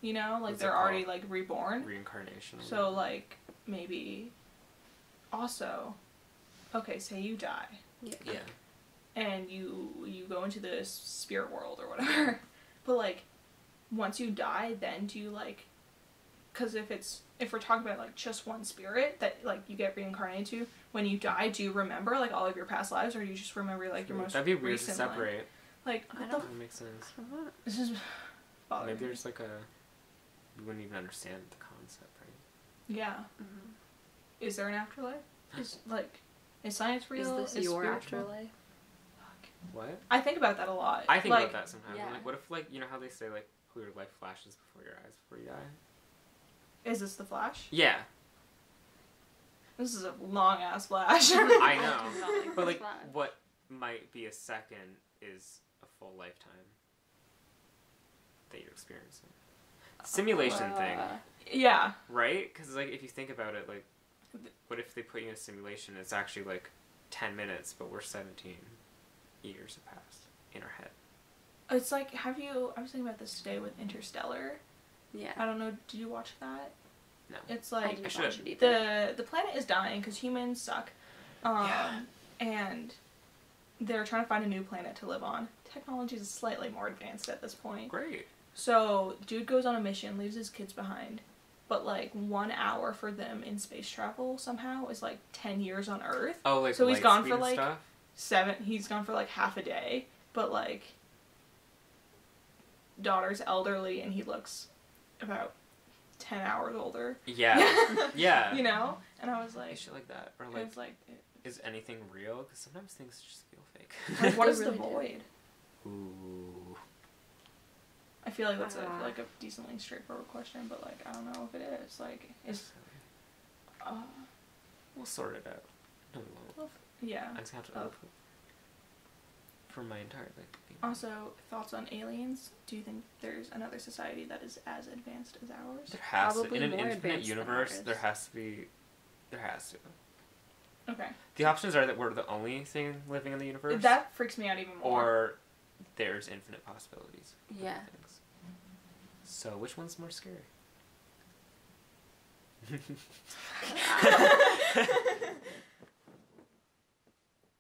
A: You know, like
B: What's
A: they're already like reborn.
B: reincarnation.
A: So like maybe. Also, okay, say you die
C: Yeah.
B: yeah.
A: and you you go into the spirit world or whatever, but like once you die, then do you like? Because if it's if we're talking about like just one spirit that like you get reincarnated to, when you die, do you remember like all of your past lives, or do you just remember like your most
B: That'd be weird to
A: recent one?
B: separate.
A: Like
C: I
A: what
C: don't-
A: the
B: That makes sense.
C: I don't know.
A: This is bothering
B: Maybe
A: me.
B: there's like a you wouldn't even understand the concept, right?
A: Yeah.
C: Mhm.
A: Is there an afterlife? Is like is science real?
C: Is this your
A: spiritual-
C: afterlife?
B: What?
A: I think about that a lot.
B: I think
A: like,
B: about that sometimes.
C: yeah.
B: Like, what if like you know how they say like your life flashes before your eyes before you die?
A: Is this the Flash?
B: Yeah,
A: This is a long ass Flash.
B: I
C: I
B: know.
C: like
B: but like
C: Flash.
B: what might be a second is a full lifetime that you're experiencing. Simulation thing,
C: Uh,
A: yeah.
B: right? Because like if you think about it, like what if they put you in a simulation? It's actually like ten minutes, but we're seventeen years have passed in our head.
A: It's like have you I was thinking about this today with Interstellar.
C: Yeah.
A: I don't know, did you watch that?
B: No.
A: It's
C: I
A: like
C: didn't watch it
A: the the planet is dying because humans suck. Um
B: Yeah.
A: and they're trying to find a new planet to live on. Technology is slightly more advanced at this point.
B: Great.
A: So, dude goes on a mission, leaves his kids behind. But like one hour for them in space travel somehow is like ten years on Earth.
B: Oh, like
A: So he's gone for, like,
B: stuff?
A: Seven. He's gone for like half a day. But like, daughter's elderly and he looks about ten hours older.
B: Yeah. Yeah.
A: you know, and I was
B: Like
A: like,
B: shit like that, or
A: like,
B: like,
A: it's like,
B: is anything real? Because sometimes things just feel fake.
A: like what
C: They
A: is the
C: really do.
A: void?
B: Ooh.
A: I feel like that's a,
C: Ah.
A: like a decently straightforward question, but like I don't know if it is. Like, is uh,
B: We'll sort it out. No, we won't.
A: well, yeah.
B: I just have to
A: Oh.
B: Open for my entire like. being-
A: Also, thoughts on aliens? Do you think there's another society that is as advanced as ours?
B: There has to
C: Probably
B: in an
C: more
B: infinite
C: advanced
B: universe. There has to be. There has to.
A: Okay,
B: The options are that we're the only thing living in the universe,
A: that freaks me out even more.
B: or there's infinite possibilities.
C: Yeah.
B: Things. So which one's more scary?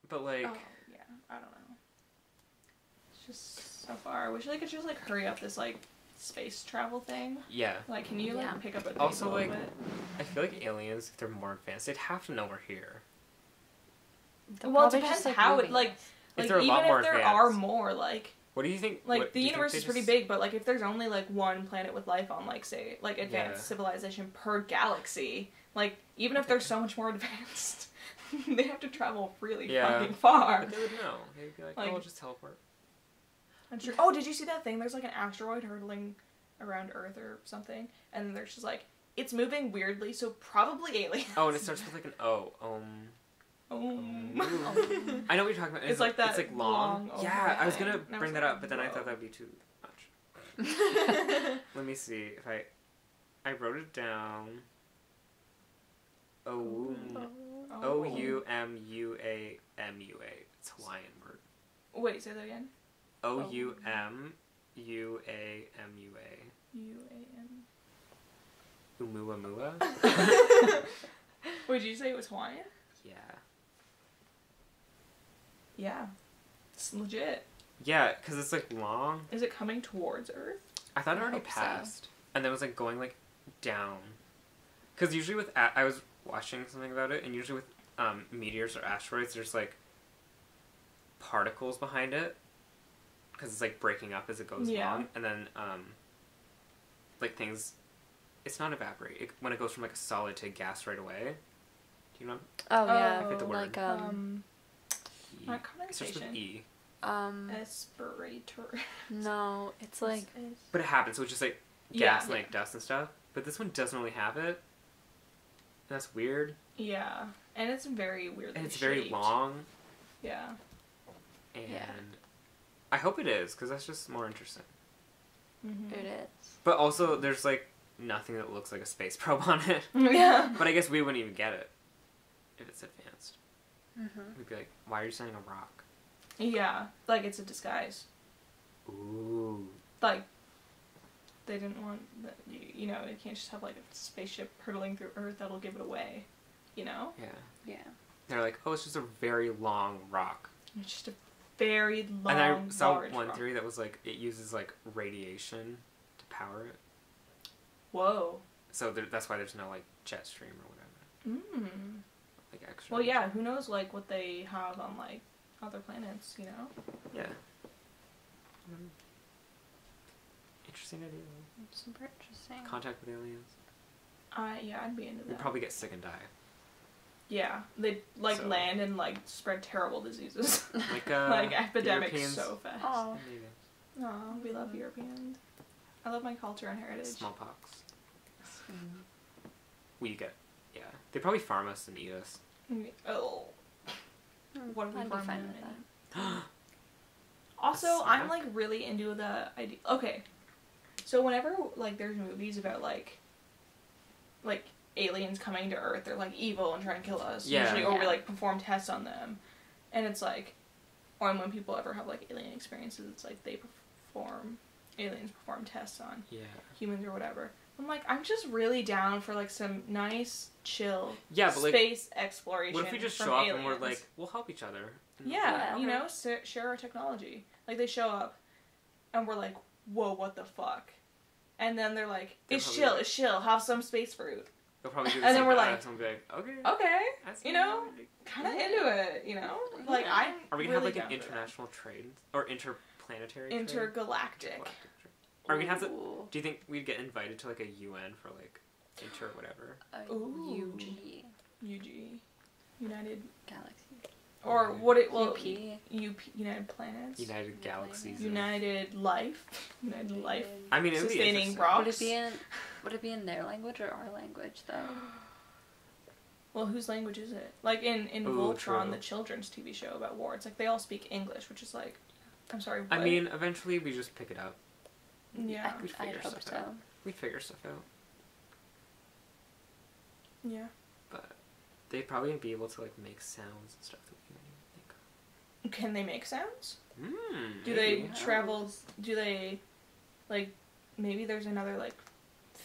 B: but like,
A: oh yeah, I don't know. It's just so far. I wish they could just like hurry up this like space travel thing.
B: yeah.
A: Like, can you like
C: Yeah.
A: pick up a pace
B: Also, like,
A: bit?
B: I feel like aliens, if they're more advanced, they'd have to know we're here.
C: They're
A: well, it depends
C: just,
A: how it
C: moving
A: like.
B: If
A: Like
B: they're a
A: even
B: lot more
A: if there are more, like
B: What do you think?
A: like
B: what-
A: the
B: do you think
A: universe
B: they
A: is pretty big, but like if there's only like one planet with life on, like say like advanced
B: Yeah.
A: civilization per galaxy, like even if they're so much more advanced, they have to travel really
B: Yeah.
A: fucking far.
B: But they would know. They'd be like,
A: Like-
B: oh, I'll just teleport.
A: I'm. Oh, did you see that thing? There's like an asteroid hurtling around Earth or something, and then there's just like it's moving weirdly, so probably aliens.
B: Oh, and it starts with like an O. Um.
A: Um.
B: Um. I know what you're talking about.
A: It's like that
B: It's like long.
A: long
B: yeah, I was gonna
A: And
B: bring that up, but then I thought that'd be too much. Let me see if I. I wrote it down. O
A: Oh.
B: O U M U A M U A. It's Hawaiian word.
A: Wait, say that again.
B: O U M U A M U A.
A: U A N.
B: Oumuamua.
A: Wait, did you say it was Hawaiian?
B: Yeah.
A: Yeah. It's legit.
B: Yeah, because it's like long.
A: Is it coming towards Earth?
B: I thought it already
C: hope so.
B: passed, and then it was like going like down. Because usually with a- I was watching something about it, and usually with um, meteors or asteroids, there's like particles behind it, because it's like breaking up as it goes
A: Yeah.
B: along, and then um, like things, it's not evaporate it, when it goes from like a solid to gas right away. Do you know?
C: Oh yeah,
B: forget the word.
C: like um,
A: Um,
B: E.
A: not
B: It starts with. E,
C: um,
A: Espirator.
C: no, it's like
B: but it happens. So it's just like
A: Yeah.
B: gas, and, like dust and stuff. But this one doesn't really have it. And that's weird,
A: Yeah, and it's very weird.
B: and it's very long.
A: Yeah.
B: And
C: Yeah.
B: I hope it is, because that's just more interesting.
A: Mm-hmm.
C: it is.
B: But also, there's like nothing that looks like a space probe on it.
A: yeah.
B: But I guess we wouldn't even get it if it's advanced.
C: Mm-hmm.
B: We'd be like, why are you sending a rock?
A: Yeah, like it's a disguise.
B: Ooh.
A: Like they didn't want that. You, you know, you can't just have like a spaceship hurtling through Earth that'll give it away. You know,
B: Yeah.
C: Yeah.
B: They're like, oh, it's just a very long rock.
A: it's just a very long.
B: and I saw one
A: rock.
B: theory that was like, it uses like radiation to power it.
A: Whoa.
B: So there, that's why there's no like jet stream or whatever.
A: Mm.
B: Like extra.
A: Well, yeah. Who knows, like what they have on like other planets? You know.
B: Yeah. Mm. Interesting idea.
C: Super interesting.
B: Contact with aliens.
A: I yeah, I'd be into that.
B: We'd probably get sick and die.
A: Yeah, they like
B: So-
A: land and like spread terrible diseases,
B: Like uh,
A: like epidemics
B: Europeans.
A: so fast.
C: Oh.
B: Maybe.
A: We love Europeans. I love my culture and heritage.
B: Smallpox.
C: Mm.
B: We get. Yeah. They probably farm us and eat us.
A: Mm, Oh. What are we
C: I'd be
A: farm
C: fine with that.
A: Also, I'm like really into the idea. Okay, so whenever like there's movies about like, like aliens coming to Earth, they're like evil and trying to kill us.
B: Yeah.
A: Usually, or we like perform tests on them, and it's like, or when people ever have like alien experiences, it's like they perform aliens perform tests on
B: Yeah.
A: humans or whatever. I'm like, I'm just really down for like some nice, chill
B: Yeah, but like,
A: space exploration.
B: what if we just
A: from
B: show up
A: aliens.
B: and we're like, we'll help each other? And-
A: Yeah,
C: Yeah.
A: you know, sa- share our technology. Like they show up, and we're like, "Whoa, what the fuck?" And then they're like,
B: They're
A: "It's chill,
B: like-
A: it's chill. Have some space fruit."
B: They'll probably do the
A: And
B: same
A: then we're like,
B: and be like, okay.
A: Okay, you know, kind of into it. You know, like I'm.
B: Are we gonna
A: really
B: have like an international trade or interplanetary trade?
A: intergalactic?
B: Intergalactic trade. Or we'd have to. Do you think we'd get invited to like a UN for like inter whatever?
C: A
A: Ooh.
C: UG
A: UG, United,
C: Galaxy.
A: or what it well
C: UP.
A: UP United Planets,
B: United
C: United
B: Galaxies.
A: United Life, United Life,
B: I mean, it would be
A: sustaining rocks.
C: Would it be in would it be in their language or our language though?
A: Well, whose language is it? Like in in
B: Ooh,
A: Voltron,
B: true.
A: the children's TV show about war, it's like they all speak English, which is like, I'm sorry. What?
B: I mean, eventually we just pick it up.
A: yeah,
C: I,
B: We'd
C: I'd
B: figure
C: hope
B: stuff
C: so.
B: out. We'd figure stuff out.
A: yeah.
B: But they'd probably be able to like make sounds and stuff that we wouldn't
A: Can they make sounds?
B: even think of. Hmm.
A: Do
B: maybe.
A: they travel? Do they, like, maybe there's another like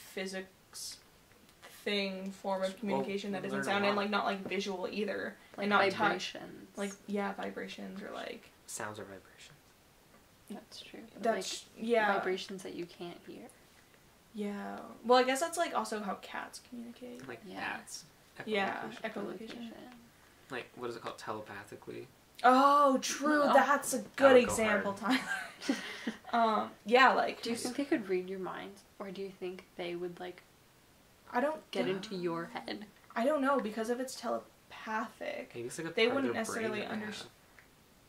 A: physics thing form of
B: Well,
A: communication that
B: learn
A: isn't sound and like not like visual either,
C: Like
A: not touch.
C: vibrations.
A: like yeah, vibrations or like
B: Sounds are vibration.
C: that's true.
A: That's
C: like
A: yeah,
C: vibrations that you can't hear.
A: yeah. Well, I guess that's like also how cats communicate.
B: Like
C: Yeah.
B: bats.
A: Yeah,
B: Echolocation.
A: echolocation.
B: Like what is it called? Telepathically.
A: Oh, true.
C: No.
A: That's a
B: would
A: good
B: go
A: example, Tyler. um, yeah, like
C: Do you think they could read your mind, or do you think they would like
A: I don't
C: get into your head?
A: I don't know because if it's telepathic,
B: Maybe it's like a
A: They wouldn't necessarily
B: that they
A: under-
B: have.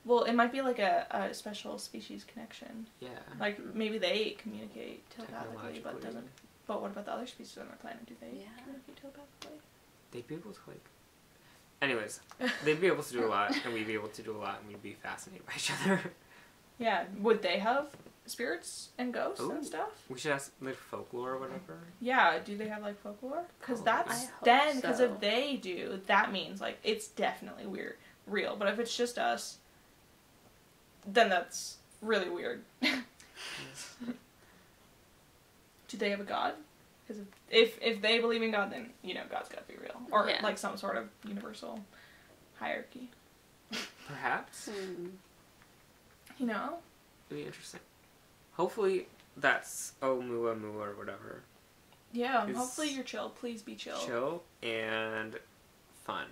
A: well, it might be like a, a special species connection.
B: Yeah.
A: Like maybe they communicate telepathically, but doesn't. But what about the other species on our planet? Do they
C: Yeah.
A: communicate telepathically?
B: They'd be able to like. Anyways, they'd be able to do a lot, and we'd be able to do a lot, and we'd be fascinated by each other.
A: Yeah. Would they have spirits and ghosts
B: Ooh.
A: and stuff?
B: We should ask like folklore or whatever.
A: Yeah. Do they have like folklore? Because
B: Probably.
C: Oh, that's
A: then. Because
C: so.
A: if they do, that means like it's definitely weird, real. But if it's just us, then that's really weird. do they have a god? Because if, if if they believe in God, then you know God's got to be real, or
C: Yeah.
A: like some sort of universal hierarchy.
B: Perhaps
C: Hmm.
A: You know?
B: it'd be interesting. Hopefully, that's Oumuamua or whatever.
A: Yeah.
B: Is-
A: hopefully you're chill. Please be chill.
B: Chill and fun.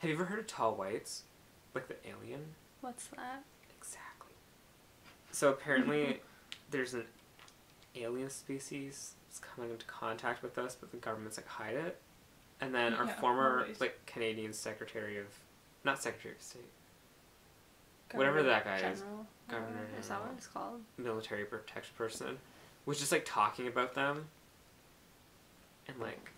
B: Have you ever heard of Tall Whites? Like the alien?
C: What's that?
B: Exactly. So apparently, there's an alien species that's coming into contact with us, but the government's like hide it. And then our
A: Yeah,
B: former
A: always.
B: like Canadian Secretary of, not Secretary of State, Whatever that guy is.
C: General?
B: Governor
C: Is that what
B: General.
C: it's called?
B: military protection person, was just like talking about them. And like,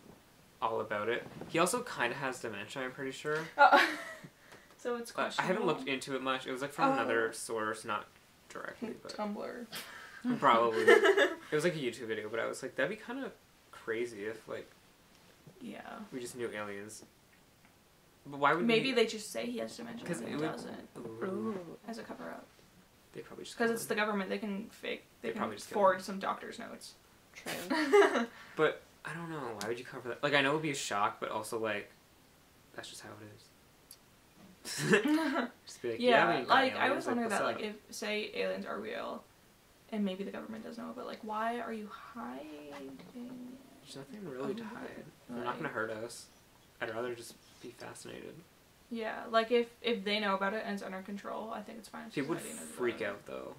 B: all about it. He also kind of has dementia. I'm pretty sure.
A: Oh. so it's
B: But I haven't looked into it much. It was like from
A: Oh.
B: another source, not directly, but
A: Tumblr.
B: probably. it was like a YouTube video, but I was like, that'd be kind of crazy if like
A: Yeah.
B: we just knew aliens. But why would
A: Maybe
B: we...
A: they just say he has dementia
B: Because
A: and
B: it
A: he doesn't
B: Ooh,
A: as a cover up.
B: they probably just.
A: Because it's the government, they can fake. They,
B: They
A: can
B: probably just go
A: forward
B: on.
A: some doctor's notes.
C: True.
B: But I don't know. Why would you cover that? Like I know it'd be a shock, but also like, that's just how it is. just be like, yeah,
A: yeah, like I
B: was
A: wondering wonder
B: what's
A: that,
B: up?
A: like if say aliens are real, and maybe the government does know, but like why are you hiding?
B: There's nothing really to hide. They're not gonna hurt us. I'd rather just be fascinated.
A: Yeah, like if if they know about it and it's under control, I think it's fine. if
B: People would
A: society knows
B: freak
A: it.
B: out though.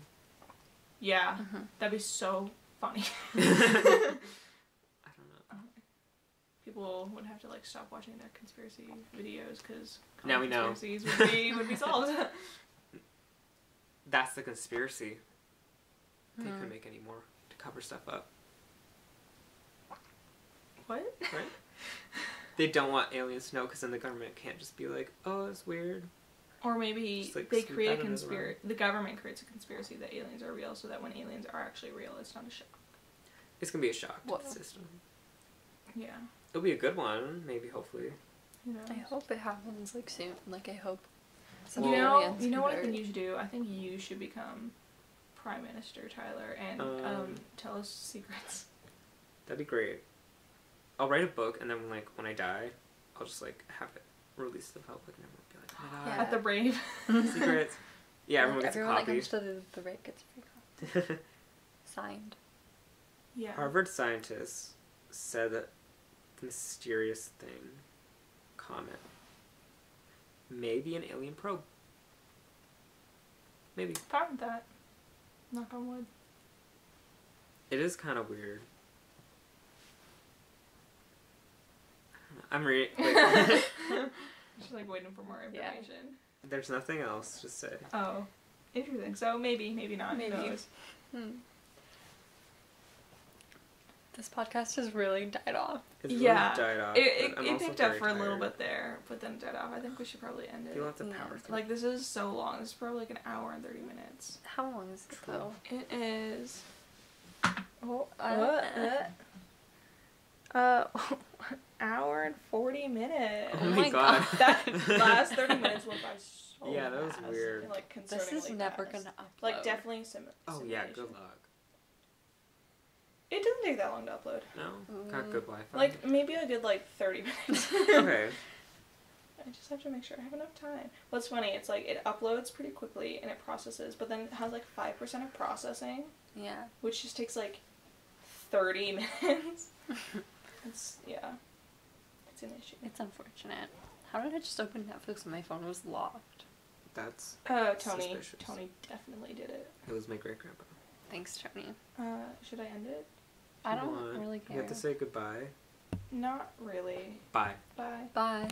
A: Yeah,
C: Mhm.
A: that'd be so funny.
B: I don't know.
A: People would have to like stop watching their conspiracy videos because
B: Now we know.
A: conspiracies would be would be solved.
B: That's the conspiracy. They couldn't mm-hmm. make any more to cover stuff up,
A: what?
B: right? they don't want aliens to know because then the government can't just be like, "Oh, it's weird."
A: Or maybe
B: like,
A: they create a
B: that the
A: conspiracy. The government creates a conspiracy that aliens are real, so that when aliens are actually real, it's not a shock.
B: It's gonna be a shock to
C: What?
B: the system.
A: Yeah.
B: It'll be a good one, maybe. Hopefully.
A: You know.
C: I hope it happens like soon. Like I hope.
A: You know, you know what I think you should do? I think you should become prime minister, Tyler, and um,
B: Um,
A: tell us secrets.
B: That'd be great. I'll write a book, and then like when I die, I'll just like have it released to the public, and everyone will be like, "Oh my
C: Yeah.
A: At the Brave.
B: secrets!" Yeah, everyone
C: Like,
B: gets
C: everyone
B: a
C: that
B: copy.
C: comes to the, the rate gets a free copy. Signed.
A: yeah.
B: Harvard scientists said that the mysterious thing, comet, may be an alien probe. Maybe.
A: Fine with that. Knock on wood.
B: It is kind of weird. I'm re- like,
A: Just like waiting for more
C: Yeah.
A: information.
B: there's nothing else to say.
A: Oh, interesting. So maybe, maybe not.
C: Maybe.
A: Who knows?
C: Hmm. This podcast has really died off.
B: It's
A: Yeah.
B: really died off.
A: It, it, it picked up
B: very
A: for a little bit there, but then died off. I think we should probably end it.
B: You'll have to power through.
A: Like this is so long. This is probably like an hour and thirty minutes.
C: How long is it
B: True.
C: though?
A: It is. Oh,
C: Uh,
A: uh, uh, hour and forty minutes.
B: Oh,
C: Oh
B: my
C: my
B: god.
A: that last thirty minutes went by so
B: Yeah, that was
A: fast.
B: weird.
A: And, like
C: This is never
A: fast.
C: gonna upload.
A: Like definitely sim.
B: oh yeah, good luck.
A: It doesn't take that long to upload.
B: No,
C: Mm.
B: got good Wi-Fi.
A: Like maybe a good like thirty minutes.
B: okay.
A: I just have to make sure I have enough time. What's funny, it's like it uploads pretty quickly and it processes, but then it has like five percent of processing,
C: Yeah.
A: which just takes like thirty minutes. it's yeah. It's an issue.
C: It's unfortunate. How did I just open Netflix and my phone was locked?
B: That's
A: Uh Tony
B: Suspicious.
A: Tony definitely did it.
B: it was my great grandpa.
C: Thanks, Tony.
A: Uh should I end it?
C: I don't want.
B: really
C: care.
B: You have to say goodbye.
A: Not really.
B: Bye.
A: Bye.
C: Bye.